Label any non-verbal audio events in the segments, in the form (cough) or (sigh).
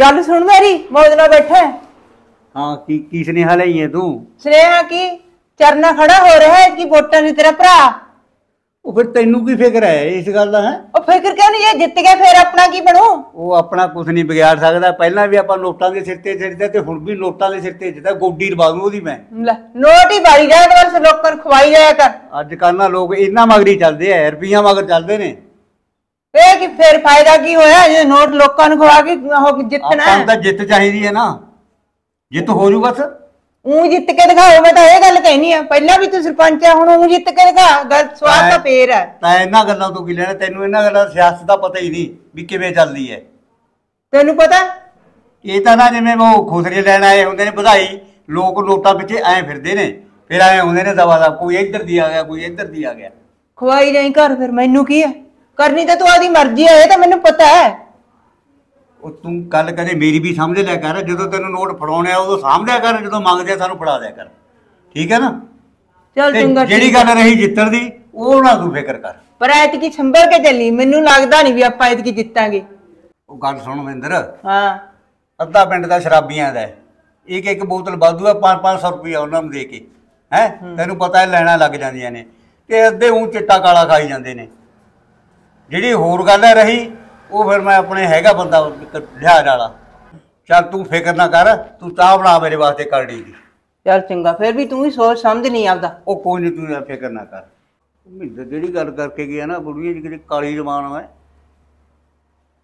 ਗੱਲ ਸੁਣ ਮੇਰੀ ਮੌਜ ਨਾਲ ਬੈਠਾ ਹੈ। ਹਾਂ ਕੀ ਕੀ ਸੁਨੇਹਾ ਲਈ ਹੈ ਤੂੰ? ਸੁਨੇਹਾ ਕੀ? ਚਰਨਾ ਖੜਾ ਹੋ ਰਿਹਾ ਹੈ ਕਿ ਵੋਟਾਂ ਦੀ ਤੇਰਾ ਭਰਾ? ਉਹ ਫਿਰ ਤੈਨੂੰ ਕੀ ਫਿਕਰ ਹੈ ਇਸ ਗੱਲ ਦਾ ਹੈ? ਉਹ ਫਿਕਰ ਕਿਉਂ ਨਹੀਂ? ਜੇ ਜਿੱਤ ਗਿਆ ਫੇਰ ਆਪਣਾ ਕੀ ਬਣੂ? ਉਹ ਆਪਣਾ ਕੁਝ ਨਹੀਂ ਵਿਗਾੜ ਸਕਦਾ। ਪਹਿਲਾਂ ਵੀ ਆਪਾਂ ਨੋਟਾਂ ਦੇ ਸਿਰ ਤੇ ਚੜਦਾ ਤੇ ਹੁਣ ਵੀ ਨੋਟਾਂ ਦੇ ਸਿਰ ਤੇ ਜਿੱਦਾਂ ਗੋਡੀ ਰਵਾ ਦੂੰ ਉਹਦੀ ਮੈਂ। ਲੈ ਨੋਟ ਹੀ ਬਾਰੀ ਤੇ ਬਸ ਲੋਕਾਂ ਨੂੰ ਖਵਾਈ ਜਾਇਆ ਕਰ। ਅੱਜ ਕੱਲ੍ਹ ਨਾ ਲੋਕ ਇੰਨਾ ਮਗਰੀ ਚੱਲਦੇ ਆ ਰੁਪਈਆ ਮਗਰ ਚੱਲਦੇ ਨੇ। ਇਹ ਕਿ ਫੇਰ ਫਾਇਦਾ ਕੀ ਹੋਇਆ? ਜੇ ਨੋਟ ਲੋਕਾਂ ਨੂੰ ਖਵਾ ਕੇ ਉਹ ਜਿੱਤਣਾ ਆਪਾਂ ਨੂੰ ਤਾਂ ਜਿੱਤ ਚਾਹੀਦੀ ਹੈ ਨਾ। ਜਿੱਤ ਹੋ ਜੂ ਬਸ। ਉਹ ਜਿੱਤ ਕੇ ਦਿਖਾਓ ਮੈਂ ਤਾਂ ਇਹ ਗੱਲ ਕਹਿਨੀ ਆ। ਪਹਿਲਾਂ ਵੀ ਤੂੰ ਸਰਪੰਚ ਆ ਹੁਣ ਉਹ ਜਿੱਤ ਕੇ ਦਿਖਾ। ਗੱਲ ਸਵਾਦ ਤਾਂ ਫੇਰ ਹੈ ਤਾਂ ਇਹਨਾਂ ਗੱਲਾਂ ਤੋਂ ਕੀ ਲੈਣਾ? ਤੈਨੂੰ ਇਹਨਾਂ ਗੱਲਾਂ ਦਾ ਸਿਆਸਤ ਦਾ ਪਤਾ ਹੀ ਨਹੀਂ ਵੀ ਕਿਵੇਂ ਚੱਲਦੀ ਹੈ। ਤੈਨੂੰ ਪਤਾ? ਇਹ ਤਾਂ ਨਾ ਜਿਵੇਂ ਉਹ ਖੁਸਰੇ ਲੈਣ ਆਏ ਹੁੰਦੇ ਨੇ ਵਧਾਈ ਲੋਕ ਨੋਟਾਂ ਪਿੱਛੇ ਐ ਫਿਰਦੇ ਨੇ। ਫਿਰ ਐ ਹੁੰਦੇ ਨੇ ਦਵਾ ਦਾ ਕੋਈ ਇੱਧਰ ਦੀ ਆ ਗਿਆ ਕੋਈ ਇੱਧਰ ਦੀ ਆ ਗਿਆ। ਖਵਾਈ ਨਹੀਂ ਘਰ ਫਿਰ ਮੈਨੂੰ ਕੀ ਹੈ ਕਰਨੀ ਤਾਂ ਤੂੰ ਆਦੀ ਮਰਜ਼ੀ ਹੈ ਇਹ ਤਾਂ ਮੈਨੂੰ ਪਤਾ ਹੈ। ਉਹ ਤੂੰ ਗੱਲ ਕਦੇ ਮੇਰੀ ਵੀ ਸਮਝ ਲਿਆ ਕਰ ਜਦੋਂ ਤੈਨੂੰ ਨੋਟ ਫੜਾਉਣੇ ਆ ਉਦੋਂ ਸਾਂਭ ਲਿਆ ਕਰ ਜਦੋਂ ਮੰਗਦੇ ਆ ਸਾਨੂੰ ਫੜਾ ਦਿਆ ਕਰ। ਠੀਕ ਹੈ ਨਾ? ਚੱਲ ਤੇ ਚੰਗਾ ਜਿਹੜੀ ਗੱਲ ਰਹੀ ਜਿੱਤਣ ਦੀ ਉਹ ਨਾ ਤੂੰ ਫਿਕਰ ਕਰ। ਪਰ ਐਤਕੀ ਸੰਭਲ ਕੇ ਚੱਲੀ ਮੈਨੂੰ ਲੱਗਦਾ ਨਹੀਂ ਵੀ ਆਪਾਂ ਐਤਕੀ ਜਿੱਤਾਂਗੇ। ਉਹ ਗੱਲ ਸੁਣ ਮਹਿੰਦਰ। ਹਾਂ। ਅੱਧਾ ਪਿੰਡ ਦਾ ਸ਼ਰਾਬੀਆਂ ਦਾ ਹੈ। ਇੱਕ ਇੱਕ ਬੋਤਲ ਵਾਧੂ ਹੈ 5-500 ਰੁਪਇਆ ਉਹਨਾਂ ਨੂੰ ਦੇ ਕੇ। ਹੈ? ਤੈਨੂੰ ਪਤਾ ਹੈ ਲੈਣਾ ਲੱਗ ਜਾਂਦੀਆਂ ਨੇ। ਤੇ ਅੱਧੇ ਉਂ ਚਿੱਟਾ ਕਾਲਾ ਖਾਈ ਜਾਂਦੇ ਨੇ। ਜਿਹੜੀ ਹੋਰ ਗੱਲ ਹੈ ਰਹੀ ਉਹ ਫਿਰ ਮੈਂ ਆਪਣੇ ਹੈਗਾ ਬੰਦਾ ਲਿਹਾਜ਼ ਵਾਲਾ। ਚੱਲ ਤੂੰ ਫਿਕਰ ਨਾ ਕਰ ਤੂੰ ਚਾਹ ਬਣਾ ਮੇਰੇ ਵਾਸਤੇ ਕਰੜੀ ਦੀ। ਚੱਲ ਚੰਗਾ ਫਿਰ ਵੀ ਤੂੰ ਹੀ ਸੋਚ ਸਮਝ ਨਹੀਂ ਆਪਦਾ। ਉਹ ਕੋਈ ਨਹੀਂ ਤੂੰ ਫਿਕਰ ਨਾ ਕਰ। ਮਹਿੰਦਰ ਜਿਹੜੀ ਗੱਲ ਕਰਕੇ ਗਿਆ ਨਾ ਬੁੜੀਏ ਜਿਹੜੀ ਕਾਲੀ ਜ਼ਬਾਨ ਹੈ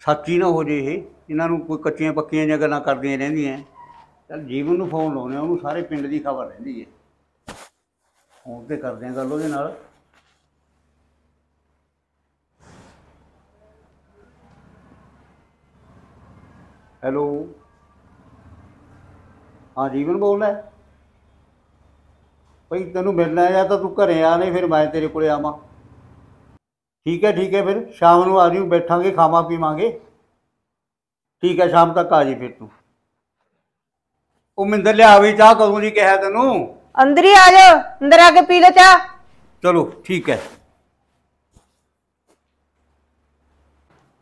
ਸੱਚੀ ਨਾ ਹੋ ਜੇ ਇਹ ਇਹਨਾਂ ਨੂੰ ਕੋਈ ਕੱਚੀਆਂ ਪੱਕੀਆਂ ਜਿਹੀਆਂ ਗੱਲਾਂ ਕਰਦੀਆਂ ਰਹਿੰਦੀਆਂ। ਚੱਲ ਜੀਵਨ ਨੂੰ ਫੋਨ ਲਾਉਣੇ ਉਹਨੂੰ ਸਾਰੇ ਪਿੰਡ ਦੀ ਖਬਰ ਰਹਿੰਦੀ ਹੈ। ਫੋਨ ਤੇ ਕਰਦੇ ਆ ਗੱਲ ਉਹਦੇ ਨਾਲ। ਹੈਲੋ। ਹਾਂ ਜੀਵਨ ਬੋਲਦਾ ਭਈ ਤੈਨੂੰ ਮਿਲਣਾ ਜਾਂ ਤਾਂ ਤੂੰ ਘਰੇ ਆ ਨਹੀਂ ਫਿਰ ਮੈਂ ਤੇਰੇ ਕੋਲੇ ਆਵਾਂ। ਠੀਕ ਹੈ ਠੀਕ ਹੈ ਫਿਰ ਸ਼ਾਮ ਨੂੰ ਆ ਜੀ ਬੈਠਾਂਗੇ ਖਾਵਾਂ ਪੀਵਾਂਗੇ। ਠੀਕ ਹੈ ਸ਼ਾਮ ਤੱਕ ਆ ਜੀ ਫਿਰ ਤੂੰ। ਉਹ ਮਿੰਦਰ ਲਿਆ ਵੀ ਚਾਹ ਕਦੋਂ ਦੀ ਕਿਹਾ ਤੈਨੂੰ? ਅੰਦਰ ਹੀ ਆ ਜਾ ਅੰਦਰ ਆ ਕੇ ਪੀ ਲੈ ਚਾਹ। ਚਲੋ ਠੀਕ ਹੈ।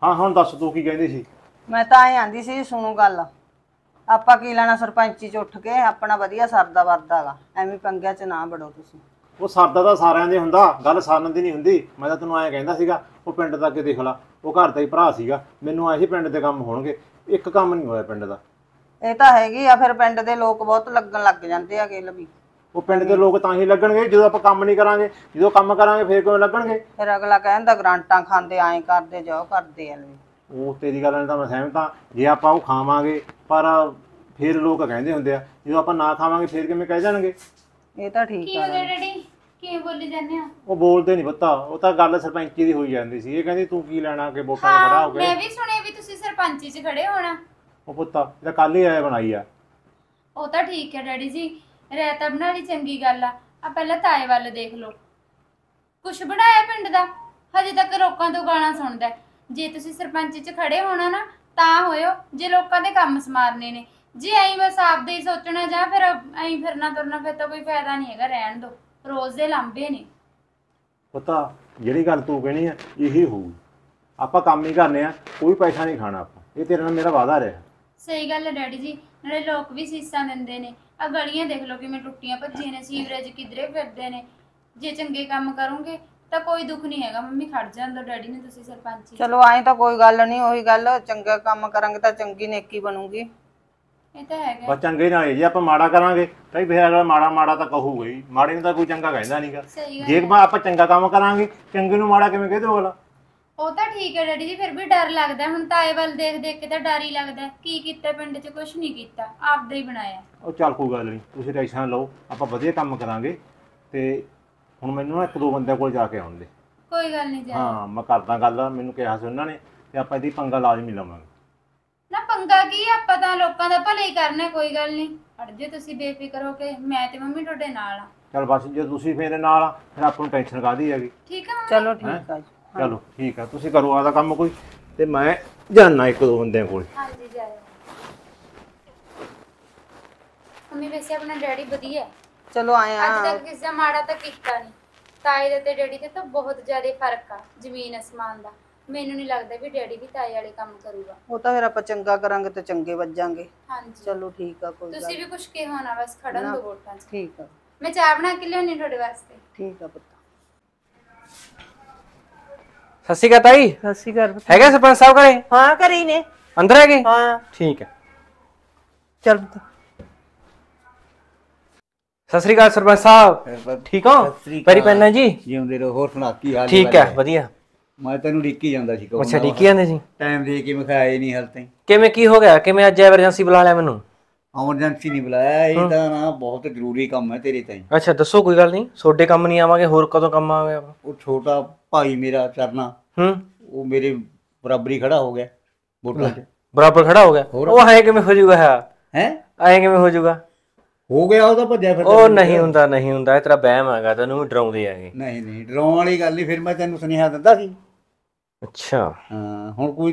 ਹਾਂ ਹੁਣ ਦੱਸ ਤੂੰ ਕੀ ਕਹਿੰਦੀ ਸੀ? ਮੈਂ ਤਾਂ ਐ ਆਂਦੀ ਸੀ ਸੁਣੋ ਗੱਲ। ਆਪਾਂ ਕੀ ਲੈਣਾ ਸਰਪੰਚੀ ਚ ਉੱਠ ਕੇ? ਆਪਣਾ ਵਧੀਆ ਸਰਦਾ ਵਰਦਾਗਾ ਐਵੇਂ ਪੰਗਿਆਂ ਚ ਨਾ ਬੜੋ ਤੁਸੀਂ। ਉਹ ਸਰਦਾ ਤਾਂ ਸਾਰਿਆਂ ਦੇ ਹੁੰਦਾ ਗੱਲ ਸਾਰਨ ਦੀ ਨਹੀਂ ਹੁੰਦੀ। ਮੈਂ ਤਾਂ ਤੈਨੂੰ ਐਂ ਕਹਿੰਦਾ ਸੀਗਾ ਉਹ ਪਿੰਡ ਦਾ ਅੱਗੇ ਦੇਖ ਲਾ ਉਹ ਘਰ ਦਾ ਹੀ ਭਰਾ ਸੀਗਾ। ਮੈਨੂੰ ਸੀ ਪਿੰਡ ਦੇ ਕੰਮ ਹੋਣਗੇ। ਇੱਕ ਕੰਮ ਨਹੀਂ ਹੋਇਆ ਪਿੰਡ ਦਾ। ਇਹ ਤਾਂ ਹੈਗੀ ਆ ਫਿਰ ਪਿੰਡ ਦੇ ਲੋਕ ਬਹੁਤ ਲੱਗਣ ਲੱਗ ਜਾਂਦੇ ਆ ਗਿੱਲ ਵੀ। ਉਹ ਪਿੰਡ ਦੇ ਲੋਕ ਤਾਂ ਹੀ ਲੱਗਣਗੇ ਜਦੋਂ ਆਪਾਂ ਕੰਮ ਨਹੀਂ ਕਰਾਂਗੇ ਜਦੋਂ ਕੰਮ ਕਰਾਂਗੇ ਫੇਰ ਕਿਉਂ ਲੱਗਣਗੇ? ਫਿਰ ਅਗਲਾ ਕਹਿੰਦਾ ਗਰਾਂਟਾਂ ਖਾਂਦੇ ਐਂ ਕਰਦੇ ਜੋ ਕਰਦੇ ਆ। ਵੀ ਉਹ ਤੇਰੀ ਗੱਲ ਨਾਲ ਤਾਂ ਮੈਂ ਸਹਿਮਤ ਹਾਂ ਜੇ ਆਪਾਂ ਉਹ ਖਾਵਾਂਗੇ ਪਰ ਫਿਰ ਲੋਕ ਕਹਿੰਦੇ ਹੁੰਦੇ ਆ ਜਦੋਂ ਆਪਾਂ ਨਾ ਖਾਵਾਂਗੇ ਫੇਰ ਕਿਵੇਂ ਕਹਿ ਜਾਣਗੇ? ਇਹ ਤਾਂ ਠੀਕ ਕੀ ਆ। ਹੋ ਗਿਆ ਡੈਡੀ? ਕਿਵੇਂ ਬੋਲੀ ਜਾਂਦੇ ਆ ਉਹ ਬੋਲਦੇ ਨਹੀਂ ਪਤਾ ਉਹ ਤਾਂ ਗੱਲ ਸਰਪੰਚੀ ਦੀ ਹੋਈ ਜਾਂਦੀ ਸੀ ਇਹ ਕਹਿੰਦੀ ਤੂੰ ਕੀ ਲੈਣਾ ਕਿ ਵੋਟਾਂ 'ਚ ਖੜਾ ਹਾਂ ਹੋ ਮੈਂ ਕੇ ਵੀ ਸੁਣਿਆ ਵੀ ਤੁਸੀਂ ਸਰਪੰਚੀ 'ਚ ਖੜੇ ਹੋਣਾ ਉਹ ਪੁੱਤਾ ਇਹ ਤਾਂ ਕੱਲ ਹੀ ਆਇਆ ਬਣਾਈ ਆ। ਉਹ ਤਾਂ ਠੀਕ ਹੈ ਡੈਡੀ ਜੀ ਰਹਿਤਾ ਬਣਾਣੀ ਚੰਗੀ ਗੱਲ ਆ ਆ ਪਹਿਲਾਂ ਤਾਏ ਵੱਲ ਦੇਖ ਲਓ। ਕੁਛ ਬਣਾਇਆ ਪਿੰਡ ਦਾ? ਹਜੇ ਤੱਕ ਲੋਕਾਂ ਤੋਂ ਗਾਲਾਂ ਸੁਣਦਾ ਹੈ। ਜੇ ਤੁਸੀਂ ਸਰਪੰਚੀ 'ਚ ਖੜੇ ਹੋਣਾ ਨਾ ਤਾਂ ਹੋਇਓ ਜੇ ਲੋਕਾਂ ਦੇ ਕੰਮ ਸਮਾਰਨੇ ਨੇ। ਜੇ ਐਂ ਬਸ ਆਪਦੇ ਹੀ ਸੋਚਣਾ ਜਾਂ ਫਿਰ ਐਂ ਫਿਰਨਾ ਤੁਰਨਾ ਫਿਰ ਤਾਂ ਕੋਈ ਫਾਇਦਾ ਨਹੀਂ ਹੈਗਾ ਰਹਿਣ ਦੋ। ਰੋਜ਼ ਦੇ ਲਾਂਭੇ ਨੇ। ਪਤਾ ਜਿਹੜੀ ਗੱਲ ਤੂੰ ਕਹਿਣੀ ਆ ਇਹੀ ਹੋਊ ਆਪਾਂ ਕੰਮ ਹੀ ਕਰਨੇ ਆ ਕੋਈ ਪੈਸਾ ਨਹੀਂ ਖਾਣਾ ਆਪਾਂ। ਇਹ ਤੇਰੇ ਨਾਲ ਮੇਰਾ ਵਾਅਦਾ ਰਿਹਾ। ਸਹੀ ਗੱਲ ਹੈ ਡੈਡੀ ਜੀ। ਨਾਲੇ ਲੋਕ ਵੀ ਸੀਸਾਂ ਦਿੰਦੇ ਨੇ। ਆ ਗਲੀਆਂ ਦੇਖ ਲਓ ਕਿਵੇਂ ਟੁੱਟੀਆਂ ਭੱਜੀਆਂ ਨੇ ਸੀਵਰੇਜ ਕਿਧਰੇ ਫਿਰਦੇ ਨੇ। ਜੇ ਚੰਗੇ ਕੰਮ ਕਰੋਗੇ ਤਾਂ ਕੋਈ ਦੁੱਖ ਨਹੀਂ ਹੈਗਾ ਮੰਮੀ ਖੜ ਜਾਂਦਾ ਡੈਡੀ ਨੇ ਤੁਸੀਂ ਸਰਪੰਚੀ ਚਲੋ ਐਂ ਤਾਂ ਕੋਈ ਗੱਲ ਨਹੀਂ ਉਹੀ ਗੱਲ ਚੰਗਾ ਕੰਮ ਕਰਾਂਗੇ ਤਾਂ ਚੰਗੀ ਨੇਕੀ ਬਣੂਗੀ। ਇਹ ਤਾਂ ਹੈਗਾ। ਬਸ ਚੰਗੇ ਨਾਲ ਹੀ, ਜੇ ਆਪਾਂ ਮਾੜਾ ਕਰਾਂਗੇ ਤਾਂ ਫਿਰ ਅਗਲਾ ਮਾੜਾ ਮਾੜਾ ਤਾਂ ਕਹੂਗਾ ਹੀ। ਮਾੜੇ ਨੂੰ ਤਾਂ ਕੋਈ ਚੰਗਾ ਕਹਿੰਦਾ ਨਹੀਂਗਾ ਸਹੀ ਗੱਲ ਜੇ ਆਪਾਂ ਚੱੰਗਾ ਕੰਮ ਕਰਾਂਗੇ ਚੰਗੇ ਨੂੰ ਮਾੜਾ ਕਿਵੇਂ ਕਹਿ ਦੋ ਅਗਲਾ? ਉਹ ਤਾਂ ਠੀਕ ਹੈ ਡੈਡੀ ਜੀ ਫਿਰ ਵੀ ਡਰ ਲੱਗਦਾ ਹੁਣ ਤਾਏ ਵੱਲ ਦੇਖ ਦੇਖ ਕੇ ਤਾਂ ਡਰ ਹੀ ਲੱਗਦਾ ਕੀ ਕੀਤਾ ਪਿੰਡ 'ਚ ਕੁਝ ਨਹੀਂ ਕੀਤਾ। ਆਪਦਾ ਹੀ ਬਣਾਇਆ। ਉਹ ਚੱਲ ਕੋਈ ਗੱਲ ਨਹੀਂ ਤੁਸੀਂ ਟੈਨਸ਼ਨ ਲਓ। ਆਪਾਂ ਵਧੀਆ ਕੰਮ ਕਰਾਂਗੇ ਤੇ ਹੁਣ ਮੈਨੂੰ ਨਾ ਇੱਕ ਦੋ ਬੰਦਿਆਂ ਕੋਲ ਜਾ ਕੇ ਆਉਣ ਦੇ। ਕੋਈ ਗੱਲ ਨਹੀਂ ਜਾ। ਹਾਂ ਮੈਂ ਕਰਦਾ ਗੱਲ ਮੈਨੂੰ ਕਿਹਾ ਸੀ ਉਹਨਾਂ ਨੇ ਤੇ ਆਪਾਂ ਇਹਦੀ ਪੰਗਾ ਲਾਜ਼ਮੀ ਲਵਾਂਗੇ। ਨਾ ਪੰਗਾ ਕੀ ਆ, ਆਪਾਂ ਤਾਂ ਲੋਕਾਂ ਦਾ ਭਲਾ ਹੀ ਕਰਨਾ ਕੋਈ ਗੱਲ ਨਹੀਂ। ਅੜ ਜੇ ਤੁਸੀਂ ਬੇਫਿਕਰ ਹੋ ਕੇ ਮੈਂ ਤੇ ਮੰਮੀ ਤੁਹਾਡੇ ਨਾਲ ਆ। ਚੱਲ ਬਸ ਜੇ ਤੁਸੀਂ ਮੇਰੇ ਨਾਲ ਆ ਫਿਰ ਆਪਾਂ ਨੂੰ ਟੈਨਸ਼ਨ ਕਾਦੀ ਹੈਗੀ? ਠੀਕ ਆ ਮੰਮੀ? ਚਲੋ ਠੀਕ ਆ ਜੀ। ਚਲੋ ਠੀਕ ਆ। ਤੁਸੀਂ ਕਰੋ ਆਦਾ ਕੰਮ ਕੋਈ ਤੇ ਮੈਂ ਜਾਣਾ ਇੱਕ ਦੋ ਬੰਦਿਆਂ ਕੋਲ। ਹਾਂਜੀ ਜਾਇਓ। ਮੰਮੀ ਵੈਸੇ ਆਪਣਾ ਡੈਡੀ ਵਧੀਆ। ਹੈ। ਚਲੋ ਆਏ ਅੱਜ ਆ ਤੱਕ ਕਿਸੇ ਦਾ ਮਾੜਾ ਤਾਂ ਕੀਤਾ ਨਹੀਂ ਤਾਏ ਦੇ ਤੇ ਡੈਡੀ ਦੇ ਤਾਂ ਬਹੁਤ ਜ਼ਿਆਦਾ ਫ਼ਰਕ ਆ ਜ਼ਮੀਨ ਅਸਮਾਨ ਦਾ। ਮੈਨੂੰ ਨਹੀਂ ਲੱਗਦਾ ਵੀ ਡੈਡੀ ਵੀ ਤਾਏ ਵਾਲੇ ਕੰਮ ਕਰੂਗਾ। ਉਹ ਤਾਂ ਫਿਰ ਆਪਾਂ ਚੰਗਾ ਕਰਾਂਗੇ ਤੇ ਚੰਗੇ ਵੱਜਾਂਗੇ। ਹਾਂਜੀ। ਚਲੋ ਠੀਕ ਆ ਕੋਈ ਗੱਲ ਤੁਸੀਂ ਵੀ ਕੁਝ ਕਿਹਾ ਨਾ ਬਸ ਖੜਨ ਨਾ। ਦੋ ਵੋਟਾਂ 'ਚ। ਠੀਕ ਆ। ਮੈਂ ਚਾਹ ਬਣਾ ਕੇ ਲਿਆਉਣੀ ਤੁਹਾਡੇ ਵਾਸਤੇ। ਠੀਕ ਆ ਪੁੱਤ। ਸਤਿ ਸ਼੍ਰੀ ਅਕਾਲ ਤਾਈ। ਸਤਿ ਸ਼੍ਰੀ ਅਕਾਲ ਹੈਗਾ ਸਰਪੰਚ ਸਾਹਿਬ ਘਰੇ? ਹਾਂ ਕਰੀ ਨੇ। ਅੰਦਰ ਹੈਗੇ? ਹਾਂ। ਠੀਕ ਹੈ। ਚੱਲ ਪੁੱਤ। ਸਤਿ ਸ਼੍ਰੀ ਅਕਾਲ ਸਰਪੰਚ ਸਾਹਿਬ। ਠੀਕ ਹੋ? ਪੈਰੀ ਪੈਣਾ ਜੀ? ਜਿਉਂਦੇ ਰਹੋ ਹੋਰ ਸੁਣਾ ਕੀ ਹਾਲ ਠੀਕ ਹੈ ਵਧੀਆ। ਮੈਂ ਤੈਨੂੰ ਡਿੱਕੀ ਜਾਂਦਾ ਸੀ ਅੱਛਾ ਠੀਕ ਜਾਂਦੇ ਸੀ? ਟਾਈਮ ਦੇ ਕੇ ਮੈਂ ਕਿਹਾ ਆਏ ਨਹੀਂ ਹਾਲ ਤਾਈਂ। ਕਿਵੇਂ ਕੀ ਹੋ ਗਿਆ? ਕਿਵੇਂ ਅੱਜ ਐਮਰਜੈਂਸੀ ਬੁਲਾ ਲਿਆ ਮੈਨੂੰ? ਐਮਰਜੈਂਸੀ ਨਹੀਂ ਬੁਲਾਇਆ ਇਹ ਤਾਂ ਨਾ ਬਹੁਤ ਜ਼ਰੂਰੀ ਕੰਮ ਹੈ ਤੇਰੇ ਤਾਈਂ। ਅੱਛਾ ਦੱਸੋ ਕੋਈ ਗੱਲ ਨਹੀਂ ਛੋਡੇ ਕੰਮ ਨਹੀਂ ਆਵਾਂਗੇ ਹੋਰ ਕਦੋਂ ਕੰਮ ਆਵਾਂਗੇ ਉਹ ਛੋਟਾ ਭਾਈ ਮੇਰਾ ਚਰਨਾ ਹੂੰ। ਉਹ ਮੇਰੇ ਬਰਾਬਰੀ ਖੜਾ ਹੋ ਗਿਆ ਵੋਟਾਂ 'ਚ। ਬਰਾਬਰ ਖੜਾ ਹੋ ਗਿਆ? ਉਹ ਐ ਕਿਵੇਂ ਹੋ ਜਾਊਗਾ ਹੈ? ਹੈ? ਐ ਕਿਵੇਂ ਹੋ ਜਾਊਗਾ? ਹੋ ਗਿਆ ਉਹ ਤਾਂ ਭੱਜਿਆ ਫਿਰ ਉਹ ਨਹੀਂ ਹੁੰਦਾ ਨਹੀਂ ਹੁੰਦਾ ਇਹ ਤੇਰਾ ਵਹਿਮ ਹੈਗਾ ਤੈਨੂੰ ਡਰਾਉਂਦੇ ਆਗੇ ਨਹੀਂ ਨਹੀਂ ਡਰਾਉਣ ਵਾਲੀ ਗੱਲ ਨਹੀਂ ਫਿਰ ਮੈਂ ਤੈਨੂੰ ਸੁਨੇਹਾ ਦਿੰਦਾ ਸੀ। ਅੱਛਾ। ਹਾਂ ਹੁਣ ਕੋਈ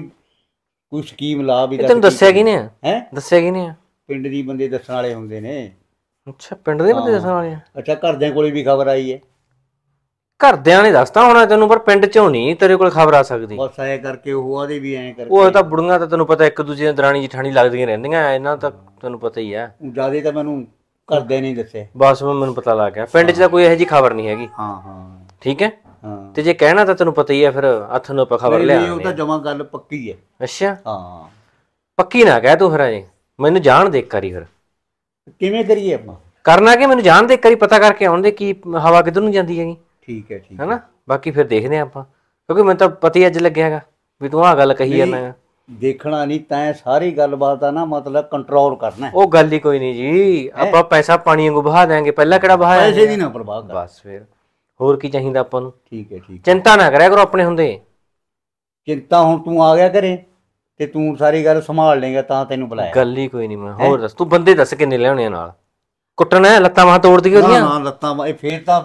ਕੋਈ ਸਕੀਮ ਲਾ ਵੀ ਤੈਨੂੰ ਦੱਸਿਆ ਕਿਨੇ ਆ? ਹੈ? ਦੱਸਿਆ ਕਿਨੇ ਆ? ਪਿੰਡ ਦੀ ਬੰਦੇ ਦੱਸਣ ਵਾਲੇ ਹੁੰਦੇ ਨੇ। ਅੱਛਾ ਪਿੰਡ ਦੇ ਬੰਦੇ ਦੱਸਣ ਵਾਲੇ ਆ? ਅੱਛਾ ਘਰਦਿਆਂ ਕੋਲੇ ਵੀ ਖਬਰ ਆਈ ਹੈ। ਘਰਦਿਆਂ ਨੇ ਦੱਸਤਾ ਹੋਣਾ ਤੈਨੂੰ ਪਰ ਪਿੰਡ ਚੋਂ ਨਹੀਂ ਤੇਰੇ ਕੋਲ ਖਬਰ ਆ ਸਕਦੀ। ਬਸ ਐ ਕਰਕੇ ਉਹ ਆਦੇ ਵੀ ਐ ਕਰਕੇ। ਉਹ ਤਾਂ ਬੁੜੀਆਂ ਤਾਂ ਤੈਨੂੰ ਪਤਾ ਇੱਕ ਦੂਜੇ ਦੀ ਦਰਾਣੀ ਜਠਾਣੀ ਲੱਗਦੀਆਂ ਰਹਿੰਦੀਆਂ ਇਹਨਾਂ ਤਾਂ ਤੈਨੂੰ ਪਤਾ ਹੀ ਆ। ਜਿਆਦੇ ਤਾਂ ਮੈਨੂੰ ਘਰਦਿਆਂ ਨਹੀਂ ਦੱਸਿਆ ਬਸ ਮੈਨੂੰ ਪਤਾ ਲੱਗ ਗਿਆ। ਪਿੰਡ 'ਚ ਤਾਂ ਕੋਈ ਇਹੋ ਜਿਹੀ ਖਬਰ ਨਹੀਂ ਹੈਗੀ। ਹਾਂ ਹਾਂ। ਠੀਕ ਹੈ? ਹਾਂ। ਤੇ ਜੇ ਕਹਿਣਾ ਤਾਂ ਤੈਨੂੰ ਪਤਾ ਹੀ ਆ ਫਿਰ ਹੱਥ ਨੂੰ ਆਪਾਂ ਖਬਰ ਲਿਆ ਨਹੀਂ, ਉਹ ਤਾਂ ਜਮਾ ਗੱਲ ਪੱਕੀ ਹੈ। ਅੱਛਾ। ਹਾਂ। ਪੱਕੀ ਨਾ ਕਹਿ ਤੂੰ ਫਿਰ ਅਜੇ ਮੈਨੂੰ ਜਾਣ ਦੇ ਇੱਕ ਵਾਰੀ ਫਿਰ। ਕਿਵੇਂ ਕਰੀਏ ਆਪਾਂ? ਕਰਨਾ ਕਿ? ਮੈਨੂੰ ਜਾਣ ਦੇ ਇੱਕ ਵਾਰੀ ਪਤਾ ਕਰਕੇ ਆਉਣ ਦੇ ਕੀ ਹਵਾ ਕਿੱਧਰ ਨੂੰ ਜਾਂਦੀ ਹੈਗੀ। ਠੀਕ ਹੈ ਠੀਕ ਹੈਨਾ? ਬਾਕੀ ਫਿਰ ਦੇਖਦੇ ਆਪਾਂ। ਕਿਉਂਕਿ ਮੈਨੂੰ ਤਾਂ ਪਤਾ ਹੀ ਅੱਜ ਲੱਗਿਆ ਹੈਗਾ ਵੀ ਤੂੰ ਆਹ ਗੱਲ ਕਹੀ ਜਾਂਦਾ ਹੈਗਾ। ਦੇਖਣਾ ਨਹੀਂ ਤੈਂ ਸਾਰੀ ਗੱਲਬਾਤ ਆ ਨਾ ਮਤਲਬ ਕੰਟਰੋਲ ਕਰਨਾ ਹੈ। ਉਹ ਗੱਲ ਹੀ ਕੋਈ ਨਹੀਂ ਜੀ। ਆਪਾਂ ਪੈਸਾ ਪਾਣੀ ਵਾਂਗੂ ਬਹਾ ਦਿਆਂਗੇ। ਪਹਿਲਾਂ ਕਿਹੜਾ ਬਹਾਇਆ ਪੈਸੇ ਦੀ ਨਾ ਪ੍ਰਵਾਹ ਕਰ। ਬਸ ਫਿਰ। ਹੋਰ ਕੀ ਚਾਹੀਦਾ ਆਪਾਂ ਨੂੰ? ਠੀਕ ਹੈ ਠੀਕ ਚਿੰਤਾ ਨਾ ਕਰਿਆ ਕਰੋ ਆਪਣੇ ਹੁੰਦੇ। ਚਿੰਤਾ ਹੁਣ ਤੂੰ ਆ ਗਿਆ ਘਰੇ ਤੇ ਤੂੰ ਸਾਰੀ ਗੱਲ ਸੰਭਾਲ ਲੇਗਾ ਤਾਂ ਤੈਨੂੰ ਬੁਲਾਇਆ। ਗੱਲ ਹੀ ਕੋਈ ਨਹੀਂ ਮੈਂ। ਹੋਰ ਦੱਸ ਤੂੰ ਬੰਦੇ ਦੱਸ ਕਿੰਨੇ ਆ ਨਾਲ? ਕੁੱਟਣਾ ਹੈ, ਲੱਤਾਂ ਮਾਂ ਤੋੜ ਦਈਏ ਉਹਦੀਆਂ? ਨਾ ਲੱਤਾਂ ਇਹ ਫੇਰ ਤਾਂ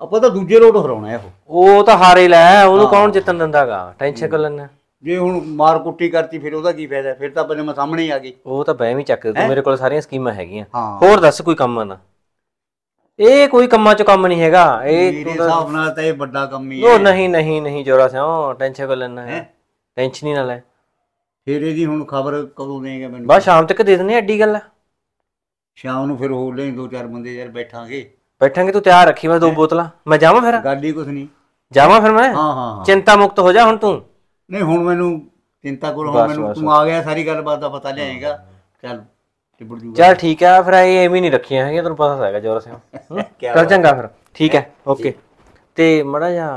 ਆਪਾਂ ਤਾਂ ਦੂਜੇ ਲੋਟ ਹਰਾਉਣਾ ਹੈ ਉਹ। ਉਹ ਤਾਂ ਹਾਰੇ ਲੈ ਉਹਨੂੰ ਕੌਣ ਜਿੱਤਣ ਦਿੰਦਾਗਾ? ਟੈਨਸ਼ਨ ਕਰ ਲੈਣਾ ਜੇ ਹੁਣ ਮਾਰ ਕੁੱਟੀ ਕਰਤੀ ਫਿਰ ਉਹਦਾ ਕੀ ਫਾਇਦਾ? ਫਿਰ ਤਾਂ ਆਪਣੇ ਮੈਂ ਸਾਹਮਣੇ ਹੀ ਆ ਗਈ। ਉਹ ਤਾਂ ਬਹਿ ਵੀ ਚੱਕ ਦੇ ਤੂੰ ਮੇਰੇ ਕੋਲ ਸਾਰੀਆਂ ਸਕੀਮਾਂ ਹੈਗੀਆਂ। ਹਾਂ। ਹੋਰ ਦੱਸ ਕੋਈ ਕੰਮ ਨਾ? ਇਹ ਕੋਈ ਕੰਮਾਂ ਚ ਕੰਮ ਨਹੀਂ ਹੈਗਾ। ਇਹ ਮੇਰੇ ਤੂੰ ਤਾਂ- ਹਿਸਾਬ ਨਾਲ ਤਾਂ ਇਹ ਵੱਡਾ ਕੰਮ ਹੀ ਉਹ ਹੈ। ਨਹੀਂ ਨਹੀਂ ਨਹੀਂ ਜੋਰਾ ਸਿਓ ਟੈਨਸ਼ਨ ਕਰ ਲੈਣਾ। ਹੈ? ਟੈਨਸ਼ਨ ਹੀ ਨਾ ਲੈ। ਫਿਰ ਇਹਦੀ ਹੁਣ ਖਬਰ ਕਦੋਂ ਦੇਗਾ ਮੈਨੂੰ? ਬਸ ਸ਼ਾਮ ਤੱਕ ਦੇ ਦਿੰਦੇ ਐਡੀ ਗੱਲ। ਆ। ਸ਼ਾਮ ਨੂੰ ਫਿਰ ਹੋਰ ਲੈ ਦੋ ਚਾਰ ਬੰਦੇ ਯਾਰ ਬੈਠਾਂਗੇ। ਬੈਠਾਂਗੇ ਤੂੰ ਤਿਆਰ ਰੱਖੀ ਮੈਂ ਦੋ ਬੋਤਲਾਂ। ਮੈਂ ਜਾਵਾਂ ਫਿਰ। ਗੱਲ ਹੀ ਕੁਛ ਨਹੀਂ। ਜਾਵਾਂ ਫਿਰ ਮੈਂ? ਹਾਂ ਹਾਂ ਹਾਂ। ਚਿੰਤਾ ਮੁਕਤ ਹੋ ਜਾ ਹੁਣ ਤੂੰ। ਨਹੀਂ ਹੁਣ ਮੈਨੂੰ ਚਿੰਤਾ ਕਰੋ ਹੁਣ ਬਸ, ਮੈਨੂੰ ਬਸ, ਤੂੰ ਆ ਗਿਆ ਸਾਰੀ ਗੱਲਬਾਤ ਦਾ ਪਤਾ ਲਿਆਏਗਾ। ਚੱਲ ਟਿਬੜ ਜੂਗਾ। ਚੱਲ ਠੀਕ ਆ ਫਿਰ ਇਹ ਐਵੇਂ ਨਹੀਂ ਰੱਖੀਆਂ ਹੈਗੀਆਂ ਤੈਨੂੰ ਪਤਾ ਤਾਂ ਹੈਗਾ ਜੋਰਾ (laughs) ਕਿਆ ਚੱਲ ਚੰਗਾ ਫਿਰ ਠੀਕ ਹੈ ਓਕੇ। ਤੇ ਮੜਾ ਜਾ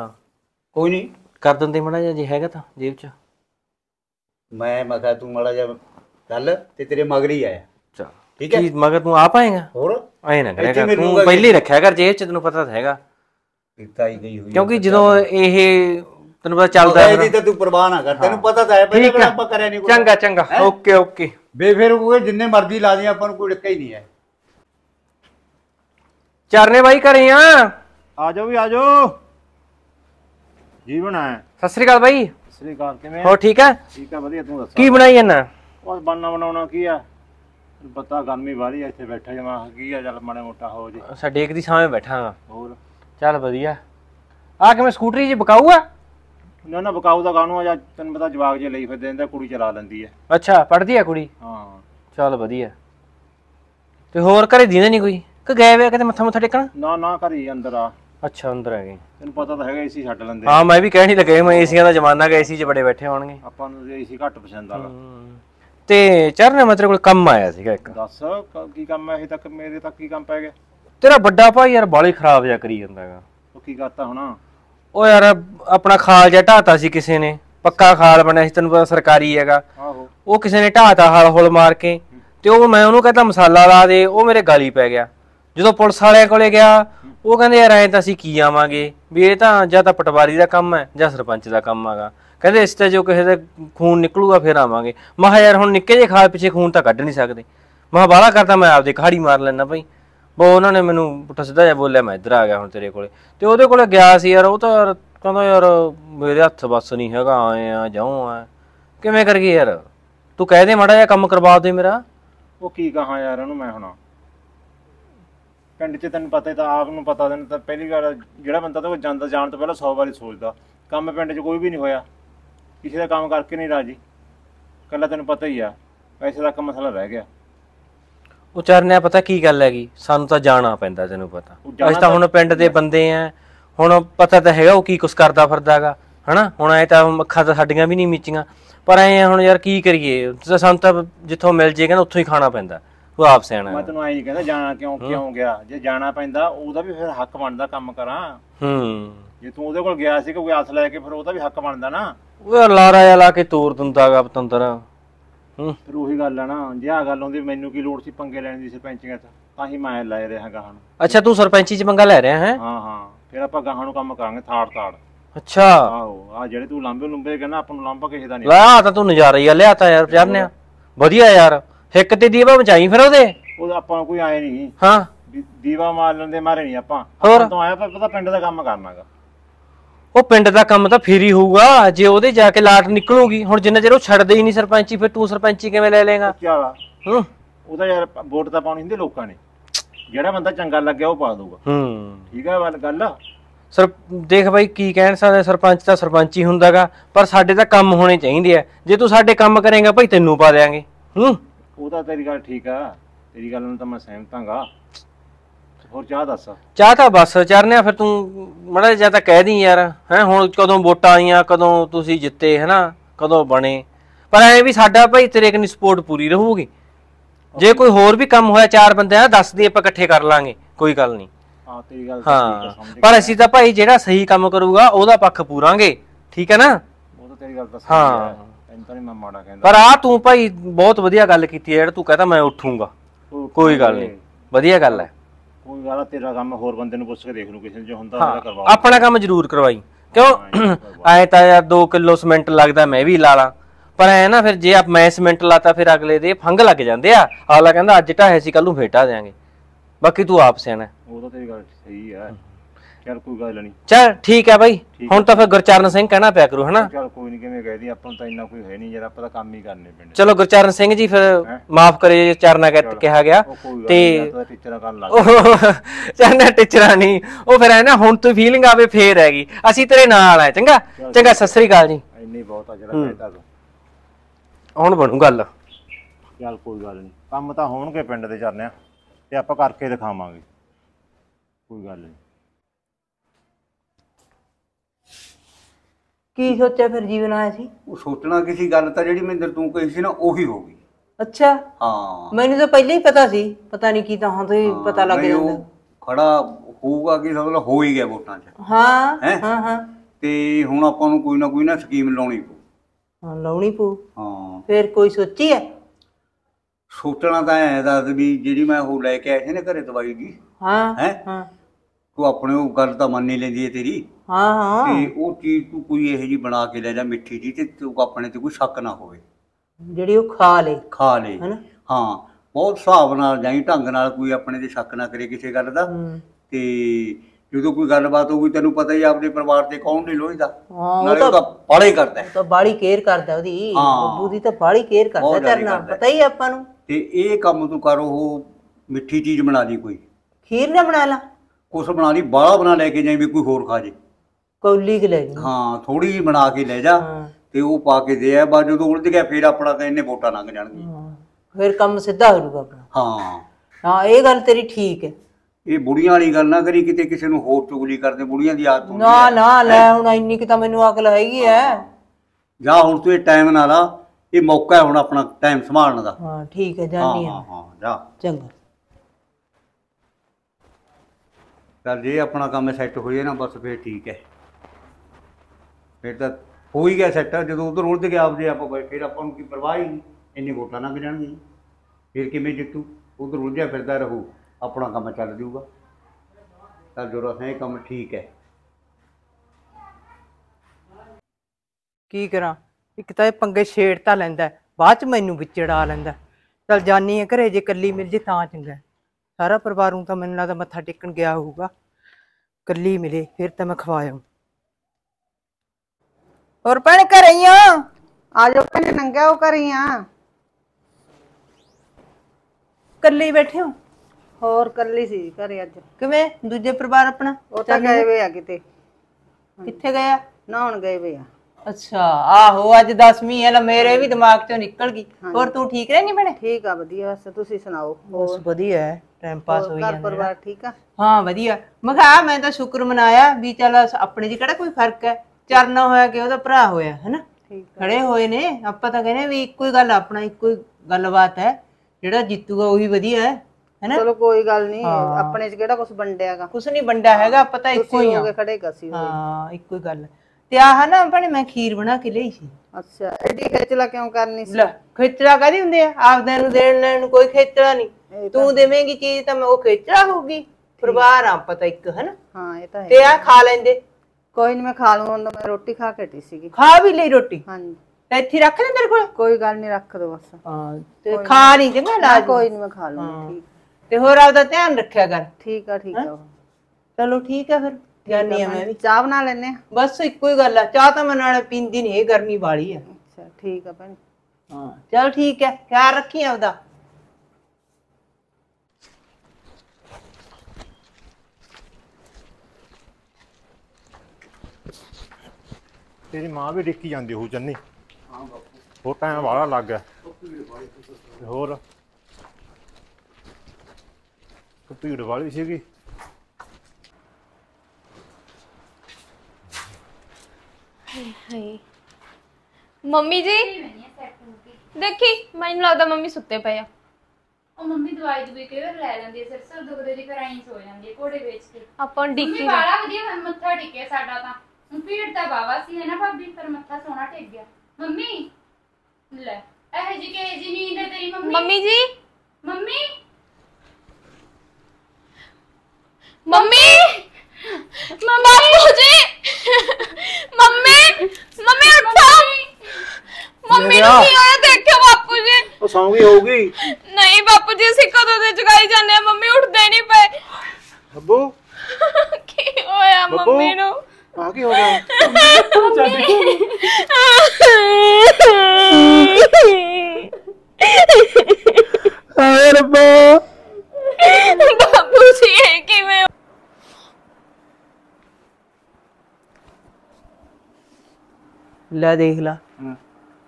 ਕੋਈ ਨਹੀਂ। ਕਰ ਦਿੰਦੇ ਮੜਾ ਜਾ ਜੇ ਹੈਗਾ ਤਾਂ ਜੇਬ 'ਚ। ਮੈਂ ਮੈਂ ਕਿਹਾ ਤੂੰ ਮਾੜਾ ਜਿਹਾ ਚੱਲ ਤੇ ਤੇਰੇ ਮਗਰ ਹੀ ਆਇਆ। ਚਲ। ਠੀਕ ਹੈ? ਕੀ ਮਗਰ ਤੂੰ ਆ ਪਾਏਗਾ ਹੋਰ? ਐ ਨਾ ਕਰਿਆ ਇੱਥੇ ਕਰ ਮਿਲੂੰਗਾ ਤੂੰ। ਪਹਿਲੇ ਹੀ ਰੱਖਿਆ ਕਰ ਜੇਬ 'ਚ ਤੈਨੂੰ ਪਤਾ ਤਾਂ ਹੈਗਾ। ਕੀਤਾ ਹੀ ਗਈ ਹੋਈ ਕਿਉਂਕਿ ਜਦੋਂ ਇਹ ਤੈਨੂੰ ਪਤਾ ਚੱਲਦਾ ਇਹਦੀ ਤਾਂ ਤੂੰ ਪਰਵਾਹ ਨਾ ਕਰ ਤੈਨੂੰ ਪਤਾ ਤਾਂ ਹੈ ਪਹਿਲਾਂ ਠੀਕ ਕਿਹੜਾ ਆ। ਆਪਾਂ ਕਰਿਆ ਨਹੀਂ ਚੰਗਾ ਚੰਗਾ। Okay okay. ਬੇਫੇਰ ਉਹ ਜਿੰਨੇ ਮਰਜ਼ੀ ਲਾ ਦੇ ਆਪਾਂ ਨੂੰ ਕੋਈ ਡਿੱਕਾ ਹੀ ਨਹੀਂ ਹੈ। ਚਰਨੇ ਬਾਈ ਘਰੇ ਆ। ਆ ਜਾਓ ਵੀ ਆ ਜਾਓ। ਜੀਵਨ ਹੈ ਸਤਿ ਸ੍ਰੀ ਅਕਾਲ ਬਾਈ। ਸ੍ਰੀ ਅਕਾਲ ਕਿਵੇਂ ਹੋ ਠੀਕ ਹੈ? ਠੀਕ ਆ ਵਧੀਆ ਤੂੰ ਦੱਸ। ਕੀ ਬਣਾਈ ਜਾਂਦਾ ਉਹ ਬਣਨਾ ਬਣਾਉਣਾ ਕੀ ਆ? ਪਤਾ ਗਰਮੀ ਵਾਲੀ ਆ ਇੱਥੇ ਬੈਠਾ ਜਮਾ ਕੀ ਆ ਚੱਲ ਮਾੜਾ ਮੋਟਾ ਹੋ ਜੇ। ਸਾਡੇ ਇੱਕ ਦੀ ਸਾਹਮਣੇ ਬੈਠਾ ਹਾਂ ਹੋਰ? ਚੱਲ ਵਧੀਆ। ਆ ਕਿਵੇਂ ਸਕੂਟਰੀ ਜੀ ਬਕਾਊ ਆ? ਨਾ ਨਾ ਬਕਾਊ ਦਾ ਗਾਣੂ ਆ ਜਾਂ ਤੈਨੂੰ ਪਤਾ ਜਵਾਗ ਜੇ ਲਈ ਫਿਰਦੇ ਨੇ ਕੁੜੀ ਚਲਾ ਲੈਂਦੀ ਹੈ ਅੱਛਾ ਪੜਦੀ ਆ ਕੁੜੀ? ਹਾਂ। ਚੱਲ ਵਧੀਆ। ਤੇ ਹੋਰ ਘਰੇ ਦੀਨੇ ਨਹੀਂ ਕੋਈ? ਕਿ ਗਏ ਵੇ ਕਿਤੇ ਮੱਥਾ ਮੁੱਥਾ ਟੇਕਣ? ਨਾ ਨਾ ਘਰੀ ਅੰਦਰ ਆ। ਅੱਛਾ ਅੰਦਰ ਹੈਗੇ ਤੈਨੂੰ ਪਤਾ ਤਾਂ ਹੈਗਾ ਏਸੀ ਛੱਡ ਲੈਂਦੇ ਹਾਂ ਮੈਂ ਵੀ ਕਹਿਣ ਹੀ ਲੱਗੇ ਮੈਂ ਏਸੀਆਂ ਦਾ ਜ਼ਮਾਨਾ ਗਾ ਏਸੀ 'ਚ ਬੜੇ ਬੈਠੇ ਹੋਣਗੇ। ਆਪਾਂ ਨੂੰ ਏਸੀ ਘੱਟ ਪਸੰਦ ਆਗਾ ਤੇ ਚਰਨੇ ਮੈਂ ਤੇਰੇ ਕੋਲ ਕੰਮ ਆਇਆ ਸੀਗਾ ਇੱਕ। ਦੱਸ ਕ- ਕੰਮ ਹੈ ਇਹ ਤੱਕ? ਮੇਰੇ ਤੱਕ ਕੀ ਕੰਮ ਪੈ ਗਿਆ? ਤੇਰਾ ਵੱਡਾ ਭਾਈ ਯਾਰ ਬਾਲੀ ਖਰਾਬ ਜਿਹਾ ਕਰੀ ਜਾਂਦਾ ਹੈਗਾ। ਉਹ ਕੀ ਕਰਤਾ ਹੁਣ? ਉਹ ਯਾਰ ਆਪਣਾ ਖਾਲ ਜਿਹਾ ਢਾਤਾ ਸੀ ਕਿਸੇ ਨੇ ਪੱਕਾ ਖਾਲ ਬਣਿਆ ਸੀ ਤੈਨੂੰ ਪਤਾ ਸਰਕਾਰੀ ਹੈਗਾ। ਆਹੋ। ਉਹ ਕਿਸੇ ਨੇ ਢਾਤਾ ਹਲ ਹੁਲ ਮਾਰ ਕੇ ਤੇ ਉਹ ਮੈਂ ਉਹਨੂੰ ਕਹਿੰਦਾ ਮਸਾਲਾ ਲਾ ਦੇ ਉਹ ਮੇਰੇ ਗਾਲੀ ਪੈ ਗਿਆ। ਜਦੋਂ ਪੁਲਿਸ ਵਾਲਿਆਂ ਕੋਲੇ ਗਿਆ ਉਹ ਕਹਿੰਦੇ ਯਾਰ ਐਂ ਤਾਂ ਅਸੀਂ ਕੀ ਆਵਾਂਗੇ? ਵੀ ਇਹ ਤਾਂ ਜਾਂ ਤਾਂ ਪਟਵਾਰੀ ਦਾ ਕੰਮ ਹੈ ਜਾਂ ਸਰਪੰਚ ਦਾ ਕੰਮ ਹੈਗਾ। ਕਹਿੰਦੇ ਇਸ ਤੇ ਜੋ ਕਿਸੇ ਦਾ ਖੂਨ ਨਿਕਲੂਗਾ ਫਿਰ ਆਵਾਂਗੇ। ਮੈਂ ਕਿਹਾ ਯਾਰ ਹੁਣ ਨਿੱਕੇ ਜਿਹੇ ਖਾਲ ਪਿੱਛੇ ਖੂਨ ਤਾਂ ਕੱਢ ਨਹੀਂ ਸਕਦੇ। ਮੈਂ ਬਾਹਲਾ ਕਰਦਾ ਮੈਂ ਆਪਦੇ ਖਾੜੀ ਮਾਰ ਲੈਣਾ ਭਾਈ ਬੋ ਉਹਨਾਂ ਨੇ ਮੈਨੂੰ ਪੁੱਠਾ ਸਿੱਧਾ ਜਿਹਾ ਬੋਲਿਆ, ਮੈਂ ਇੱਧਰ ਆ ਗਿਆ ਹੁਣ ਤੇਰੇ ਕੋਲੇ। ਤੇ ਉਹਦੇ ਕੋਲੇ ਗਿਆ ਸੀ ਯਾਰ, ਉਹ ਤਾਂ ਯਾਰ ਕਹਿੰਦਾ ਯਾਰ, ਮੇਰੇ ਹੱਥ ਬੱਸ ਨਹੀਂ ਹੈਗਾ, ਆਏ ਆ, ਜਾਉਂ ਆ। ਕਿਵੇਂ ਕਰੀਏ ਯਾਰ? ਤੂੰ ਕਹਿ ਦੇ ਮਾੜਾ ਜਿਹਾ ਕੰਮ ਕਰਵਾ ਦੇ ਮੇਰਾ। ਉਹ ਕੀ ਕਹਾਂ ਯਾਰ ਉਹਨੂੰ ਮੈਂ ਹੁਣ? ਪਿੰਡ 'ਚ ਤੈਨੂੰ ਪਤਾ ਤਾਂ, ਆਪ ਨੂੰ ਪਤਾ ਤੈਨੂੰ ਤਾਂ ਪਹਿਲੀ ਵਾਰ ਜਿਹੜਾ ਬੰਦਾ ਤਾਂ ਉਹ ਜਾਂਦਾ, ਜਾਣ ਤੋਂ ਪਹਿਲਾਂ 100 ਵਾਰੀ ਸੋਚਦਾ। ਕੰਮ ਪਿੰਡ 'ਚ ਕੋਈ ਵੀ ਨਹੀਂ ਹੋਇਆ। ਕਿਸੇ ਦਾ ਕੰਮ ਕਰਕੇ ਨਹੀਂ ਰਾਜੀ। ਕੱਲਾ ਤੈਨੂੰ ਪਤਾ ਹੀ ਆ, ਪੈਸੇ ਦਾ ਕੰਮ ਮਸਲਾ ਰਹਿ ਗਿਆ। ਉਹ ਚਰਨਿਆ ਪਤਾ ਕੀ ਗੱਲ ਹੈਗੀ? ਸਾਨੂੰ ਤਾਂ ਜਾਣਾ ਪੈਂਦਾ ਤੈਨੂੰ ਪਤਾ। ਉਹ ਅਸੀਂ ਤਾਂ ਹੁਣ ਪਿੰਡ ਦੇ ਬੰਦੇ ਆ। ਹੁਣ ਪਤਾ ਤਾਂ ਹੈਗਾ ਉਹ ਕੀ ਕੁਛ ਕਰਦਾ ਫਿਰਦਾਗਾ ਹਨਾ? ਹੁਣ ਐ ਤਾਂ ਅੱਖਾਂ ਤਾਂ ਸਾਡੀਆਂ ਵੀ ਨਹੀਂ ਮੀਚੀਆਂ। ਪਰ ਐ ਹੁਣ ਯਾਰ ਕੀ ਕਰੀਏ? ਸਾਨੂੰ ਤਾਂ ਜਿੱਥੋਂ ਮਿਲ ਜੇਗਾ ਨਾ ਉੱਥੋਂ ਹੀ ਖਾਣਾ ਪੈਂਦਾ ਤੂੰ ਆਪ ਸਿਆਣਾ ਮੈਂ ਤੈਨੂੰ ਐਂ ਨਹੀਂ ਕਹਿੰਦਾ ਜਾਣਾ ਕਿਉਂ ਕਿਉਂ ਗਿਆ? ਜੇ ਜਾਣਾ ਪੈਂਦਾ ਉਹਦਾ ਵੀ ਫਿਰ ਹੱਕ ਬਣਦਾ ਕੰਮ ਕਰਾਂ। ਹੂੰ। ਜੇ ਤੂੰ ਉਹਦੇ ਕੋਲ ਗਿਆ ਸੀ ਕੋਈ ਆਸ ਲੈ ਕੇ ਫਿਰ ਉਹਦਾ ਵੀ ਹੱਕ ਬਣਦਾ ਨਾ। ਉਹ ਲਾਰਾ ਲਾ ਕੇ ਤੋਰ ਦਿੰਦਾਗਾ ਪਤੰਦਰ। ਹੂੰ। ਫਿਰ ਉਹੀ ਗੱਲ ਆ ਨਾ ਜੇ ਆ ਗੱਲ ਆਉਂਦੀ ਮੈਨੂੰ ਕੀ ਲੋੜ ਸੀ ਪੰਗੇ ਲੈਣ ਦੀ ਸਰਪੰਚੀਆਂ 'ਚ? ਤਾਂ ਹੀ ਮੈਂ ਲੈ ਰਿਹਾ ਗਾਹਾਂ ਨੂੰ। ਅੱਛਾ ਤੂੰ ਸਰਪੰਚੀ ਚ ਮੰਗਾ ਲੈ ਰਿਹਾ ਹੈ? ਹਾਂ ਹਾਂ। ਫਿਰ ਆਪਾਂ ਗਾਹਾਂ ਨੂੰ ਕੰਮ ਕਰਾਂਗੇ ਥਾੜ ਥਾੜ ਅੱਛਾ। ਆਹੋ ਆ ਜਿਹੜੇ ਤੂੰ ਲਾਂਬੇ ਲੁੰਬੇ ਕਹਿੰਦਾ ਆਪਾਂ ਨੂੰ ਲਾਂਬਾ ਕਿਸੇ ਦਾ ਨਹੀਂ। ਲਾ ਤਾਂ ਤੂੰ ਨਜ਼ਾਰਾ ਹੀ ਆ ਲਿਆਤਾ ਯਾਰ ਚਰਨਿਆ ਵਧੀਆ ਯਾਰ ਹਿੱਕ ਤੇ ਦੀਵਾ ਮਚਾਈ ਫਿਰ ਉਹਦੇ? ਉਹ ਆਪਾਂ ਨੂੰ ਕੋਈ ਆਏ ਨਹੀਂ। ਹਾਂ। ਦੀਵਾ ਮਾਰਨ ਦੇ ਮਾਰੇ ਨਹੀਂ ਆਪਾਂ। ਹੋਰ? ਆਪਾਂ ਤੋਂ ਆਇਆ ਪਰ ਪਤਾ ਪਿੰਡ ਦਾ ਕੰਮ ਕਰਨਾਗਾ ਉਹ ਪਿੰਡ ਦਾ ਕੰਮ ਤਾਂ ਫੇਰ ਹੀ ਹੋਊਗਾ ਜੇ ਉਹਦੇ ਜਾ ਕੇ ਲਾਟ ਨਿਕਲੂਗੀ। ਹੁਣ ਜਿੰਨਾ ਚਿਰ ਉਹ ਛੱਡਦੇ ਹੀ ਨਹੀਂ ਸਰਪੰਚੀ ਫਿਰ ਤੂੰ ਸਰਪੰਚੀ ਕਿਵੇਂ ਲੈ ਲੇਗਾ ਕਿਆ ਹੂੰ। ਉਹਦਾ ਯਾਰ ਵੋਟ ਤਾਂ ਪਾਉਣੀ ਹੁੰਦੀ ਲੋਕਾਂ ਨੇ। ਜਿਹੜਾ ਬੰਦਾ ਚੰਗਾ ਲੱਗਿਆ ਉਹ ਪਾ ਦੂਗਾ ਹੂੰ। ਠੀਕ ਹੈ ਗੱਲ ਗੱਲ? ਸਰ ਦੇਖ ਬਾਈ ਕੀ ਕਹਿਣ ਸਕਦੇ ਸਰਪੰਚ ਤਾਂ ਸਰਪੰਚ ਹੀ ਹੁੰਦਾਗਾ ਪਰ ਸਾਡੇ ਤਾਂ ਕੰਮ ਹੋਣੇ ਚਾਹੀਦੇ ਆ। ਜੇ ਤੂੰ ਸਾਡੇ ਕੰਮ ਕਰੇਗਾ ਭਾਈ ਤੈਨੂੰ ਪਾ ਦੇਾਂਗੇ ਹੂੰ। ਉਹ ਤਾਂ ਤੇਰੀ ਗੱਲ ਠੀਕ ਆ। ਤੇਰੀ ਗੱਲ ਨੂੰ ਤਾਂ ਮੈਂ ਸਹਿਮਤ ਹਾਂਗਾ ਹੋਰ ਚਾਹ ਦੱਸ। ਚਾਹ ਤਾਂ ਬਸ ਚਰਨਿਆ ਫਿਰ ਤੂੰ ਮੜਾ ਜਾਂ ਤਾਂ ਕਹਿ ਦੀ ਯਾਰ ਹੈ ਹੁਣ ਕਦੋਂ ਵੋਟਾਂ ਆਈਆਂ ਕਦੋਂ ਤੁਸੀਂ ਜਿੱਤੇ ਹੈਨਾ ਕਦੋਂ ਬਣੇ। ਪਰ ਐ ਵੀ ਸਾਡਾ ਭਾਈ ਤੇਰੇ ਕਨੀ ਸਪੋਰਟ ਪੂਰੀ ਰਹੂਗੀ। ਜੇ ਕੋਈ ਹੋਰ ਵੀ ਕੰਮ ਹੋਇਆ ਚਾਰ ਬੰਦੇ ਆ ਦੱਸ ਦੀ ਆਪਾਂ ਇਕੱਠੇ ਕਰ ਲਾਂਗੇ ਕੋਈ ਗੱਲ ਨਹੀਂ। ਹਾਂ ਤੇਰੀ ਗੱਲ ਪਰ ਅਸੀਂ ਤਾਂ ਭਾਈ ਜਿਹੜਾ ਸਹੀ ਕੰਮ ਕਰੂਗਾ ਉਹਦਾ ਪੱਖ ਪੂਰਾਂਗੇ ਠੀਕ ਹੈ ਨਾ? ਉਹ ਤਾਂ ਤੇਰੀ ਗੱਲ ਤਾਂ ਸਹੀ ਹਾਂ। ਹੈ ਤੈਨੂੰ ਤਾਂ ਨਹੀਂ ਮੈਂ ਮਾੜਾ ਕਹਿੰਦਾ। ਪਰ ਆ ਤੂੰ ਭਾਈ ਬਹੁਤ ਵਧੀਆ ਗੱਲ ਕੀਤੀ ਹੈ ਜਿਹੜਾ ਤੂੰ ਕਹਤਾ ਮੈਂ ਉੱਠੂਗਾ। ਕੋਈ ਗੱਲ ਨਹੀਂ ਵਧੀਆ ਗੱਲ ਹੈ। ਕੋਈ ਗੱਲ ਆ, ਤੇਰਾ ਕੰਮ ਹੋਰ ਬੰਦੇ ਨੂੰ ਪੁੱਛ ਕੇ ਦੇਖ ਲੂ ਕਿਸੇ ਨੂੰ ਜੇ ਹੁੰਦਾ ਹਾਂ ਮੇਰਾ ਕਰਵਾ ਆਪਣਾ ਕੰਮ ਜ਼ਰੂਰ ਕਰਵਾਈ। ਕਿਉਂ? ਐ ਤਾਂ ਯਾਰ 2 ਕਿਲੋ ਸੀਮੈਂਟ ਲੱਗਦਾ ਮੈਂ ਵੀ ਲਾ ਲਾਂ। ਪਰ ਐ ਨਾ ਫਿਰ ਜੇ ਆਪ ਮੈਂ ਸੀਮੈਂਟ ਲਾਤਾ ਫਿਰ ਅਗਲੇ ਦੇ ਫੰਗ ਲੱਗ ਜਾਂਦੇ ਆ। ਅਗਲਾ ਕਹਿੰਦਾ ਅੱਜ ਢਾਹੇ ਸੀ ਕੱਲ ਨੂੰ ਫੇਟਾ ਦੇਾਂਗੇ। ਬਾਕੀ ਤੂੰ ਆਪ ਸਿਆਣਾ। ਉਹ ਤਾਂ ਤੇਰੀ ਗੱਲ ਸਹੀ ਹੈ ਚੱਲ ਕੋਈ ਗੱਲ ਨਹੀਂ ਚਲ ਠੀਕ ਹੈ ਬਾਈ। ਹੁਣ ਤਾਂ ਫਿਰ ਗੁਰਚਰਨ ਸਿੰਘ ਕਹਿਣਾ ਪਿਆ ਕਰੂ ਹਨਾ? ਚੱਲ ਕੋਈ ਨਹੀਂ ਕਿਵੇਂ ਕਹਿਦੀ ਆਪਾਂ ਨੂੰ ਤਾਂ ਇੰਨਾ ਕੋਈ ਹੈ ਨਹੀਂ ਯਾਰ ਆਪਾਂ ਤਾਂ ਕੰਮ ਹੀ ਕਰਨੇ ਪਿੰਡ। ਚਲੋ ਗੁਰਚਰਨ ਸਿੰਘ ਜੀ ਫਿਰ ਮਾਫ ਕਰਿਓ ਜੇ ਚਰਨਾ ਕਹਿ- ਕਿਹਾ ਗਿਆ। ਤੇ ਟੀਚਰਾਂ ਕਰਨ ਲੱਗ ਚਰਨਾ ਟਿਚਰਾ ਨਹੀਂ ਉਹ ਫਿਰ ਐ ਨਾ ਹੁਣ ਤੂੰ ਫੀਲਿੰਗ ਆਵੇ ਫੇਰ ਹੈਗੀ ਅਸੀਂ ਤੇਰੇ ਨਾਲ ਆ ਚੰਗਾ? ਚੰਗਾ ਸਤਿ ਸ੍ਰੀ ਅਕਾਲ ਜੀ। ਇੰਨੀ ਬਹੁਤ ਆ ਜਿਹੜਾ ਕਹਿਤਾ ਤੂੰ। ਹੁਣ ਬਣੂ ਗੱਲ। ਚੱਲ ਕੋਈ ਗੱਲ ਨਹੀਂ ਕੰਮ ਤਾਂ ਹੋਣਗੇ ਪਿੰਡ ਦੇ ਚਰਨਿਆ ਤੇ ਆਪਾਂ ਕਰਕੇ ਦਿਖਾਵਾਂਗੇ। ਕੋਈ ਗੱਲ ਨਹੀਂ ਕੀ ਸੋਚਿਆ ਫਿਰ ਜੀਵਨ ਆਇਆ ਸੀ? ਉਹ ਸੋਚਣਾ ਕਿਸੇ ਗੱਲ ਤਾਂ ਜਿਹੜੀ ਮਹਿੰਦਰ ਤੂੰ ਕਹੀ ਸੀ ਨਾ ਉਹੀ ਹੋ ਗਈ। ਅੱਛਾ। ਹਾਂ। ਮੈਨੂੰ ਤਾਂ ਪਹਿਲਾਂ ਹੀ ਪਤਾ ਸੀ ਪਤਾ ਨਹੀਂ ਕੀ ਤਾਂ ਹਾਂ ਤੋਂ ਪਤਾ ਲੱਗ ਨਹੀਂ, ਉਹ ਜਾਂਦਾ ਖੜਾ ਹੋਊਗਾ ਕਿ ਸਮਝ ਲਾ ਹੋ ਹੀ ਗਿਆ ਵੋਟਾਂ 'ਚ। ਹਾਂ ਹੈਂ? ਹਾਂ ਹਾਂ। ਤੇ ਹੁਣ ਆਪਾਂ ਨੂੰ ਕੋਈ ਨਾ ਕੋਈ ਨਾ ਸਕੀਮ ਲਾਉਣੀ ਪਊ। ਹਾਂ ਲਾਉਣੀ ਪਊ। ਹਾਂ। ਫਿਰ ਕੋਈ ਸੋਚੀ ਹੈ ਸੋਚਣਾ ਤਾਂ ਐ ਦੱਸ ਵੀ ਜਿਹੜੀ ਮੈਂ ਉਹ ਲੈ ਕੇ ਆਇਆ ਸੀ ਨਾ ਘਰੇ ਦਵਾਈ ਦੀ। ਹਾਂ ਹੈ? ਹਾਂ। ਤੂੰ ਆਪਣੇ ਉਹ ਗੱਲ ਤਾਂ ਮੰਨ ਹੀ ਲੈਂਦੀ ਹੈ ਤੇਰੀ। ਹਾਂ ਹਾਂ। ਤੇ ਉਹ ਚੀਜ਼ ਤੂੰ ਕੋਈ ਇਹੋ ਜੀ ਬਣਾ ਕੇ ਲੈ ਜਾ ਮਿੱਠੀ ਜੀ ਤੇ ਤੂੰ ਆਪਣੇ ਤੇ ਕੋਈ ਸ਼ੱਕ ਨਾ ਹੋਵੇ। ਜਿਹੜੀ ਉਹ ਖਾ ਲੇ। ਖਾ ਲੈ। ਹਾਂ ਬਹੁਤ ਹਿਸਾਬ ਨਾਲ ਜਾਈ ਢੰਗ ਨਾਲ ਕੋਈ ਆਪਣੇ ਤੇ ਸ਼ੱਕ ਨਾ ਕਰੇ ਕਿਸੇ ਗੱਲ ਦਾ। ਤੇ ਜਦੋਂ ਕੋਈ ਗੱਲਬਾਤ ਹੋਊਗੀ ਤੈਨੂੰ ਪਤਾ ਹੀ ਆਪਣੇ ਪਰਿਵਾਰ ਤੇ ਕੌਣ ਨਹੀਂ ਲੋਹੀਦਾ ਹਾਂ ਉਹ ਨਾਲੇ ਤਾਂ ਉਹ ਤਾਂ ਬਾਲੇ ਕਰਦਾ। ਹੈ। ਤਾਂ ਬਾੜੀ ਕੇਅਰ ਕਰਦਾ ਉਹਦੀ। ਬੱਬੂ ਦੀ ਤਾਂ ਬਾੜੀ ਕੇਅਰ ਕਰਦਾ ਕਰਨਾ ਕਰਦਾ। ਪਤਾ ਹੈ ਆਪਾਂ ਨੂੰ। ਤੇ ਇਹ ਕੰਮ ਤੂੰ ਕਰ ਉਹ ਮਿੱਠੀ ਚੀਜ਼ ਬਣਾ ਲਈ ਕੋਈ। ਖੀਰ ਨਾ ਬਣਾ ਲਾ। ਕੁਛ ਬਣਾ ਲਈ ਬਾਹਲਾ ਬਣਾ ਲੈ ਕੇ ਜਾਈ ਵੀ ਕੋਈ ਹੋਰ ਖਾ ਜੇ। ਕੌਲੀ ਕਿ ਲੈ ਜੀ ਹਾਂ ਥੋੜੀ ਜਿਹੀ ਬਣਾ ਕੇ ਲੈ ਜਾ ਹਾਂ। ਤੇ ਉਹ ਪਾ ਕੇ ਦੇ ਆ ਬਾਅਦ ਜਦੋਂ ਉਲਝ ਗਿਆ ਫੇਰ ਆਪਣਾ ਤਾਂ ਇਹਨੇ ਵੋਟਾਂ ਲੰਘ ਜਾਣਗੀਆਂ। ਹਾਂ। ਫਿਰ ਕੰਮ ਸਿੱਧਾ ਹੋ ਜਾਊਗਾ ਆਪਣਾ। ਹਾਂ। ਹਾਂ ਇਹ ਗੱਲ ਤੇਰੀ ਠੀਕ ਹੈ। ਇਹ ਬੁੜੀਆਂ ਵਾਲੀ ਗੱਲ ਨਾ ਕਰੀ ਕਿਤੇ ਕਿਸੇ ਨੂੰ ਹੋਰ ਚੁਗਲੀ ਕਰਦੇ ਬੁੜੀਆਂ ਦੀ ਆਦਤ ਹੁੰਦੀ ਨਾ ਨਾ ਲੈ ਹੁਣ ਇੰਨੀ ਕਿ ਤਾਂ ਮੈਨੂੰ ਅਕਲ ਹੈਗੀ ਹੈ। ਜਾ ਹੁਣ ਤੂੰ ਇਹ ਟਾਈਮ ਨਾਲ ਆ ਇਹ ਮੌਕਾ ਹੈ ਹੁਣ ਆਪਣਾ ਟਾਈਮ ਸੰਭਾਲਣ ਦਾ। ਹਾਂ ਠੀਕ ਹੈ ਹਾਂ ਜਾਨੀ ਹਾਂ ਹਾਂ ਜਾ। ਚੰਗਾ। ਚੱਲ ਜੇ ਆਪਣਾ ਕੰਮ ਸੈੱਟ ਹੋ ਜਾਏ ਨਾ ਬਸ ਫਿਰ ਠੀਕ ਹੈ। ਫਿਰ ਤਾਂ ਹੋ ਹੀ ਗਿਆ ਸੈੱਟ ਜਦੋਂ ਉਧਰ ਉਲਝ ਗਿਆ ਆਪਦੇ ਆਪ, ਫਿਰ ਆਪਾਂ ਨੂੰ ਕੀ ਪਰਵਾਹ ਹੀ ਨਹੀਂ, ਇੰਨੀ ਵੋਟਾਂ ਲੰਘ ਜਾਣਗੀਆਂ। ਫਿਰ ਕਿਵੇਂ ਜਿੱਤੂ? ਉਧਰ ਉਲਝਿਆ ਫਿਰਦਾ ਰਹੂ, ਆਪਣਾ ਕੰਮ ਚੱਲ ਜੂਗਾ ਤਾਂ ਜੋ ਰਸਾਂ ਇਹ ਕੰਮ ਠੀਕ ਹੈ। ਕੀ ਕਰਾਂ? ਇੱਕ ਤਾਂ ਇਹ ਪੰਗੇ ਛੇੜ ਤਾਂ ਲੈਂਦਾ ਬਾਅਦ ਚ ਮੈਨੂੰ ਵਿਚੜਾ ਲੈਂਦਾ ਚਲ ਜਾਨੀ ਆ ਘਰੇ, ਜੇ ਕੱਲੀ ਮਿਲ ਜੇ ਤਾਂ ਚੰਗਾ ਸਾਰਾ ਪਰਿਵਾਰ ਨੂੰ ਤਾਂ ਮੈਨੂੰ ਲੱਗਦਾ ਮੱਥਾ ਟੇਕਣ ਗਿਆ ਹੋਊਗਾ। ਕੱਲੀ ਮਿਲੇ ਫਿਰ ਤਾਂ ਮੈਂ ਖਵਾਇਆ ਹੋਰ ਭੈਣ ਘਰੇ ਹੀ ਆ? ਆ ਜਾਓ ਭੈਣੇ ਨੰਗਾ ਉਹ ਕਰੀਆਂ ਕੱਲੀ ਬੈਠੇ ਹੋ? ਹੋਰ ਕੱਲੀ ਸੀ ਘਰੇ ਅੱਜ। ਕਿਵੇਂ? ਦੂਜੇ ਪਰਿਵਾਰ ਆਪਣਾ? ਉਹ ਤਾਂ ਗਏ ਵੇ ਆ ਕਿਤੇ। ਕਿੱਥੇ ਗਿਆ ਨਹਾਉਣ ਗਏ ਵੇ ਆ। ਅੱਛਾ ਆਹੋ ਅੱਜ 10ਵੀਂ ਹੈ ਲੈ ਮੇਰੇ ਵੀ ਦਿਮਾਗ ਚੋਂ ਨਿਕਲ ਗਈ। ਹੋਰ ਤੂੰ ਠੀਕ ਰਹਿ ਨਹੀਂ ਬਣੇ ਠੀਕ ਆ ਵਧੀਆ ਬਸ ਤੁਸੀਂ ਸੁਣਾਓ? ਬਸ ਵਧੀਆ ਹੈ ਟਾਈਮ ਪਾਸ ਹੋਈ ਘਰ ਜਾਂਦਾ ਪਰਿਵਾਰ ਠੀਕ ਆ? ਹਾਂ ਵਧੀਆ। ਮੈਂ ਕਿਹਾ ਮੈਂ ਤਾਂ ਸ਼ੁਕਰ ਮਨਾਇਆ ਵੀ ਚੱਲ ਆਪਣੇ ਜੀ ਕਿਹੜਾ ਕੋਈ ਫ਼ਰਕ ਹੈ? ਚਰਨਾ ਹੋਇਆ ਕਿ ਉਹਦਾ ਭਰਾ ਹੋਇਆ ਹੈਨਾ? ਖੜੇ ਹੋਏ ਨੇ ਆਪਾਂ ਤਾਂ ਕਹਿੰਦੇ ਵੀ ਇੱਕੋ ਹੀ ਗੱਲ ਆਪਣਾ ਇੱਕੋ ਹੀ ਗੱਲਬਾਤ ਹੈ। ਜਿਹੜਾ ਜਿੱਤੂਗਾ ਉਹੀ ਵਧੀਆ ਹੈ ਹੈਨਾ? ਚਲੋ ਕੋਈ ਗੱਲ ਨਹੀਂ ਆਪਣੇ ਚ ਕਿਹੜਾ ਕੁਝ ਵੰਡਿਆਗਾ ਕੁਛ ਨਹੀਂ ਵੰਡਿਆ ਹੈਗਾ ਆਪਾਂ ਤਾਂ ਇੱਕੋ ਹੀ ਆ ਖੜੇ ਹੋਏ ਹਾਂ ਇੱਕੋ ਹੀ ਗੱਲ ਹੈ। ਤੇ ਆਹ ਨਾ ਭਣੇ ਮੈਂ ਖੀਰ ਬਣਾ ਕੇ ਲਈ ਸੀ। ਅੱਛਾ ਐਡੀ ਖੇਚਲਾ ਕਿਉਂ ਕਰਨੀ ਸੀ? ਲੈ ਖੇਚੜਾ ਕਾਦੀ ਹੁੰਦੇ ਆ? ਆਪਦਿਆਂ ਨੂੰ ਦੇਣ ਲੈਣ ਨੂੰ ਕੋਈ ਖੇਚੜਾ ਨਹੀਂ। ਤੂੰ ਦੇਵੇਂਗੀ ਚੀਜ਼ ਤਾਂ ਮੈਂ ਉਹ ਖੇਚੜਾ ਹੋਊਗੀ। ਪਰਿਵਾਰ ਆ ਆਪਾਂ ਤਾਂ ਇੱਕ ਹੈਨਾ? ਹਾਂ ਇਹ ਤਾਂ ਹੈ। ਤੇ ਆ ਖਾ ਲੈਂਦੇ। ਕੋਈ ਨਹੀਂ ਮੈਂ ਖਾ ਲੂੰ ਤਾਂ ਮੈਂ ਰੋਟੀ ਖਾ ਕੇ ਹਟੀ ਸੀਗੀ। ਖਾ ਵੀ ਲਈ ਰੋਟੀ? ਹਾਂਜੀ। ਇੱਥੇ ਰੱਖ ਲੈ ਤੇਰੇ ਕੋਲ? ਕੋਈ ਗੱਲ ਨਹੀਂ ਰੱਖ ਦੋ ਬਸ। ਹਾਂ ਤੇ ਖਾ ਨਹੀਂ ਚੰਗਾ ਲਾਜ ਕੋਈ ਨਹੀਂ ਮੈਂ ਖਾ ਲੂੰਗੀ ਠੀਕ। ਤੇ ਹੋਰ ਆਪਦਾ ਧਿਆਨ ਰੱਖਿਆ ਕਰ। ਠੀਕ ਆ ਠੀਕ ਆ। ਚਲੋ ਠੀਕ ਹੈ ਫਿਰ। ਜਾਨੀ ਆ ਮੈਂ ਵੀ। ਚਾਹ ਬਣਾ ਲੈਨੇ ਆ? ਬਸ ਇੱਕੋ ਹੀ ਗੱਲ ਆ। ਚਾਹ ਤਾਂ ਮੈਂ ਨਾਲ ਪੀਂਦੀ ਨਹੀਂ ਇਹ ਗਰਮੀ ਵਾਲੀ ਆ। ਅੱਛਾ ਠੀਕ ਆ ਭੈਣ। ਹਾਂ ਚਲ ਠੀਕ ਹੈ ਖਿਆਲ ਰੱਖੀ ਆਪਦਾ। ਤੇਰੀ ਮਾਂ ਵੀ ਡਿੱਕੀ ਜਾਂਦੀ ਹੋਊ ਚੰਨੀ। ਹਾਂ ਬਾਪੂ ਹੋਰ ਟਾਈਮ ਵਾਲਾ ਲੱਗ ਗਿਆ। ਤੇ ਹੋਰ? ਭੀੜ ਵਾਲੀ ਸੀਗੀ। ਹਾਏ ਮੰਮੀ ਜੀ? ਦੇਖੀ ਮੈਨੂੰ ਲੱਗਦਾ ਮੰਮੀ ਸੁੱਤੇ ਪਏ ਆ। ਉਹ ਮੰਮੀ ਦਵਾਈ ਦਵਾਈ ਕਈ ਵਾਰ ਲੈ ਲੈਂਦੀ ਹੈ ਸਿਰ ਸਿਰ ਦੁਖਦੇ ਦੀ ਐਂ ਸੋ ਜਾਂਦੀ ਹੈ ਕੋੜੇ ਵੇਚ ਕੇ। ਆਪਾਂ ਨੂੰ ਮੰਮੀ ਡਿੱਕੀ ਬਾਲਾ ਵਧੀਆ ਮੈਂ ਮੱਥਾ ਟੇਕਿਆ ਸਾਡਾ ਤਾਂ। ਹੁਣ ਭੀੜ ਦਾ ਬਾਵਾ ਸੀ ਹੈ ਨਾ ਭਾਬੀ? ਫਿਰ ਮੱਥਾ ਸੋਹਣਾ ਟੇਕ ਗਿਆ। ਮੰਮੀ ਲੈ ਇਹ ਜੀ ਕਿ ਜੀ ਨੀਂਦ ਹੈ ਤੇਰੀ mummy? Mummy ji? Mummy! Mummy! ਬਾਪੂ ਜੀ! ਮੰਮੀ ਉੱਠੋ। ਮੰਮੀ ਨੂੰ ਕੀ ਹੋਇਆ ਦੇਖਿਓ ਬਾਪੂ ਜੀ। ਉਹ ਸੌਂਗੀ ਹੋਊਗੀ। ਨਹੀਂ ਬਾਪੂ ਜੀ ਅਸੀਂ ਕਦੋਂ ਦੇ ਜਗਾਈ ਜਾਂਦੇ ਆ ਮੰਮੀ ਉੱਠਦੇ ਨਹੀਂ ਪਏ। ਬੱਬੂ। ਕੀ ਹੋਇਆ। ਮੰਮੀ ਨੂੰ? ਆ ਕੀ ਹੋ ਗਿਆ? ਹਾਏ ਰੱਬਾ। ਬਾਪੂ ਜੀ ਇਹ ਕਿਵੇਂ ਲੈ ਦੇਖ ਲਾ। ਹਾਂ।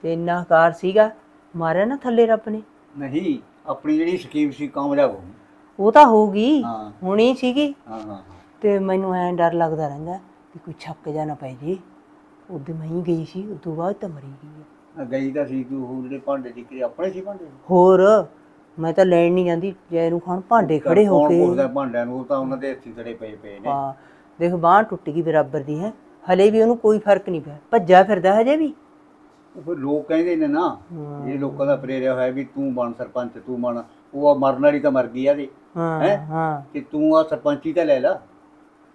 ਤੇ ਇੰਨਾ ਹਕਾਰ ਸੀਗਾ ਮਾਰਿਆ ਨਾ ਥੱਲੇ ਰੱਬ ਨੇ। ਨਹੀਂ ਆਪਣੀ ਜਿਹੜੀ ਸਕੀਮ ਸੀ ਕਾਮਯਾਬ ਹੋ ਗਈ। ਉਹ ਤਾਂ ਹੋਊਗੀ। ਹਾਂ। ਹੁਣੀ ਸੀਗੀ। ਹਾਂ ਹਾਂ ਤੇ ਮੈਨੂੰ ਐਂ ਡਰ ਲੱਗਦਾ ਰਹਿੰਦਾ ਕਿ ਕੋਈ ਛੱਕ ਜਾ ਨਾ ਪੈ ਜੇ। ਉਦੋਂ ਮੈਂ ਹੀ ਗਈ ਸੀ ਉਦੋਂ ਬਾਅਦ ਤਾਂ ਮਰੀ ਗਈ। ਹਾਂ। ਗਈ ਤਾਂ ਸੀ ਤੂੰ ਉਹ ਜਿਹੜੇ ਭਾਂਡੇ ਦੀ ਕਿ ਆਪਣੇ ਸੀ ਭਾਂਡੇ? ਹੋਰ ਮੈਂ ਤਾਂ ਲੈਣ ਨਹੀਂ ਜਾਂਦੀ ਜੈ ਨੂੰ ਖਾਣ ਭਾਂਡੇ ਖੜੇ ਹੋ ਕੌਣ ਕੇ। ਪੁੱਛਦਾ ਭਾਂਡਿਆਂ ਨੂੰ? ਉਹ ਤਾਂ ਉਹਨਾਂ ਦੇ ਹੱਥੀ ਖੜੇ ਪਏ ਪਏ ਨੇ। ਹਾਂ। ਦੇਖ ਬਾਂਹ ਟੁੱਟ ਗਈ ਬਰਾਬਰ ਦੀ ਹੈ। ਹਲੇ ਵੀ ਉਹਨੂੰ ਕੋਈ ਫ਼ਰਕ ਨਹੀਂ ਪਿਆ। ਭੱਜਾ ਫਿਰਦਾ ਹਜੇ ਵੀ। ਉਹ ਫਿਰ ਲੋਕ ਕਹਿੰਦੇ ਨੇ ਨਾ ਇਹ ਲੋਕਾਂ ਦਾ ਪ੍ਰੇਰਿਆ ਹੋਇਆ ਵੀ ਤੂੰ ਬਣ ਸਰਪੰਚ ਤੂੰ ਬਣ। ਉਹ ਆ ਮਰਨ ਵਾਲੀ ਤਾਂ ਮਰ ਗਈ ਆ ਦੀ ਹਾਂ ਹੈਂ? ਹਾਂ। ਕਿ ਤੂੰ ਆ ਸਰਪੰਚੀ ਤਾਂ ਲੈ ਲਾ।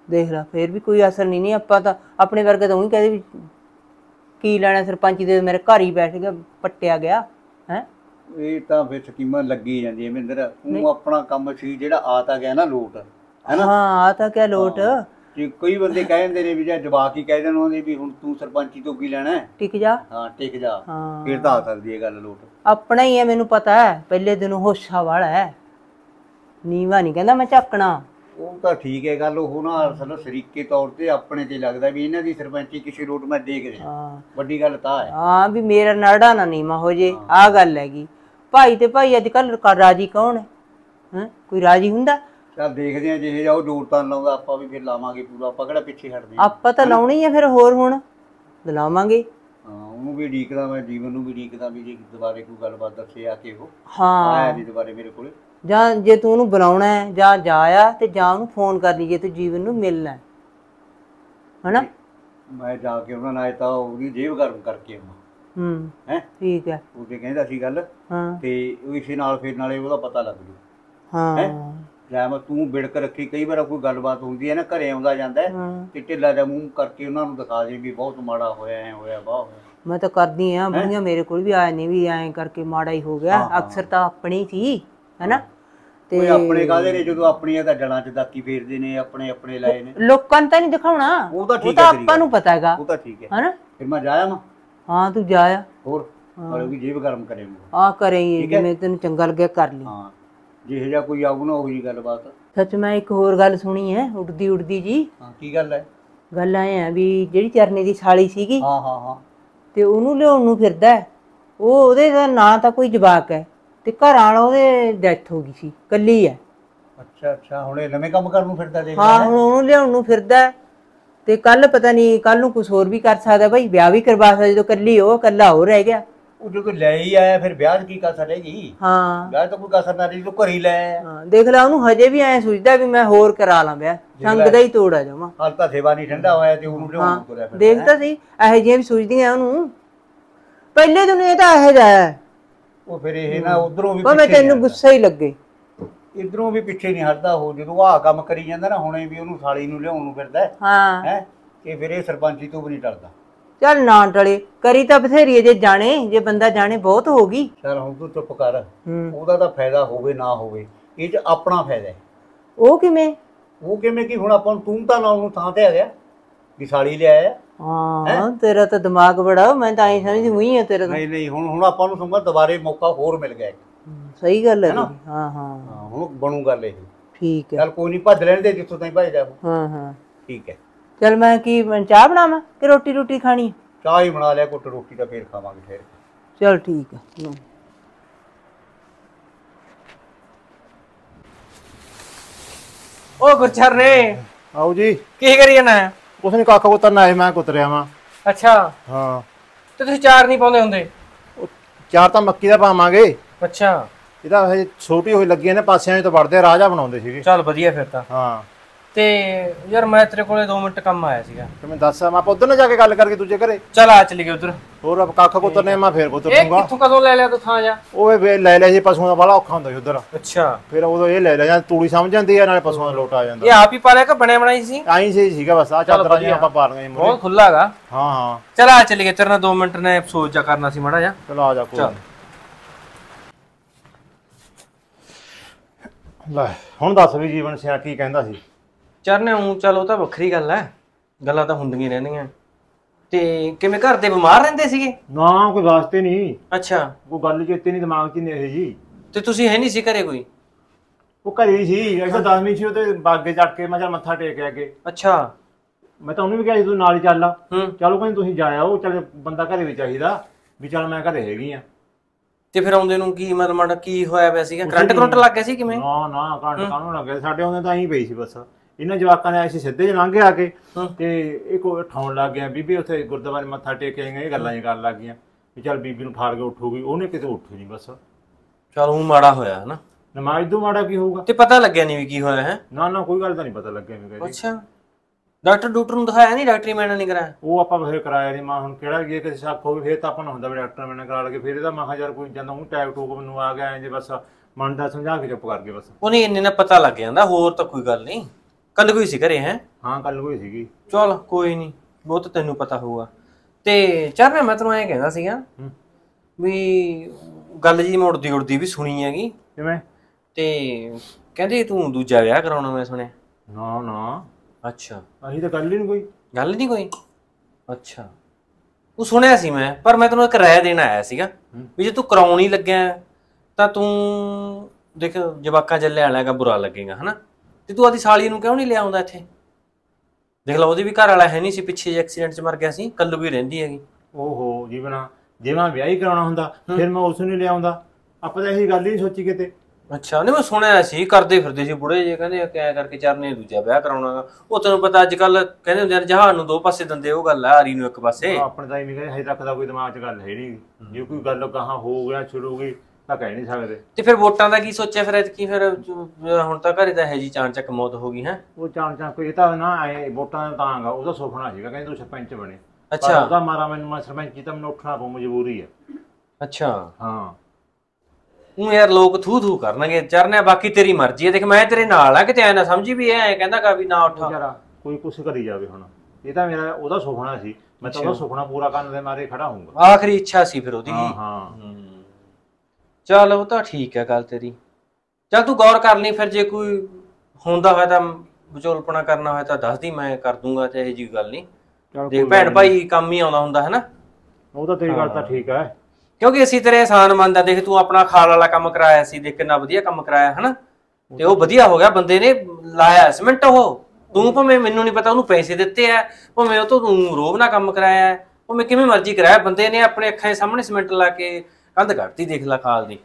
ਦੇਖ ਲੈ ਫੇਰ ਵੀ ਕੋਈ ਅਸਰ ਨਹੀਂ ਨਹੀਂ ਆਪਾਂ ਤਾਂ ਆਪਣੇ ਵਰਗੇ ਤਾਂ ਉਹੀ ਕਹਦੇ ਵੀ ਕੀ ਲੈਣਾ ਸਰਪੰਚੀ ਦੇ ਮੇਰੇ ਘਰ ਹੀ ਬੈਠ ਗਿਆ ਪੱਟਿਆ ਗਿਆ ਹੈ? ਇਹ ਤਾਂ ਫਿਰ ਸਕੀਮਾਂ ਲੱਗੀ ਜਾਂਦੀਆਂ ਮਿੰਦਰ ਤੂੰ ਆਪਣਾ ਕੰਮ ਸੀ ਜਿਹੜਾ ਆ ਤਾਂ ਗਿਆ ਨਾ ਲੋਟ ਹੈਨਾ? ਹਾਂ ਆ ਤਾਂ ਲੋਟ। ਜੇ ਕਈ ਬੰਦੇ ਕਹਿ ਦਿੰਦੇ ਨੇ ਵੀ ਜਾਂ ਜਵਾਕ ਹੀ ਕਹਿ ਦੇਣ ਉਹਨੇ ਵੀ ਹੁਣ ਤੂੰ ਸਰਪੰਚੀ ਤੋਂ ਕੀ ਲੈਣਾ ਹੈ? ਟਿਕ ਜਾ। ਹਾਂ ਟਿਕ ਜਾ। ਹਾਂ। ਫਿਰ ਤਾਂ ਆ ਸਕਦੀ ਹੈ ਗੱਲ ਲੋਟ। ਆਪਣਾ ਹੀ ਹੈ ਮੈਨੂੰ ਪਤਾ ਹੈ। ਪਹਿਲੇ ਦਿਨ ਹੋਸ਼ਾ ਵਾਲਾ ਹੈ। ਨੀਵਾ ਨਹੀਂ ਕਹਿੰਦਾ ਮੈਂ ਚੱਕਣਾ। ਉਹ ਤਾਂ ਠੀਕ ਹੈ ਗੱਲ ਉਹ ਨਾ ਅਸਲ ਸਰੀਕੇ ਤੌਰ ਤੇ ਆਪਣੇ ਤੇ ਲੱਗਦਾ ਵੀ ਇਹਨਾਂ ਦੀ ਸਰਪੰਚੀ ਕਿਸੇ ਲੋਟ ਮੈਂ ਦੇਖ ਰਿਹਾ। ਹਾਂ। ਵੱਡੀ ਗੱਲ ਤਾਂ ਹੈ। ਹਾਂ ਵੀ ਮੇਰਾ ਨਰੜਾ ਨਾ ਨੀਵਾ ਹੋ ਜੇ। ਆ ਗੱਲ ਹੈਗੀ। ਭਾਈ ਤੇ ਭਾਈ ਅੱਜ ਕੱਲ ਰਾਜੀ ਕੌਣ ਹੈ? ਹੈ? ਕੋਈ ਰਾਜੀ ਹੁੰਦਾ? ਚੱਲ ਦੇਖਦੇ ਆ ਜਿਹੇ ਜਾ ਉਹ ਜੋਰ ਤਾਂ ਲਾਉਂਦਾ ਆਪਾਂ ਵੀ ਫਿਰ ਲਾਵਾਂਗੇ ਪੂਰਾ ਆਪਾਂ ਕਿਹੜਾ ਪਿੱਛੇ ਹਟਦੇ ਹਾਂ? ਆਪਾਂ ਤਾਂ ਲਾਉਣੀ ਹੈ ਫਿਰ ਹੋਰ ਹੁਣ ਦਿਲਾਵਾਂਗੇ ਹਾਂ, ਉਹਨੂੰ ਵੀ ਢੀਕਦਾ ਮੈਂ ਜੀਵਨ ਨੂੰ ਵੀ ਢੀਕਦਾ ਵੀ ਜੇ ਦੁਬਾਰੇ ਕੋਈ ਗੱਲਬਾਤ ਦੱਸੇ ਆ ਕੇ ਉਹ ਹਾਂ। ਆਇਆ ਨਹੀਂ ਦੁਬਾਰੇ ਮੇਰੇ ਕੋਲੇ। ਜਾਂ ਜੇ ਤੂੰ ਉਹਨੂੰ ਬੁਲਾਉਣਾ ਹੈ ਜਾਂ ਜਾ ਆ ਤੇ ਜਾਂ ਉਹਨੂੰ ਫੋਨ ਕਰ ਲਈ ਜੇ ਤੂੰ ਜੀਵਨ ਨੂੰ ਮਿਲਣਾ ਹੈ। ਹਨਾ? ਮੈਂ ਜਾ ਕੇ ਉਹਨਾਂ ਨਾਲ ਤਾਂ ਉਹਦੀ ਜੇਬ ਗਰਮ ਕਰਕੇ ਆਉਣਾ। ਹੂੰ ਹੈ? ਠੀਕ ਹੈ। ਉਹਦੇ ਕਹਿੰਦਾ ਸੀ ਗੱਲ ਹਾਂ। ਤੇ ਉਹ ਇਸੇ ਨਾਲ ਫਿਰ ਨਾਲੇ ਉਹਦਾ ਪਤਾ ਲੱਗ ਜੂ। ਹਾਂ? ਲੈ ਮੈਂ ਤੂੰ ਬਿੜਕ ਰੱਖੀ ਕਈ ਵਾਰ ਕੋਈ ਗੱਲਬਾਤ ਹੁੰਦੀ ਹੈ ਨਾ ਘਰੇ ਆਉਂਦਾ ਜਾਂਦਾ ਹੈ, ਹਾਂ। ਤੇ ਢਿੱਲਾ ਜਿਹਾ ਮੂੰਹ ਕਰਕੇ ਉਹਨਾਂ ਨੂੰ ਦਿਖਾ ਦੇ ਵੀ ਬਹੁਤ ਮਾੜਾ ਹੋਇਆ ਐ ਹੋਇਆ ਵਾਹ ਹੋਇਆ। ਮੈਂ ਤਾਂ ਕਰਦੀ ਆ ਬੁੜੀਆਂ ਮੇਰੇ ਕੋਲ ਵੀ ਆਏ ਨੇ ਵੀ ਐਂ ਕਰਕੇ ਮਾੜਾ ਹੀ ਹੋ ਗਿਆ। ਅਕਸਰ ਤਾਂ ਆਪਣੇ ਸੀ ਹੈਨਾ? ਕੋਈ ਤੇ ਆਪਣੇ ਕਾਹਦੇ ਨੇ? ਜਦੋਂ ਆਪਣੀਆਂ ਤਾਂ ਜੜਾਂ 'ਚ ਦਾਤੀ ਫੇਰਦੇ ਨੇ ਆਪਣੇ ਆਪਣੇ ਲਾਏ ਨੇ। ਲੋਕਾਂ ਨੂੰ ਤਾਂ ਨਹੀਂ ਦਿਖਾਉਣਾ। ਉਹ ਤਾਂ ਠੀਕ ਹੈ ਤੇਰੀ ਆਪਾਂ ਨੂੰ। ਪਤਾ ਹੈਗਾ। ਉਹ ਤਾਂ ਠੀਕ ਹੈ। ਹੈਨਾ? ਫਿਰ ਮੈਂ ਜਾਇਆ ਮੈਂ ਹਾਂ ਤੂੰ ਜਾ ਆ। ਹੋਰ? ਗਰਮ ਕਰੇਂਗਾ ਆ ਕਰੇਂਗੇ ਜਿਵੇਂ ਤੈਨੂੰ ਚੰਗਾ ਲੱਗਿਆ ਕਰ ਲਈ। ਹਾਂ। ਜਿਹੇ ਜਿਹਾ ਕੋਈ ਆਊ ਨਾ ਉਹੀ ਗੱਲਬਾਤ। ਸੱਚ ਮੈਂ ਇੱਕ ਹੋਰ ਗੱਲ ਸੁਣੀ ਹੈ ਉੱਡਦੀ ਉੱਡਦੀ ਜੀ। ਹਾਂ ਕੀ ਗੱਲ ਹੈ? ਗੱਲ ਐ ਆ ਵੀ ਜਿਹੜੀ ਚਰਨੇ ਦੀ ਸਾਲੀ ਸੀਗੀ ਹਾਂ ਹਾਂ ਹਾਂ। ਤੇ ਉਹਨੂੰ ਲਿਆਉਣ ਨੂੰ ਫਿਰਦਾ ਹੈ। ਉਹ ਉਹਦੇ ਦਾ ਨਾਂ ਤਾਂ ਕੋਈ ਜਵਾਕ ਹੈ ਤੇ ਘਰ ਵਾਲਾ ਉਹਦੇ ਡੈਥ ਹੋ ਗਈ ਸੀ ਕੱਲੀ ਹੈ। ਅੱਛਾ ਅੱਛਾ ਹੁਣ ਇਹ ਨਵੇਂ ਕੰਮ ਕਰਨ ਨੂੰ ਫਿਰਦਾ ਦੇਖ ਹਾਂ ਹੁਣ ਉਹਨੂੰ ਲਿਆਉਣ ਨੂੰ ਫਿਰਦਾ ਹੈ। ਤੇ ਕੱਲ ਪਤਾ ਨਹੀਂ ਕੱਲ ਨੂੰ ਕੁਝ ਹੋਰ ਵੀ ਕਰ ਸਕਦਾ ਭਾਈ ਵਿਆਹ ਵੀ ਕਰਵਾ ਸਕਦਾ ਜਦੋਂ ਕੱਲੀ ਉਹ ਕੱਲਾ ਹੋ ਰਹਿ ਗਿਆ। ਉਹ ਜੇ ਕੋਈ ਲੈ ਹੀ ਆਇਆ ਫਿਰ ਵਿਆਹ 'ਚ ਕੀ ਕਸਰ ਰਹੇਗੀ ਹਾਂ। ਵਿਆਹ ਤਾਂ ਕੋਈ ਕਸਰ ਨਾ ਰਹੀ ਤੂੰ ਘਰ ਹੀ ਲੈ ਆਇਆ। ਹਾਂ, ਦੇਖ ਲੈ ਉਹਨੂੰ ਹਜੇ ਵੀ ਐ ਸੋਚਦਾ ਵੀ ਮੈਂ ਹੋਰ ਕਰਾ ਲਾਂ ਵਿਆਹ। ਸੰਗ ਦਾ ਹੀ ਤੋੜਾ ਜਾਵਾਂ ਹਾਲ ਤਾਂ ਸੇਵਾ ਨਹੀਂ ਠੰਡਾ ਹੋਇਆ ਤੇ ਉਹਨੂੰ ਲਿਆਉਣ ਤੁਰਿਆ ਫਿਰਦਾ। ਦੇਖ ਤਾਂ ਸਹੀ ਇਹੋ ਜਿਹੀਆਂ ਵੀ ਸੋਚਦੀਆਂ ਉਹਨੂੰ। ਪਹਿਲੇ ਦਿਨ ਇਹ ਤਾਂ ਇਹੋ ਜਿਹਾ ਹੈ। ਉਹ ਫਿਰ ਇਹ ਨਾ ਉਧਰੋਂ ਵੀ ਨਹੀਂ ਤੈਨੂੰ ਗੁੱਸਾ ਹੀ ਲੱਗੇ। ਇਧਰੋਂ ਵੀ ਪਿੱਛੇ ਨਹੀਂ ਹਟਦਾ ਉਹ ਜਦੋਂ ਆਹ ਕੰਮ ਕਰੀ ਜਾਂਦਾ ਨਾ ਹੁਣੇ ਵੀ ਉਹਨੂੰ ਸਾਲੀ ਨੂੰ ਲਿਆਉਣ ਨੂੰ ਫਿਰਦਾ ਹਾਂ। ਹੈ। ਤੇ ਫਿਰ ਇਹ ਸਰਪੰਚੀ ਤੋਂ ਵੀ ਨਹੀਂ ਡਰਦਾ। ਚੱਲ ਨਾ ਟਲੇ ਕਰੀ ਤਾਂ ਬਥੇਰੀ ਹੈ ਜੇ ਜਾਣੇ ਜੇ ਬੰਦਾ ਜਾਣੇ ਬਹੁਤ ਹੋ ਗਈ। ਚਲ ਹੁਣ ਤੂੰ ਚੁੱਪ ਕਰ। ਹੂੰ। ਉਹਦਾ ਤਾਂ ਫਾਇਦਾ ਹੋਵੇ ਨਾ ਹੋਵੇ ਇਹ 'ਚ ਆਪਣਾ ਫਾਇਦਾ ਹੈ। ਉਹ ਕਿਵੇਂ? ਉਹ ਕਿਵੇਂ ਕਿ ਹੁਣ ਆਪਾਂ ਨੂੰ ਤੂੰ ਤਾਂ ਨਾ ਉਹਨੂੰ ਥਾਂ ਤੇ ਆ ਗਿਆ ਵੀ ਸਾਲੀ ਲਿਆਇਆ। ਹਾਂ? ਤੇਰਾ ਤਾਂ ਦਿਮਾਗ ਬੜਾ ਮੈਂ ਤਾਂ ਐ ਸਮਝਦੀ ਹੋਈ ਆ ਤੇਰਾ ਤਾਂ। ਨਹੀਂ ਨਹੀਂ ਹੁਣ ਹੁਣ ਆਪਾਂ ਨੂੰ ਸਮਝ ਦੁਬਾਰੇ ਮੌਕਾ ਹੋਰ ਮਿਲ ਗਿਆ ਇੱਕ। ਸਹੀ ਗੱਲ ਹੈ ਤੇਰੀ। ਹਾਂ ਹਾਂ। ਹਾਂ ਹੁਣ ਬਣੂ ਗੱਲ ਇਹ। ਠੀਕ ਹੈ। ਚੱਲ ਕੋਈ ਨਹੀਂ ਭੱਜ ਲੈਣ ਦੇ ਜਿੱਥੋਂ ਤਾਈਂ ਭੱਜ ਜਾ। ਹਾਂ ਹਾਂ। ਠੀਕ ਹੈ। ਚੱਲ ਮੈਂ ਕੀ ਚਾਹ ਬਣਾਵਾਂ ਕਿ ਰੋਟੀ ਰੋਟੀ ਖਾਣੀ ਹੈ? ਚਾਹ ਹੀ ਬਣਾ ਲਿਆ ਕੁੱਟ ਰੋਟੀ ਤਾਂ ਫੇਰ ਖਾਵਾਂਗੇ ਫੇਰ। ਚੱਲ ਠੀਕ ਹੈ ਲਓ। ਉਹ ਗੁਰਚਰ ਨੇ ਆਓ ਜੀ। ਕੀ ਕਰੀ ਜਾਣਾ ਕੁਛ ਨਹੀਂ ਕਾਕਾ ਕੁੱਤਰਨਾ ਆਏ ਮੈਂ ਕੁੱਤਰਿਆ ਵਾਂ। ਅੱਛਾ। ਹਾਂ। ਤੇ ਤੁਸੀਂ ਚਾਰ ਨਹੀਂ ਪਾਉਂਦੇ ਹੁੰਦੇ? ਉਹ ਚਾਰ ਤਾਂ ਮੱਕੀ ਦਾ ਪਾਵਾਂਗੇ। ਅੱਛਾ। ਇਹਦਾ ਹਜੇ ਛੋਟੀ ਹੋਈ ਲੱਗੀ ਨੇ ਪਾਸਿਆਂ 'ਚ ਤਾਂ ਵੜਦੇ ਰਾਜਾ ਬਣਾਉਂਦੇ ਸੀਗੇ। ਚੱਲ ਵਧੀਆ ਫਿਰ ਤਾਂ। ਹਾਂ। ਤੇ ਯਾਰ ਮੈਂ ਤੇਰੇ ਕੋਲੇ 2 ਮਿੰਟ ਕੰਮ ਆਇਆ ਸੀਗਾ। ਤੇ ਮੈਂ ਦੱਸ ਮੈਂ ਆਪਾਂ ਉਧਰ ਨਾ ਜਾ ਕੇ ਗੱਲ ਕਰਕੇ ਦੂਜੇ ਘਰੇ। ਚੱਲ ਆ ਚੱਲੀਏ ਉਧਰ। ਹੋਰ ਆਪ ਕਾਕਾ ਕੁੱਤਰਨੇ ਮੈਂ ਫੇਰ ਕੁੱਤਰ ਇਹ ਦੂੰਗਾ ਕਿੱਥੋਂ ਕਦੋਂ ਲੈ ਲਿਆ ਤੂੰ ਥਾਂ ਜਾ? ਉਹ ਵੇ ਲੈ ਲੈ ਜੀ ਪਸ਼ੂਆਂ ਦਾ ਬੜਾ ਔਖਾ ਹੁੰਦਾ ਉਧਰ। ਅੱਛਾ। ਫਿਰ ਉਦੋਂ ਇਹ ਲੈ ਲੈ ਜਾਂ ਤੂੜੀ ਸਮਝ ਜਾਂਦੀ ਆ ਨਾਲੇ ਪਸ਼ੂਆਂ ਦਾ ਲੋਟ ਆ ਜਾਂਦਾ। ਇਹ ਆਪ ਹੀ ਪਾਲਿਆ ਕਿ ਬਣਿਆ ਬਣਾਈ ਸੀ? ਆਈ ਸੀ ਸੀਗਾ ਬਸ ਆ ਚਾਦਰਾਂ ਜੀ ਆਪਾਂ ਪਾ ਲਈਆਂ ਜੀ ਮੂਹਰੇ। ਬਹੁਤ ਖੁੱਲਾ ਹੈਗਾ। ਹਾਂ ਹਾਂ। ਚੱਲ ਆ ਚੱਲੀਏ ਤੇਰੇ ਨਾਲ 2 ਮਿੰਟ ਨੇ ਅਫਸੋਸ ਜਾ ਕਰਨਾ ਸੀ ਮਾੜਾ ਜਾ ਚਲੋ ਆ ਜਾ ਕੋਈ ਚੱਲ। ਲੈ ਹੁਣ ਦੱਸ ਵੀ ਜੀਵਨ ਸਿਆ ਕੀ ਕਹਿੰਦਾ ਸੀ? ਚਰਨੇ ਉਂ ਚੱਲ ਉਹ ਤਾਂ ਵੱਖਰੀ ਗੱਲ ਹੈ ਗੱਲਾਂ ਤਾਂ ਹੁੰਦੀਆਂ ਹੀ ਰਹਿੰਦੀਆਂ। ਤੇ ਕਿਵੇਂ ਘਰ ਦੇ ਬਿਮਾਰ ਰਹਿੰਦੇ ਸੀਗੇ? ਨਾ ਕੋਈ ਵਾਸਤੇ ਨਹੀਂ ਅੱਛਾ। ਕੋਈ ਗੱਲ ਚੇਤੇ ਨਹੀਂ ਦਿਮਾਗ 'ਚ ਨਹੀਂ ਇਹ ਜੀ। ਤੇ ਤੁਸੀਂ ਹੈ ਨਹੀਂ ਸੀ ਘਰੇ ਕੋਈ? ਉਹ ਘਰੇ ਹੀ ਸੀ। ਐਸਾ ਦਸਵੀਂ ਸੀ ਉਹ ਤੇ ਬਾਗੇ ਚੱਕ ਕੇ ਮੈਂ ਚੱਲ ਮੱਥਾ ਟੇਕ ਕੇ। ਅੱਗੇ ਅੱਛਾ। ਮੈਂ ਤਾਂ ਉਹਨੂੰ ਵੀ ਕਿਹਾ ਸੀ ਤੂੰ ਨਾਲ ਹੀ ਚੱਲ ਚਲੋ ਕਹਿੰਦੇ ਤੁਸੀਂ ਜਾ ਆਓ। ਚੱਲ ਬੰਦਾ ਘਰੇ ਵੀ ਚਾਹੀਦਾ। ਵੀ ਚੱਲ ਮੈਂ ਘਰੇ ਹੈਗੀ ਆ। ਤੇ ਫਿਰ ਆਉਂਦੇ ਨੂੰ ਕੀ ਮਤਲਬ ਕੀ ਹੋਇਆ ਪਿਆ ਸੀਗਾ? ਕਰੰਟ ਕਰੰਟ ਲੱਗ ਗਿਆ ਸੀ ਕਿਵੇਂ? ਨਾ ਨਾ ਕਾਂਟ ਕਾਹਨੂੰ ਲੱਗਿਆ ਸਾਡੇ ਉਹਨੇ ਤਾਂ ਐਂ ਪਈ ਸੀ ਬਸ। ਇਹਨਾਂ ਜਵਾਕਾਂ ਨੇ ਐਸੀ ਸਿੱਧੇ ਲੰਘ ਆ ਕੇ। ਤੇ ਇਹ ਕੋਈ ਠਾਉਣ ਲੱਗ ਗਿਆ। ਬੀਬੀ ਉੱਥੇ ਗੁਰਦੁਆਰੇ ਮੱਥਾ ਟੇਕ ਕੇ ਆਈਆਂ ਇਹ ਗੱਲਾਂ ਹੀ ਕਰਨ ਲੱਗ ਗਈਆਂ। ਵੀ ਚੱਲ ਬੀਬੀ ਨੂੰ ਫਾੜ ਕੇ ਉੱਠੂਗੀ ਉਹਨੇ ਕਿਤੇ ਉੱਠੀ ਨਹੀਂ ਬਸ। ਚਲ ਉਹ ਮਾੜਾ ਹੋਇਆ ਹਨਾ? ਨਮਾਜ਼ ਤੋਂ ਮਾੜਾ ਕੀ ਹੋਊਗਾ? ਤੇ ਪਤਾ ਲੱਗਿਆ ਨਹੀਂ ਵੀ ਕੀ ਹੋਇਆ ਹੈ? ਨਾ ਨਾ ਕੋਈ ਗੱਲ ਤਾਂ ਨਹੀਂ ਪਤਾ ਲੱਗਿਆ ਕਹਿੰਦੀ ਅੱਛਾ। ਡਾਕਟਰ ਡਾਕਟਰ ਨੂੰ ਦਿਖਾਇਆ ਨਹੀਂ ਡਾਕਟਰੀ ਮੈਨਾਂ ਨਹੀਂ ਕਰਾਇਆ? ਉਹ ਆਪਾਂ ਫਿਰ ਕਰਾਇਆ ਨਹੀਂ ਮਾਂ ਹੁਣ ਕਿਹੜਾ ਜੇ ਕਿਸੇ ਸ਼ੱਕ ਹੋਵੇ ਫਿਰ ਤਾਂ ਆਪਾਂ ਨੂੰ ਹੁੰਦਾ ਵੀ ਡਾਕਟਰ ਮੈਨੇ ਕਰਾ ਲਗੇ। ਫਿਰ ਇਹਦਾ ਮਹਾ ਯਾਰ ਕੋਈ ਜਾਂਦਾ ਉਹ ਟੈਗ ਟੂਕ ਮੈਨੂੰ ਆ ਗਿਆ ਐਂ ਜੇ ਬਸ ਮਨ ਦਾ ਸਮਝਾ ਕੇ ਚੁੱਪ ਕਰ ਗਏ ਬਸ। ਉਹ ਨਹੀਂ ਇੰਨੇ ਨਾਲ ਪਤਾ ਲੱਗ ਜਾਂਦਾ ਹੋਰ ਤਾਂ ਕੋਈ ਗੱਲ ਨਹੀਂ ਕੱਲ ਕੋਈ ਸੀ ਘਰੇ ਹੈ? ਹਾਂ ਕੱਲ ਹੋਈ ਸੀਗੀ। ਚਲ ਕੋਈ ਨਹੀਂ ਬਹੁਤ ਤੈਨੂੰ ਪਤਾ ਹੋਊਗਾ। ਤੇ ਚਰਨੇ ਮੈਂ ਤੈਨੂੰ ਐਂ ਕਹਿੰਦਾ ਸੀਗਾ ਹੂੰ। ਵੀ ਗੱਲ ਜੀ ਮੁੜਦੀ ਉੜਦੀ ਵੀ ਸੁਣੀ ਹੈਗੀ। ਕਿਵੇਂ? ਤੇ ਕਹਿੰਦੇ ਤੂੰ ਦੂਜਾ ਵਿਆਹ ਕਰਾਉਣਾ ਮੈਂ ਸੁਣਿਆ। ਨਾ ਨਾ। ਅੱਛਾ। ਅਸੀਂ ਤਾਂ ਗੱਲ ਹੀ ਨਹੀਂ ਕੋਈ। ਗੱਲ ਨਹੀਂ ਕੋਈ? ਅੱਛਾ। ਉਹ ਸੁਣਿਆ ਸੀ ਮੈਂ ਪਰ ਮੈਂ ਤੈਨੂੰ ਇੱਕ ਰਾਏ ਦੇਣ ਆਇਆ ਸੀਗਾ ਵੀ ਜੇ ਤੂੰ ਕਰਾਉਣ ਹੀ ਲੱਗਿਆ ਤਾਂ ਤੂੰ ਦੇਖ ਜਵਾਕਾਂ ਜੱਲੇ ਵਾਲਾਗਾ ਬੁਰਾ ਲੱਗੇਗਾ ਹਨਾ? ਤੇ ਤੂੰ ਆਦੀ ਸਾਲੀ ਨੂੰ ਕਿਉਂ ਨਹੀਂ ਲਿਆਉਂਦਾ ਇੱਥੇ? ਦੇਖ ਲਾ ਉਹਦੀ ਵੀ ਘਰ ਵਾਲਾ ਹੈ ਨਹੀਂ ਸੀ ਪਿੱਛੇ ਜੇ ਐਕਸੀਡੈਂਟ 'ਚ ਮਰ ਗਿਆ ਸੀ ਕੱਲੂ ਹੀ ਰਹਿੰਦੀ ਹੈਗੀ। ਓਹੋ ਜੀਵਨਾ ਜੇ ਮੈਂ ਵਿਆਹ ਹੀ ਕਰਾਉਣਾ ਹੁੰਦਾ ਫਿਰ ਮੈਂ ਉਸ ਨੂੰ ਨਹੀਂ ਲਿਆਉਂਦਾ। ਆਪਾਂ ਤਾਂ ਇਹੀ ਗੱਲ ਹੀ ਨਹੀਂ ਸੋਚੀ ਕਿਤੇ। ਅੱਛਾ ਨਹੀਂ ਮੈਂ ਸੁਣਿਆ ਸੀ ਕਰਦੇ ਫਿਰਦੇ ਸੀ ਬੁੜੇ ਜੇ ਕਹਿੰਦੇ ਕਿਆ ਕਰਕੇ ਚਰਨੇ ਦੂਜਾ ਵਿਆਹ ਕਰਾਉਣਾਗਾ। ਉਹ ਤੈਨੂੰ ਪਤਾ ਅੱਜ ਕੱਲ ਕਹਿੰਦੇ ਹੁੰਦੇ ਆ ਜਹਾਨ ਨੂੰ ਦੋ ਪਾਸੇ ਦਿੰਦੇ ਉਹ ਗੱਲ ਆ ਆਰੀ ਨੂੰ ਇੱਕ ਪਾਸੇ। ਆਪਣੇ ਤਾਂ ਐਵੇਂ ਕਹਿੰਦੇ ਹਜੇ ਤੱਕ ਦਾ ਕੋਈ ਦਿਮਾਗ 'ਚ ਗੱਲ ਹੈ ਨਹੀਂ ਜੇ ਕੋਈ ਗੱਲ ਕਹਾਂ ਹੋ ਗਿਆ ਸ਼ੁਰੂ ਹੋ ਗਈ ਤਾਂ ਕਹਿ ਨਹੀਂ ਸਕਦੇ। ਤੇ ਫਿਰ ਵੋਟਾਂ ਦਾ ਕੀ ਸੋਚਿਆ ਫਿਰ ਐਤਕੀ? ਫਿਰ ਜੋ- ਹੁਣ ਤਾਂ ਘਰੇ ਤਾਂ ਹੈ ਜੀ ਚਾਂ ਚੱਕ ਮੌਤ ਹੋ ਗਈ ਹੈ? ਉਹ ਚਾਂ ਚਾਂ ਕੋਈ ਤਾਂ ਨਾ ਆਏ ਵੋਟਾਂ ਦਾ ਤਾਂ ਆਗਾ ਉਹਦਾ ਸੁਪਨਾ ਸੀਗਾ ਕਹਿੰਦੇ ਤੂੰ ਸਰਪੰਚ ਬਣੇ। ਪਰ ਅੱਛਾ। ਉਹਦਾ ਮਾਰਾ ਮੈਨੂੰ ਮੈਂ ਸਰਪੰਚ ਕੀਤਾ ਮੈਨੂੰ ਉੱਠਣਾ ਪਊ ਮਜਬੂਰੀ ਹੈ ਅੱਛਾ। ਹਾਂ। ਉਹ ਯਾਰ ਲੋਕ ਥੂ ਥੂ ਕਰਨਗੇ ਚਰਨੇ ਬਾਕੀ ਤੇਰੀ ਮਰਜ਼ੀ ਹੈ ਦੇਖ ਮੈਂ ਤੇਰੇ ਨਾਲ ਆ ਕਿਤੇ ਐ ਨਾ ਸਮਝੀ ਵੀ ਇਹ ਐ ਕਹਿੰਦਾਗਾ ਵੀ ਨਾ ਉੱਠ। ਵਿਚਾਰਾ ਕੋਈ ਕੁਛ ਕਰੀ ਜਾਵੇ ਹੁਣ। ਇਹ ਤਾਂ ਮੇਰਾ ਉਹਦਾ ਸੁਪਨਾ ਸੀ। ਮੈਂ ਤਾਂ ਉਹਦਾ ਸੁਪਨਾ ਪੂਰਾ ਕਰਨ ਦੇ ਮਾਰੇ ਖੜਾ ਹੋਊਂਗਾ। ਆਖਰੀ ਇੱਛਾ ਸੀ ਫਿਰ ਉਹਦੀ। ਹਾਂ ਹਾਂ। ਹੂੰ। ਚੱਲ ਉਹ ਤਾਂ ਠੀਕ ਹੈ ਗੱਲ ਤੇਰੀ। ਚੱਲ ਤੂੰ ਗੌਰ ਕਰ ਲਈ ਫਿਰ ਜੇ ਕੋਈ ਹੁੰਦਾ ਹੋਇਆ ਤਾਂ ਵਿਚੋਲਪਣਾ ਕਰਨਾ ਹੋਇਆ ਤਾਂ ਦੱਸ ਦੀ ਮੈਂ ਕਰ ਦੂੰਗਾ ਤੇ ਇਹ ਜੀ ਗੱਲ ਨਹੀਂ। ਦੇਖ ਭੈਣ ਭਾਈ ਕੰਮ ਹੀ ਆਉਂਦਾ ਹੁੰਦਾ ਹੈ ਨਾ। ਉਹ ਤਾਂ ਤੇਰੀ ਗੱਲ ਤਾਂ ਠੀਕ ਹੈ। ਕਿਉਂਕਿ ਅਸੀਂ ਤੇਰੇ ਆਸਾਨ ਮੰਨਦਾ ਦੇਖ ਤੂੰ ਆਪਣਾ ਖਾਲ ਵਾਲਾ ਕੰਮ ਕਰਾਇਆ ਸੀ ਦੇਖ ਕਿੰਨਾ ਵਧੀਆ ਕੰਮ ਕਰਾਇਆ ਹਨਾ? ਤੇ ਉਹ ਵਧੀਆ ਹੋ ਗਿਆ ਬੰਦੇ ਨੇ ਲਾਇਆ ਸਿਮੈਂਟ ਉਹ। ਤੂੰ ਭਾਵੇਂ ਮੈਨੂੰ ਨਹੀਂ ਪਤਾ ਉਹਨੂੰ ਪੈਸੇ ਦਿੱਤੇ ਆ। ਭਾਵੇਂ ਉਹ ਤੋਂ ਤੂੰ ਰੋਬ ਨਾਲ ਕੰਮ ਕਰਾਇਆ। ਮੈਂ ਕਿਵੇਂ ਮਰਜ਼ੀ ਕਰਾਇਆ ਬੰਦੇ ਨੇ ਆਪਣੇ ਅੱਖਾਂ ਦੇ ਸਾਹਮਣੇ ਸਿਮੈਂਟ ਲਾ ਕੇ ਕੰਧ ਕੱਢਤੀ ਦੇਖ ਲਾ ਖਾਲ ਦੀ।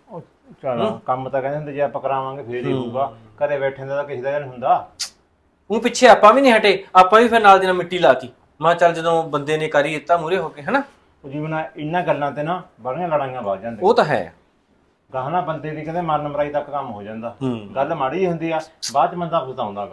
ਚਲ ਕੰਮ ਤਾਂ ਕਹਿੰਦੇ ਹੁੰਦੇ ਜੇ ਆਪਾਂ ਕਰਾਵਾਂਗੇ ਫੇਰ ਹੀ ਹੋਊਗਾ। ਘਰੇ ਬੈਠੇ ਦਾ ਤਾਂ ਕਿਸੇ ਦਾ ਨਹੀਂ ਹੁੰਦਾ। ਉਹ ਪਿੱਛੇ ਆਪਾਂ ਵੀ ਨਹੀਂ ਹਟੇ ਆਪਾਂ ਵੀ ਫਿਰ ਨਾਲ ਦੀ ਨਾਲ ਮਿੱਟੀ ਲਾਤੀ। ਮੈਂ ਚੱਲ ਜਦੋਂ ਬੰਦੇ ਨੇ ਕਰੀ ਦਿੱਤਾ ਮੂਰੇ ਹੋ ਕੇ ਹਨਾ? ਉਹ ਜੀਵਨ ਇਹਨਾਂ ਗੱਲਾਂ ਤੇ ਨਾ ਬੜੀਆਂ ਲੜਾਈਆਂ ਵੱਜ ਜਾਂਦੀਆਂ। ਉਹ ਤਾਂ ਹੈ। ਗਾਹਨਾ ਬੰਦੇ ਦੀ ਕਹਿੰਦੇ ਮਰਨ ਮਰਾਈ ਤੱਕ ਕੰਮ ਹੋ ਜਾਂਦਾ। ਗੱਲ ਮਾੜੀ ਹੁੰਦੀ ਆ ਬਾਅਦ ਚ ਬੰਦਾ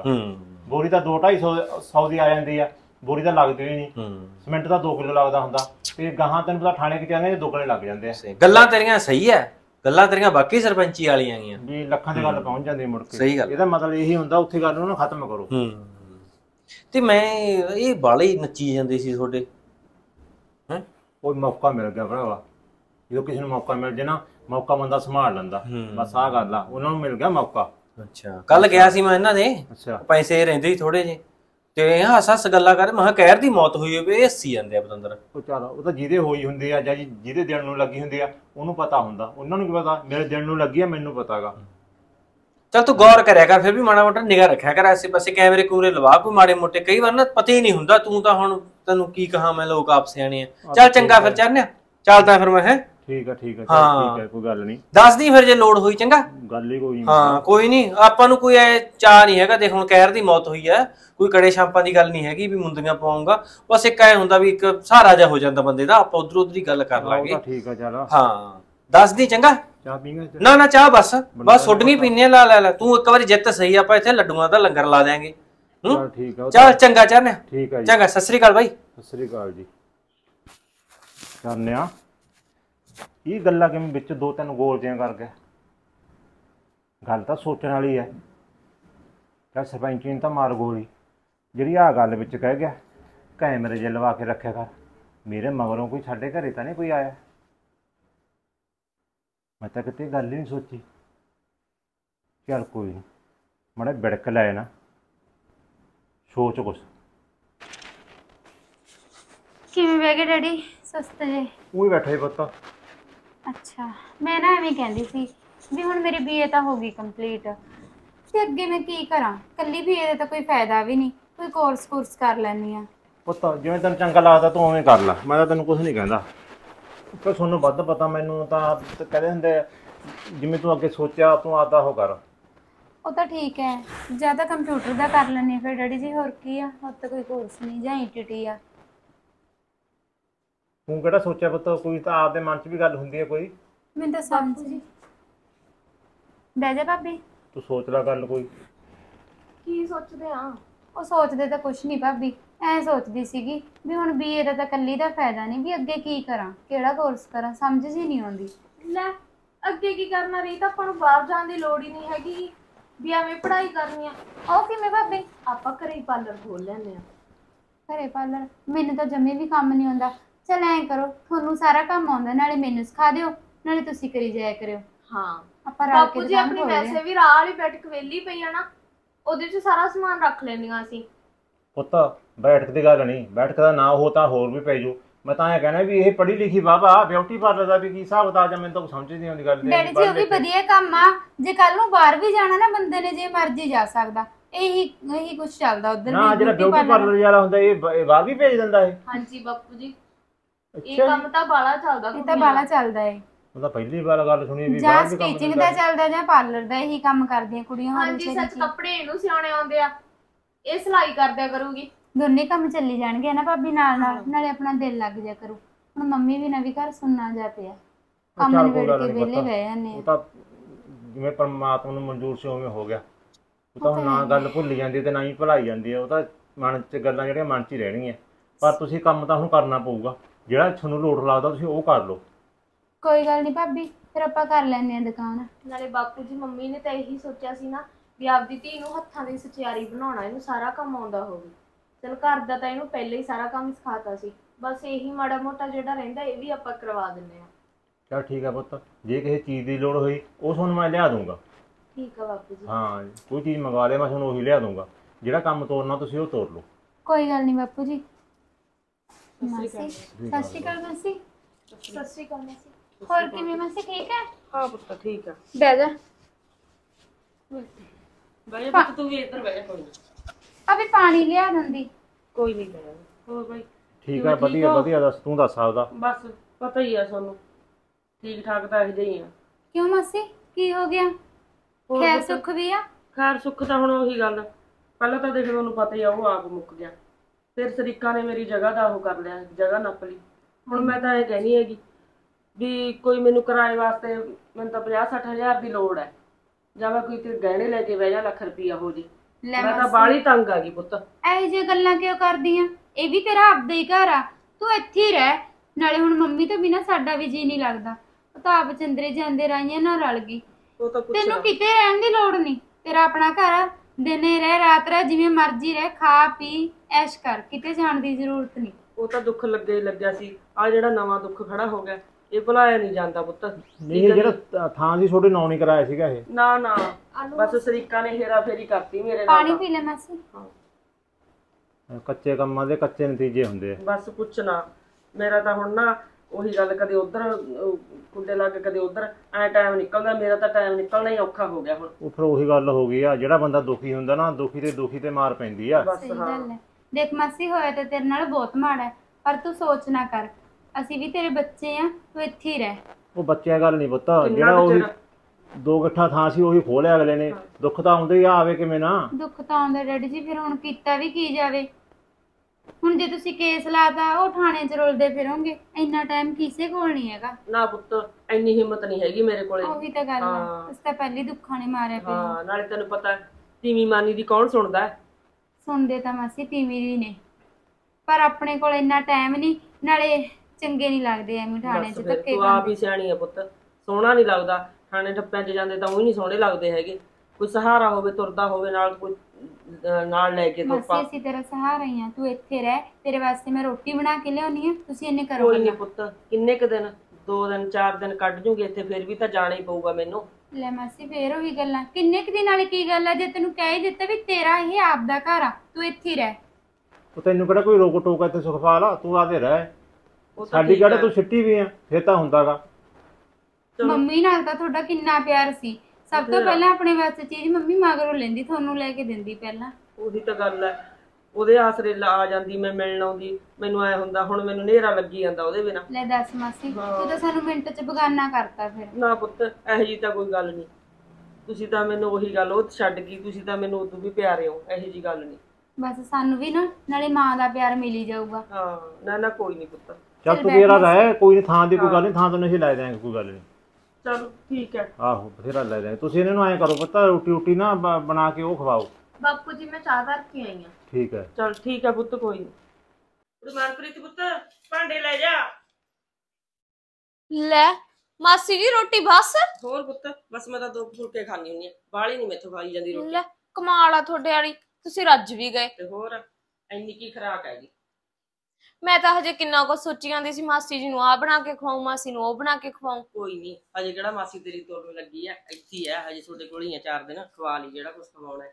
ਹੂੰ। ਬੋਰੀ ਤਾਂ 2-250 ਸੌ ਦੀ ਆ ਜਾਂਦੀ ਆ। ਬੋਰੀ ਤਾਂ ਲੱਗਦੀ ਹੀ ਨਹੀਂ ਹੂੰ। ਸਿਮੈਂਟ ਦਾ 2 ਕਿਲੋ ਲੱਗਦਾ ਹੁੰਦਾ। ਤੇ ਗਾਹਾਂ ਤੈਨੂੰ ਪਤਾ ਥਾਣੇ ਕਿ ਜਾਂਦੇ ਦੁੱਗਣੇ ਲੱਗ ਜਾਂਦੇ ਆ। ਸਹੀ। ਗੱਲਾਂ ਤੇਰੀਆਂ ਸਹੀ ਐ। ਗੱਲਾਂ ਤੇਰੀਆਂ ਬਾਕੀ ਸਰਪੰਚੀ ਵਾਲੀਆਂ ਗੀਆਂ। ਵੀ ਲੱਖਾਂ ਦੀ ਗੱਲ ਪਹੁੰਚ ਜਾਂਦੀ ਮੁੜ ਕੇ। ਸਹੀ ਗੱਲ। ਇਹਦਾ ਮਤਲਬ ਇਹੀ ਹੁੰਦਾ ਉੱਥੇ ਗੱਲ ਨੂੰ ਨਾ ਖਤਮ ਕਰੋ। ਹੂੰ। ਤੇ ਮੈਂ ਇਹ ਬਾਲੇ ਹੀ ਨੱਚੀ ਜਾਂਦੇ ਸੀ ਤੁਹਾਡੇ। ਹੈ? ਕੋਈ ਮੌਕਾ ਮਿਲ ਗਿਆ ਭਰਾਵਾ। ਜਦੋਂ ਕਿਸੇ ਨੂੰ ਮੌਕਾ ਮਿਲ ਜੇ ਨਾ ਮੌਕਾ ਬੰਦਾ ਸੰਭਾਲ ਲੈਂਦਾ। ਹੂੰ। ਬਸ ਆਹ ਗੱਲ ਆ ਉਹਨਾਂ ਨੂੰ ਮਿਲ ਗਿਆ ਮੌਕਾ। ਅੱਛਾ। ਕੱਲ ਗਿਆ ਸੀ ਮੈਂ ਇਹਨਾਂ ਦੇ। ਅੱਛਾ। ਪੈਸੇ ਰਹਿੰਦੇ ਸੀ ਥੋੜੇ ਜੇ ਤੇ ਹੱਸ ਹੱਸ ਗੱਲਾਂ ਕਰ ਮੈਂ ਕਿਹਾ ਕਹਿਰ ਦੀ ਮੌਤ ਹੋਈ ਹੋਵੇ ਇਹ ਹੱਸੀ ਜਾਂਦੇ ਆ ਬਤੰਦਰ ਉਹ ਚੱਲ ਉਹ ਤਾਂ ਜਿਹਦੇ ਹੋਈ ਹੁੰਦੀ ਆ ਜਾਂ ਜਿਹੀ- ਜਿਹਦੇ ਦਿਲ ਨੂੰ ਲੱਗੀ ਹੁੰਦੀ ਆ ਉਹਨੂੰ ਪਤਾ ਹੁੰਦਾ। ਉਹਨਾਂ ਨੂੰ ਕੀ ਪਤਾ? ਮੇਰੇ ਦਿਲ ਨੂੰ ਲੱਗੀ ਆ ਮੈਨੂੰ ਪਤਾਗਾ। ਚੱਲ ਤੂੰ ਗੌਰ ਕਰਿਆ ਕਰ ਫਿਰ ਵੀ ਮਾੜਾ ਮੋਟਾ ਨਿਗਾਹ ਰੱਖਿਆ ਕਰ ਐਸੇ ਪਾਸੇ ਕੈਮਰੇ ਕੂਮਰੇ ਲਵਾ ਕੋਈ ਮਾੜੇ ਮੋਟੇ ਕਈ ਵਾਰ ਨਾ ਪਤਾ ਹੀ ਨਹੀਂ ਹੁੰਦਾ ਤੂੰ ਤਾਂ ਹੁਣ ਤੈਨੂੰ ਕੀ ਕਹਾਂ ਮੈਂ ਲੋਕ ਆਪ ਸਿਆਣੇ ਆ। ਚੱਲ ਚੰਗਾ ਫਿਰ ਚਰਨਿਆ ਚੱਲਦਾ ਫਿਰ ਮੈਂ ਹੈ। ਠੀਕ ਆ ਠੀਕ ਆ ਹਾਂ। ਚੱਲ ਠੀਕ ਆ ਕੋਈ ਗੱਲ ਨਹੀਂ। ਦੱਸ ਦੀ ਫਿਰ ਜੇ ਲੋੜ ਹੋਈ ਚੰਗਾ? ਗੱਲ ਹੀ ਕੋਈ ਨਹੀਂ। ਹਾਂ ਕੋਈ ਨਹੀਂ ਆਪਾਂ ਨੂੰ ਕੋਈ ਐ ਚਾਹ ਨਹੀਂ ਹੈਗਾ। ਦੇਖ ਹੁਣ ਕਹਿਰ ਦੀ ਮੌਤ ਹੋਈ ਐ ਕੋਈ ਕੜੇ ਛਾਪਾਂ ਦੀ ਗੱਲ ਨਹੀਂ ਹੈਗੀ ਵੀ ਮੁੰਦੀਆਂ ਪਾਉਂਗਾ ਬਸ ਇੱਕ ਐ ਹੁੰਦਾ ਵੀ ਇੱਕ ਸਹਾਰਾ ਜਾ ਹੋ ਜਾਂਦਾ ਬੰਦੇ ਦਾ ਆਪਾਂ ਉਧਰ ਉਧਰ ਹੀ ਗੱਲ ਕਰ ਉਹ ਲਾਂਗੇ। ਤਾਂ ਠੀਕ ਆ ਚੱਲ। ਹਾਂ ਦੱਸ ਦੀ ਚੰਗਾ? ਚਾਹ ਪੀਂਗੇ ਨਾ ਨਾ ਚਾਹ ਬਸ। ਬਸ ਸੁੱਟਣੀ ਪੀਣੇ ਲਾ ਲੈ ਲੈ। ਤੂੰ ਇੱਕ ਵਾਰੀ ਜਿੱਤ ਸਹੀ ਆਪਾਂ ਇੱਥੇ ਲੱਡੂਆਂ ਦਾ ਲੰਗਰ ਲਾ ਦੇਾਂਗੇ ਹੂੰ? ਚੱਲ ਠੀਕ ਆ ਉਹ ਤਾਂ- ਚੱਲ ਚੰਗਾ ਚਰਨਿਆ। ਠੀਕ ਆ ਜੀ। ਚੰਗਾ ਸਤਿ ਸ੍ਰੀ ਅਕਾਲ ਬਾਈ। ਸਤਿ ਸ੍ਰੀ ਅਕਾਲ ਜੀ। ਕਰਨਿਆ ਇਹ ਗੱਲਾਂ ਕਿਵੇਂ ਵਿੱਚ ਦੋ ਤਿੰਨ ਗੋਲਤੀਆਂ ਕਰ ਗਿਆ ਗੱਲ ਤਾਂ ਸੋਚਣ ਵਾਲੀ ਹੈ। ਕਹ ਸਰਪੰਚੀ ਨੇ ਤਾਂ ਮਾਰ ਗੋਲੀ। ਜਿਹੜੀ ਆ ਗੱਲ ਵਿੱਚ ਕਹਿ ਗਿਆ ਕੈਮਰੇ ਜੇ ਲਵਾ ਕੇ ਰੱਖਿਆ ਕਰ। ਮੇਰੇ ਮਗਰੋਂ ਕੋਈ ਸਾਡੇ ਘਰੇ ਤਾਂ ਨਹੀਂ ਕੋਈ ਆਇਆ? ਮੈਂ ਤਾਂ ਕਿਤੇ ਗੱਲ ਹੀ ਨਹੀਂ ਸੋਚੀ। ਚੱਲ ਕੋਈ ਨਹੀਂ ਮੜਾ ਬਿੜਕ ਲੈ ਨਾ। ਸੋਚ ਕੁਛ। ਕਿਵੇਂ ਬਹਿ ਗਏ ਡੈਡੀ? ਸਸਤੇ ਜੇ। ਉਹ ਹੀ ਬੈਠੇ ਪੁੱਤ। ਅੱਛਾ ਮੈਂ ਨਾ ਐਵੇਂ ਕਹਿੰਦੀ ਸੀ ਵੀ ਹੁਣ ਮੇਰੀ ਬੀਏ ਤਾਂ ਹੋ ਗਈ ਕੰਪਲੀਟ ਤੇ ਅੱਗੇ ਮੈਂ ਕੀ ਕਰਾਂ? ਕੱਲੀ ਬੀਏ ਦਾ ਤਾਂ ਕੋਈ ਫਾਇਦਾ ਵੀ ਨਹੀਂ ਕੋਈ ਕੋਰਸ ਕੋਰਸ ਕਰ ਲੈਣੀ ਆ ਪੁੱਤ ਜਿਵੇਂ ਤੈਨੂੰ ਚੰਗਾ ਲੱਗਦਾ ਤੂੰ ਉਵੇਂ ਕਰ ਲੈ। ਮੈਂ ਤਾਂ ਤੈਨੂੰ ਕੁਝ ਨਹੀਂ ਕਹਿੰਦਾ। ਪਰ ਤੁਹਾਨੂੰ ਵੱਧ ਪਤਾ ਮੈਨੂੰ ਤਾਂ ਤੇ ਕਹਿੰਦੇ ਹੁੰਦੇ ਆ, ਜਿਵੇਂ ਤੂੰ ਅੱਗੇ ਸੋਚਿਆ ਤੂੰ ਆਦਾ ਉਹ ਕਰ। ਉਹ ਤਾਂ ਠੀਕ ਹੈ। ਜਾਂ ਤਾਂ ਕੰਪਿਊਟਰ ਦਾ ਕਰ ਲੈਣੀ ਫਿਰ ਡੈਡੀ ਜੀ ਹੋਰ ਕੀ ਆ? ਹੋਰ ਤਾਂ ਕੋਈ ਕੋਰਸ ਨਹੀਂ ਜਾਂ ਈਟੀਟੀ ਆ। ਤੂੰ ਕਿਹੜਾ ਸੋਚਿਆ ਪੁੱਤ ਕੋਈ ਤਾਂ ਆਪਦੇ ਮਨ 'ਚ ਵੀ ਗੱਲ ਹੁੰਦੀ ਹੈ ਕੋਈ? ਮੈਨੂੰ ਤਾਂ ਸਮਝ ਨਹੀਂ ਬਹਿ ਜਾ ਭਾਬੀ। ਤੂੰ ਸੋਚ ਲੈ ਗੱਲ ਕੋਈ। ਕੀ ਸੋਚਦੇ ਆ? ਉਹ ਸੋਚਦੇ ਤਾਂ ਕੁਛ ਨਹੀਂ ਭਾਬੀ ਐ ਸੋਚਦੀ ਸੀਗੀ ਵੀ ਹੁਣ ਬੀਏ ਦਾ ਤਾਂ ਕੱਲੀ ਦਾ ਫਾਇਦਾ ਨਹੀਂ ਵੀ ਅੱਗੇ ਕੀ ਕਰਾਂ ਕਿਹੜਾ ਕੋਰਸ ਕਰਾਂ ਸਮਝ ਜੀ ਨਹੀਂ ਆਉਂਦੀ। ਲੈ ਅੱਗੇ ਕੀ ਕਰਨਾ ਰਹੀ? ਤਾਂ ਆਪਾਂ ਨੂੰ ਬਾਹਰ ਜਾਣ ਦੀ ਲੋੜ ਹੀ ਨਹੀਂ ਹੈਗੀ ਵੀ ਐਵੇਂ ਪੜ੍ਹਾਈ ਕਰਨੀ ਆ। ਉਹ ਕਿਵੇਂ ਭਾਬੀ? ਆਪਾਂ ਘਰੇ ਹੀ ਪਾਰਲਰ ਖੋਲ ਲੈਂਦੇ ਆ। ਘਰੇ ਪਾਰਲਰ ਮੈਨੂੰ ਤਾਂ ਜਮੇ ਵੀ ਕੰਮ ਨਹੀਂ ਆਉਂਦਾ। ਚਲ ਐਂ ਕਰੋ ਤੁਹਾਨੂੰ ਸਾਰਾ ਕੰਮ ਆਉਂਦਾ ਨਾਲੇ ਮੈਨੂੰ ਸਿਖਾ ਦਿਓ ਨਾਲੇ ਤੁਸੀਂ ਕਰੀ ਜਾਇਆ ਕਰਿਓ। ਹਾਂ। ਆਪਾਂ ਰਲ ਬਾਪੂ ਕੇ ਜੀ ਦੁਕਾਨ ਆਪਣੀ ਖੋਲ੍ਹਦੇ ਵੈਸੇ। ਵੀ ਰਾਹ ਵਾਲੀ ਬੈਠਕ ਵਿਹਲੀ ਪਈ ਆ ਨਾ ਉਹਦੇ 'ਚ ਸਾਰਾ ਸਮਾਨ ਰੱਖ ਲੈਂਦੀਆਂ ਅਸੀਂ ਪੁੱਤ ਬੈਠਕ ਦੀ ਗੱਲ ਨਹੀਂ ਬੈਠਕ ਦਾ ਨਾ ਹੋ ਤਾਂ ਹੋਰ ਵੀ ਪੈ ਜੂ। ਮੈਂ ਤਾਂ ਇਹ ਕਹਿਣਾ ਵੀ ਇਹ ਪੜ੍ਹੀ ਲਿਖੀ ਬਾਬਾ ਬਿਊਟੀ ਪਾਰਲਰ ਦਾ ਵੀ ਕੀ ਹਿਸਾਬ ਕਿਤਾਬ ਜਾਂ ਮੈਨੂੰ ਤਾਂ ਕੁਛ ਸਮਝ ਨਹੀਂ ਆਉਂਦੀ ਗੱਲ ਦੀ ਡੈਡੀ ਜੀ ਉਹ ਵੀ ਵਧੀਆ ਕੰਮ ਆ। ਜੇ ਕੱਲ ਨੂੰ ਬਾਹਰ ਵੀ ਜਾਣਾ ਨਾ ਬੰਦੇ ਨੇ ਜੇ ਮਰਜ਼ੀ ਜਾ ਸਕਦਾ। ਇਹੀ ਇਹੀ ਕੁਝ ਚੱਲਦਾ ਉਧਰ ਨਾ ਜਿਹੜਾ ਬਿਊਟੀ ਪਾਰਲਰ ਵਾਲਾ ਹੁੰਦਾ ਇਹ ਬ- ਇਹ ਬਾਹਰ ਵੀ ਭੇਜ ਦਿੰਦਾ ਇਹ। ਹਾਂਜੀ ਬਾਪੂ ਜੀ। ਇਹ ਅੱਛਾ ਕੰਮ ਤਾਂ ਬਾਲਾ ਚੱਲਦਾ ਇਹ ਤਾਂ ਕੁੜੀਆਂ ਬਾਲਾ ਦਾ। ਚੱਲਦਾ ਏ। ਉਹ ਤਾਂ ਪਹਿਲੀ ਵਾਰ ਗੱਲ ਸੁਣੀ ਵੀ ਜਾਂ ਬਾਹਰ ਵੀ ਕੰਮ ਸਟੀਚਿੰਗ ਦਾ ਚੱਲਦਾ ਜਾਂ ਪਾਰਲਰ ਦਾ ਇਹੀ ਕੰਮ ਕਰਦੀਆਂ ਕੁੜੀਆਂ ਹੋਰ ਹਾਂਜੀ ਸੱਚ। ਕੱਪੜੇ ਇਹਨੂੰ ਸਿਆਉਣੇ ਆਉਂਦੇ ਆ। ਇਹ ਸਿਲਾਈ ਕਰਦਿਆ ਕਰੂਗੀ। ਦੋਨੇ ਕੰਮ ਚੱਲੀ ਜਾਣਗੇ ਨਾ ਭਾਬੀ ਨਾਲ ਨਾਲ ਨਾਲੇ ਆਪਣਾ ਦਿਲ ਲੱਗ ਜਾ ਕਰੂ। ਹੁਣ ਮੰਮੀ ਵੀ ਨਾ ਵੀ ਘਰ ਸੁਣਨਾ ਜਾ ਪਿਆ। ਕੰਮ ਚੱਲ ਕੋਈ ਨਿਬੇੜ ਗੱਲ ਕੇ ਨੀ ਵਿਹਲੇ ਪਤਾ। ਬਹਿ ਜਾਂਦੇ ਉਹ ਆ ਤਾਂ ਜਿਵੇਂ ਪਰਮਾਤਮਾ ਨੂੰ ਮਨਜ਼ੂਰ ਸੀ ਉਵੇਂ ਹੋ ਗਿਆ। ਉਹ ਤਾਂ ਹੁਣ ਨਾ ਗੱਲ ਭੁੱਲੀ ਜਾਂਦੀ ਤੇ ਨਾ ਹੀ ਭੁਲਾਈ ਜਾਂਦੀ ਹੈ ਉਹ ਤਾਂ ਮਨ 'ਚ ਗੱਲਾਂ ਜਿਹੜੀਆਂ ਮਨ 'ਚ ਹੀ ਰਹਿਣਗੀਆਂ। ਪਰ ਤੁਸੀਂ ਕੰਮ ਤਾਂ ਹੁਣ ਕਰਨਾ ਪਊਗਾ। ਜਿਹੜਾ ਤੁਹਾਨੂੰ ਲੋੜ ਲੱਗਦਾ ਤੁਸੀਂ ਉਹ ਕਰ ਲਓ। ਕੋਈ ਗੱਲ ਨਹੀਂ ਭਾਬੀ ਫਿਰ ਆਪਾਂ ਕਰ ਲੈਂਦੇ ਆ ਦੁਕਾਨ। ਨਾਲੇ ਬਾਪੂ ਜੀ ਮੰਮੀ ਨੇ ਤਾਂ ਇਹੀ ਸੋਚਿਆ ਸੀ ਨਾ ਵੀ ਆਪਦੀ ਧੀ ਨੂੰ ਹੱਥਾਂ ਦੀ ਸਚਿਆਰੀ ਬਣਾਉਣਾ ਇਹਨੂੰ ਸਾਰਾ ਕੰਮ ਆਉਂਦਾ ਹੋਵੇ। ਚਲ ਘਰ ਦਾ ਤਾਂ ਇਹਨੂੰ ਪਹਿਲੇ ਹੀ ਸਾਰਾ ਕੰਮ ਸਿਖਾਤਾ ਸੀ। ਬਸ ਇਹੀ ਮਾੜਾ ਮੋਟਾ ਜਿਹੜਾ ਰਹਿੰਦਾ ਇਹ ਵੀ ਆਪਾਂ ਕਰਵਾ ਦਿੰਨੇ ਆ ਚਲ ਠੀਕ ਹੈ ਪੁੱਤ ਜੇ ਕਿਸੇ ਚੀਜ਼ ਦੀ ਲੋੜ ਹੋਈ ਉਹ ਤੁਹਾਨੂੰ ਮੈਂ ਲਿਆ ਦੂੰਗਾ ਠੀਕ ਆ ਬਾਪੂ ਜੀ। ਹਾਂ ਕੋਈ ਚੀਜ਼ ਮੰਗਾ ਲਿਆ ਮੈਂ ਤੁਹਾਨੂੰ ਉਹੀ ਲਿਆ ਦੂੰਗਾ ਜਿਹੜਾ ਕੰਮ ਤੋਰਨਾ ਤੁਸੀਂ ਉਹ ਤੋਰ ਲਓ। ਕੋਈ ਗੱਲ ਨਹੀਂ ਬਾਪੂ ਜੀ ਮਾਸੀ ਸਤਿ ਸ਼੍ਰੀ ਅਕਾਲ ਮਾਸੀ। ਸਤਿ ਸ਼੍ਰੀ ਅਕਾਲ ਮਾਸੀ। ਹੋਰ ਕਿਵੇਂ ਮਾਸੀ ਠੀਕ ਹੈ? ਹਾਂ ਪੁੱਤ ਠੀਕ ਆ। ਬਹਿ ਜਾ। ਬਹਿ ਜਾ ਪੁੱਤ ਤੂੰ ਵੀ ਇੱਧਰ ਬਹਿ ਜਾ ਕੋਈ ਨਾ। ਅਬੇ ਪਾਣੀ ਲਿਆ ਦਿੰਦੀ। ਕੋਈ ਨਹੀਂ ਬਹਿ ਜਾ। ਹੋਰ ਬਾਈ ਠੀਕ ਕਿਵੇਂ ਹੈ ਠੀਕ ਵਧੀਆ ਹੋ? ਵਧੀਆ ਦੱਸ ਤੂੰ ਦੱਸ ਸਕਦਾ ਬਸ ਪਤਾ ਹੀ ਆ ਤੁਹਾਨੂੰ। ਠੀਕ ਠਾਕ ਤਾਂ ਇਹੋ ਜਿਹੇ ਹੀ ਆ। ਕਿਉਂ ਮਾਸੀ? ਕੀ ਹੋ ਗਿਆ? ਖੈਰ? ਸੁੱਖ ਵੀ ਆ? ਖੈਰ ਸੁੱਖ ਤਾਂ ਹੁਣ ਉਹੀ ਗੱਲ। ਪਹਿਲਾਂ ਤਾਂ ਦੇਖ ਤੁਹਾਨੂੰ ਪਤਾ ਹੀ ਆ ਉਹ ਆਪ ਮੁੱਕ ਗਿਆ। ਫਿਰ ਸਰੀਕਾ ਨੇ ਮੇਰੀ ਜਗ੍ਹਾ ਦਾ ਉਹ ਕਰ ਲਿਆ ਜਗ੍ਹਾ ਨੱਪ ਲਈ। ਹੁਣ ਮੈਂ ਤਾਂ ਇਹ ਕਹਿਣੀ ਹੈਗੀ ਵੀ ਕੋਈ ਮੈਨੂੰ ਕਿਰਾਏ ਵਾਸਤੇ ਮੈਨੂੰ ਤਾਂ 50 60 ਹਜ਼ਾਰ ਦੀ ਲੋੜ ਹੈ। ਜਾਂ ਮੈਂ ਕੋਈ ਤੇ ਗਹਿਣੇ ਲੈ ਕੇ ਬਹਿ ਜਾ ਲੱਖ ਰੁਪਈਆ ਹੋ ਜੀ। ਲੈ ਮੈਂ ਤਾਂ ਮਾਸੀ। ਤੰਗ ਆ ਗਈ ਪੁੱਤ। ਇਹੋ ਜਿਹੀਆਂ ਗੱਲਾਂ ਕਿਉਂ ਕਰਦੀ ਆ ਇਹ ਵੀ ਤੇਰਾ ਆਪਦਾ ਹੀ ਘਰ ਆ। ਤੂੰ ਇੱਥੇ ਹੀ ਰਹਿ। ਨਾਲੇ ਹੁਣ ਮੰਮੀ ਤੋਂ ਬਿਨਾ ਸਾਡਾ ਵੀ ਜੀ ਨਹੀਂ ਲੱਗਦਾ। ਉਹ ਤਾਂ ਆਪ ਚੰਦਰੇ ਜਾਂਦੇ ਰਾਈਆਂ ਨਾਲ ਰਲ ਗਈ। ਉਹ ਤਾਂ ਪੁੱਛ ਤੈਨੂੰ ਕਿਤੇ ਰਹਿਣ ਦੀ ਲੋੜ ਨਹੀਂ। ਤੇਰਾ ਆਪਣਾ ਘਰ ਆ। ਦਿਨੇ ਰਹਿ ਰਾਤ ਰਹਿ ਜਿਵੇਂ ਮਰਜ਼ੀ ਰਹਿ ਖਾ ਪੀ ਐਸ਼ ਕਰ ਕਿਤੇ ਜਾਣ ਦੀ ਜ਼ਰੂਰਤ ਨਹੀਂ। ਉਹ ਤਾਂ ਦੁੱਖ ਲੱਗੇ ਹੀ ਲੱਗਿਆ ਸੀ। ਆ ਜਿਹੜਾ ਨਵਾਂ ਦੁੱਖ ਖੜਾ ਹੋ ਗਿਆ ਇਹ ਭੁਲਾਇਆ ਨਹੀਂ ਜਾਂਦਾ ਪੁੱਤ। ਨਹੀਂ ਇਹ ਜਿਹੜਾ ਥਾਂ ਸੀ ਤੁਹਾਡੇ ਨਾਂ ਨਹੀਂ ਕਰਾਇਆ ਸੀਗਾ ਇਹ। ਨਾ ਨਾ। ਬਸ ਸਰੀਕਾ ਨੇ ਹੇਰਾ ਫੇਰੀ ਕਰਤੀ ਮੇਰੇ ਨਾਲ ਪਾਣੀ। ਪੀ ਲੈ ਮਾਸੀ। ਕੱਚੇ ਕੰਮਾਂ ਦੇ ਕੱਚੇ ਨਤੀਜੇ ਹੁੰਦੇ ਆ। ਬਸ ਪੁੱਛਣਾ ਮੇਰਾ ਤਾਂ ਹੁਣ ਨਾ ਉਹੀ ਗੱਲ ਕਦੇ ਉਧਰ ਕੁੰਡੇ ਲੱਗ ਕਦੇ ਉਧਰ ਐ ਟਾਈਮ ਨਿਕਲਦਾ ਮੇਰਾ ਤਾਂ ਟਾਈਮ ਨਿਕਲਣਾ ਹੀ ਔਖਾ ਹੋ ਗਿਆ ਹੁਣ। ਉਹ ਫਿਰ ਉਹੀ ਗੱਲ ਹੋ ਗਈ ਆ ਜਿਹੜਾ ਬੰਦਾ ਦੁਖੀ ਹੁੰਦਾ ਨਾ ਦੁਖੀ ਤੇ ਦੁਖੀ ਤੇ ਮਾਰ ਪੈਂਦੀ ਆ। ਬਸ ਸਹੀ ਹਾਂ। ਗੱਲ ਹੈ। ਦੇਖ ਮਾਸੀ ਹੋਇਆ ਤਾਂ ਤੇਰੇ ਨਾਲ ਬਹੁਤ ਮਾੜਾ ਹੈ ਪਰ ਤੂੰ ਸੋਚ ਨਾ ਕਰ। ਅਸੀਂ ਵੀ ਤੇਰੇ ਬੱਚੇ ਆ ਤੂੰ ਇੱਥੇ ਹੀ ਰਹਿ। ਉਹ ਬੱਚਿਆਂ ਗੱਲ ਨਹੀਂ ਪੁੱਤ ਕਿੰਨਾ ਜਿਹੜਾ ਕੁ ਉਹੀ? ਦੋ ਗੱਠਾ ਥਾਂ ਸੀ ਉਹੀ ਖੋਲਿਆ ਅਗਲੇ ਨੇ। ਦੁੱਖ ਤਾਂ ਆਉਂਦੇ ਹੀ ਆ, ਆਵੇ ਕਿਵੇਂ ਨਾ। ਦੁੱਖ ਤਾਂ ਆਉਂਦਾ ਡੈਡੀ ਜੀ ਫਿਰ ਹੁਣ ਕੀਤਾ ਵੀ ਕੀ ਜਾਵੇ? ਹੁਣ ਜੇ ਤੁਸੀਂ ਕੇਸ ਲਾਤਾ ਉਹ ਥਾਣੇ 'ਚ ਰੁਲਦੇ ਫਿਰੋਗੇ। ਇੰਨਾ ਟਾਈਮ ਕਿਸੇ ਕੋਲ ਨਹੀਂ ਹੈਗਾ। ਨਾ ਪੁੱਤ ਇੰਨੀ ਹਿੰਮਤ ਨਹੀਂ ਹੈਗੀ ਮੇਰੇ ਕੋਲੇ। ਉਹੀ ਤਾਂ ਗੱਲ ਹੈ ਹਾਂ। ਉਸ ਤਾਂ ਪਹਿਲੀ ਦੁੱਖਾਂ ਨੇ ਮਾਰਿਆ ਪਿਆ। ਹਾਂ ਨਾਲੇ ਤੈਨੂੰ ਪਤਾ ਤੀਵੀਂ ਮਾਨੀ ਦੀ ਕੌਣ ਸੁਣਦਾ ਹੈ? ਸੁਣਦੇ ਤਾਂ ਮਾਸੀ ਤੀਵੀਂ ਦੀ ਨੇ। ਪਰ ਆਪਣੇ ਕੋਲ ਇੰਨਾ ਟਾਈਮ ਨਹੀਂ ਨਾਲੇ ਚੰਗੇ ਨਹੀਂ ਲੱਗਦੇ ਐਵੇਂ ਥਾਣੇ 'ਚ ਧੱਕੇ ਤੂੰ ਆਪ ਹੀ ਸਿਆਣੀ ਆ ਪੁੱਤ। ਸੋਹਣਾ ਨਹੀਂ ਲੱਗਦਾ। ਥਾਣੇ ਟੱਪਿਆਂ 'ਚ ਜਾਂਦੇ ਤਾਂ ਉਹ ਨਹੀਂ ਸੋਹਣੇ ਲੱਗਦੇ ਹੈਗੇ। ਕੋਈ ਸਹਾਰਾ ਹੋਵੇ ਤੁਰਦਾ ਹੋਵੇ ਨਾਲ ਕੋਈ ਨਾਲ ਲੈ ਕੇ ਤੁਰ ਮਾਸੀ ਪਾ ਅਸੀਂ ਤੇਰਾ ਸਹਾਰਾ ਹੀ ਆ ਤੂੰ ਇੱਥੇ ਰਹਿ ਤੇਰੇ ਵਾਸਤੇ ਮੈਂ ਰੋਟੀ ਬਣਾ ਕੇ ਲਿਆਉਣੀ ਆ ਤੁਸੀਂ ਇੰਨੇ ਕਰੋ ਕੋਈ ਨਹੀਂ ਗੱਲਾਂ। ਪੁੱਤ ਕਿੰਨੇ ਕ ਦਿਨ ਦੋ ਦਿਨ ਚਾਰ ਦਿਨ ਕੱਢ ਜੂਗੇ ਇੱਥੇ ਫਿਰ ਵੀ ਤਾਂ ਜਾਣਾ ਹੀ ਪਊਗਾ ਮੈਨੂੰ। ਲੈ ਮਾਸੀ ਫੇਰ ਉਹੀ ਗੱਲਾਂ। ਕਿੰਨੇ ਕੁ ਦਿਨ ਵਾਲੀ ਕੀ ਗੱਲ ਆ ਜੇ ਤੈਨੂੰ ਕਹਿ ਹੀ ਦਿੱਤਾ ਵੀ ਤੇਰਾ ਇਹ ਆਪਦਾ ਘਰ ਆ ਤੂੰ ਇੱਥੇ ਹੀ ਰਹਿ। ਉਹ ਤੈਨੂੰ ਕਿਹੜਾ ਕੋਈ ਰੋਕ ਟੋਕ ਇੱਥੇ ਸੁਖਪਾਲ ਆ ਤੂੰ ਆਦੇ ਰਹਿ। ਉਹ ਤਾਂ ਸਾਡੀ ਠੀਕ ਕਿਹੜਾ ਆ। ਤੂੰ ਸਿੱਟੀ ਵੀ ਆ ਫੇਰ ਤਾਂ ਹੁੰਦਾਗਾ। ਚਲੋ। ਮੰਮੀ ਨਾਲ ਤਾਂ ਤੁਹਾਡਾ ਕਿੰਨਾ ਪਿਆਰ ਸੀ। ਸਭ ਤੋਂ। ਪਹਿਲਾਂ ਆਪਣੇ ਵਾਸਤੇ ਚੀਜ਼ ਮੰਮੀ ਮਗਰੋਂ ਲੈਂਦੀ ਤੁਹਾਨੂੰ ਲੈ ਕੇ ਦਿੰਦੀ ਪਹਿਲਾਂ। ਉਹਦੀ ਤਾਂ ਗੱਲ ਹੈ। ਉਹਦੇ ਆਸਰੇ ਲਾ ਆ ਜਾਂਦੀ ਮੈਂ ਮਿਲਣ ਆਉਂਦੀ। ਮੈਨੂੰ ਐ ਹੁੰਦਾ ਹੁਣ ਮੈਨੂੰ ਨੇਰਾ ਲੱਗੀ ਜਾਂਦਾ ਉਹਦੇ ਬਿਨਾ। ਲੈ ਦੱਸ ਮਾਸੀ। ਤੂੰ ਤਾਂ ਸਾਨੂੰ ਮਿੰਟ 'ਚ ਬਗਾਨਾ ਕਰਤਾ ਫਿਰ। ਨਾ ਪੁੱਤ ਇਹੋ ਜੀ ਤਾਂ ਕੋਈ ਗੱਲ ਨਹੀਂ। ਤੁਸੀਂ ਤਾਂ ਮੈਨੂੰ ਉਹੀ ਗੱਲ ਉਹ ਛੱਡ ਗਈ ਤੁਸੀਂ ਤਾਂ ਮੈਨੂੰ ਉਦੋਂ ਵੀ ਪਿਆਰੇ ਹੋ ਇਹੋ ਜੀ ਗੱਲ ਨਹੀਂ। ਬਸ ਸਾਨੂੰ ਵੀ ਨਾ ਨਾਲੇ ਮਾਂ ਦਾ ਪਿਆਰ ਮਿਲੀ ਜਾਊਗਾ। ਹਾਂ ਨਾ ਨਾ ਕੋਈ ਨਹੀਂ ਪੁੱਤ। ਚੱਲ ਤੂੰ ਮੇਰਾ। ਰਹਿ ਕੋਈ ਨਹੀਂ ਥਾਂ ਦੀ ਕੋਈ ਗੱਲ ਨਹੀਂ ਥਾਂ ਤੈਨੂੰ ਅਸੀਂ ਲੈ ਦਿਆਂਗੇ ਕੋਈ ਗੱਲ ਨਹੀਂ ਚਲੋ ਠੀਕ ਹੈ। ਆਹੋ ਬਥੇਰਾ ਲੈ ਦਿਆਂਗੇ ਤੁਸੀਂ ਇਹਨਾਂ ਨੂੰ ਐਂ ਕਰੋ ਪਤਾ ਰੋਟੀ ਰੋਟੀ ਨਾ ਬ- ਬਣਾ ਕੇ ਉਹ ਖਵਾਓ। ਬਾਪੂ ਜੀ ਮੈਂ ਚਾਹ ਧਰ ਕੇ ਆਈ ਆ ਠੀਕ ਹੈ। ਚਲ ਠੀਕ ਹੈ ਪੁੱਤ ਕੋਈ ਨਹੀਂ ਮਨਪ੍ਰੀਤ ਪੁੱਤ ਭਾਂਡੇ ਲੈ ਜਾ। ਲੈ ਮਾਸੀ ਜੀ ਰੋਟੀ ਬਸ? ਹੋਰ ਪੁੱਤ ਬਸ ਮੈਂ ਤਾਂ ਦੋ ਫੁਲਕੇ ਖਾਣੀ ਹੁੰਦੀ ਆ ਬਾਹਲੀ ਨਹੀਂ ਮੈਥੋਂ ਖਾਈ ਜਾਂਦੀ ਰੋਟੀ। ਲੈ ਕਮਾਲ ਆ ਤੁਹਾਡੇ ਵਾਲੀ। ਤੁਸੀਂ ਰੱਜ ਵੀ ਗਏ। ਤੇ ਹੋਰ ਇੰਨੀ ਕੀ ਖਰਾਕ ਹੈਗੀ? ਮੈਂ ਤਾਂ ਹਜੇ ਕਿੰਨਾ ਕੁ ਸੋਚੀ ਜਾਂਦੀ ਸੀ ਮਾਸੀ ਜੀ ਨੂੰ ਆ ਬਣਾ ਕੇ ਖਵਾਉਂ ਮਾਸੀ ਨੂੰ ਉਹ ਬਣਾ ਕੇ ਖਵਾਉਂ ਕੋਈ ਨਹੀਂ ਹਜੇ ਕਿਹੜਾ ਮਾਸੀ ਤੇਰੀ ਤੋਰਨ ਲੱਗੀ ਆ? ਇੱਥੇ ਹੀ ਆ ਹਜੇ ਤੁਹਾਡੇ ਕੋਲ ਹੀ ਆ ਚਾਰ ਦਿਨ ਖਵਾ ਲਈ ਜਿਹੜਾ ਕੁਝ ਖਵਾਉਣਾ ਹੈ।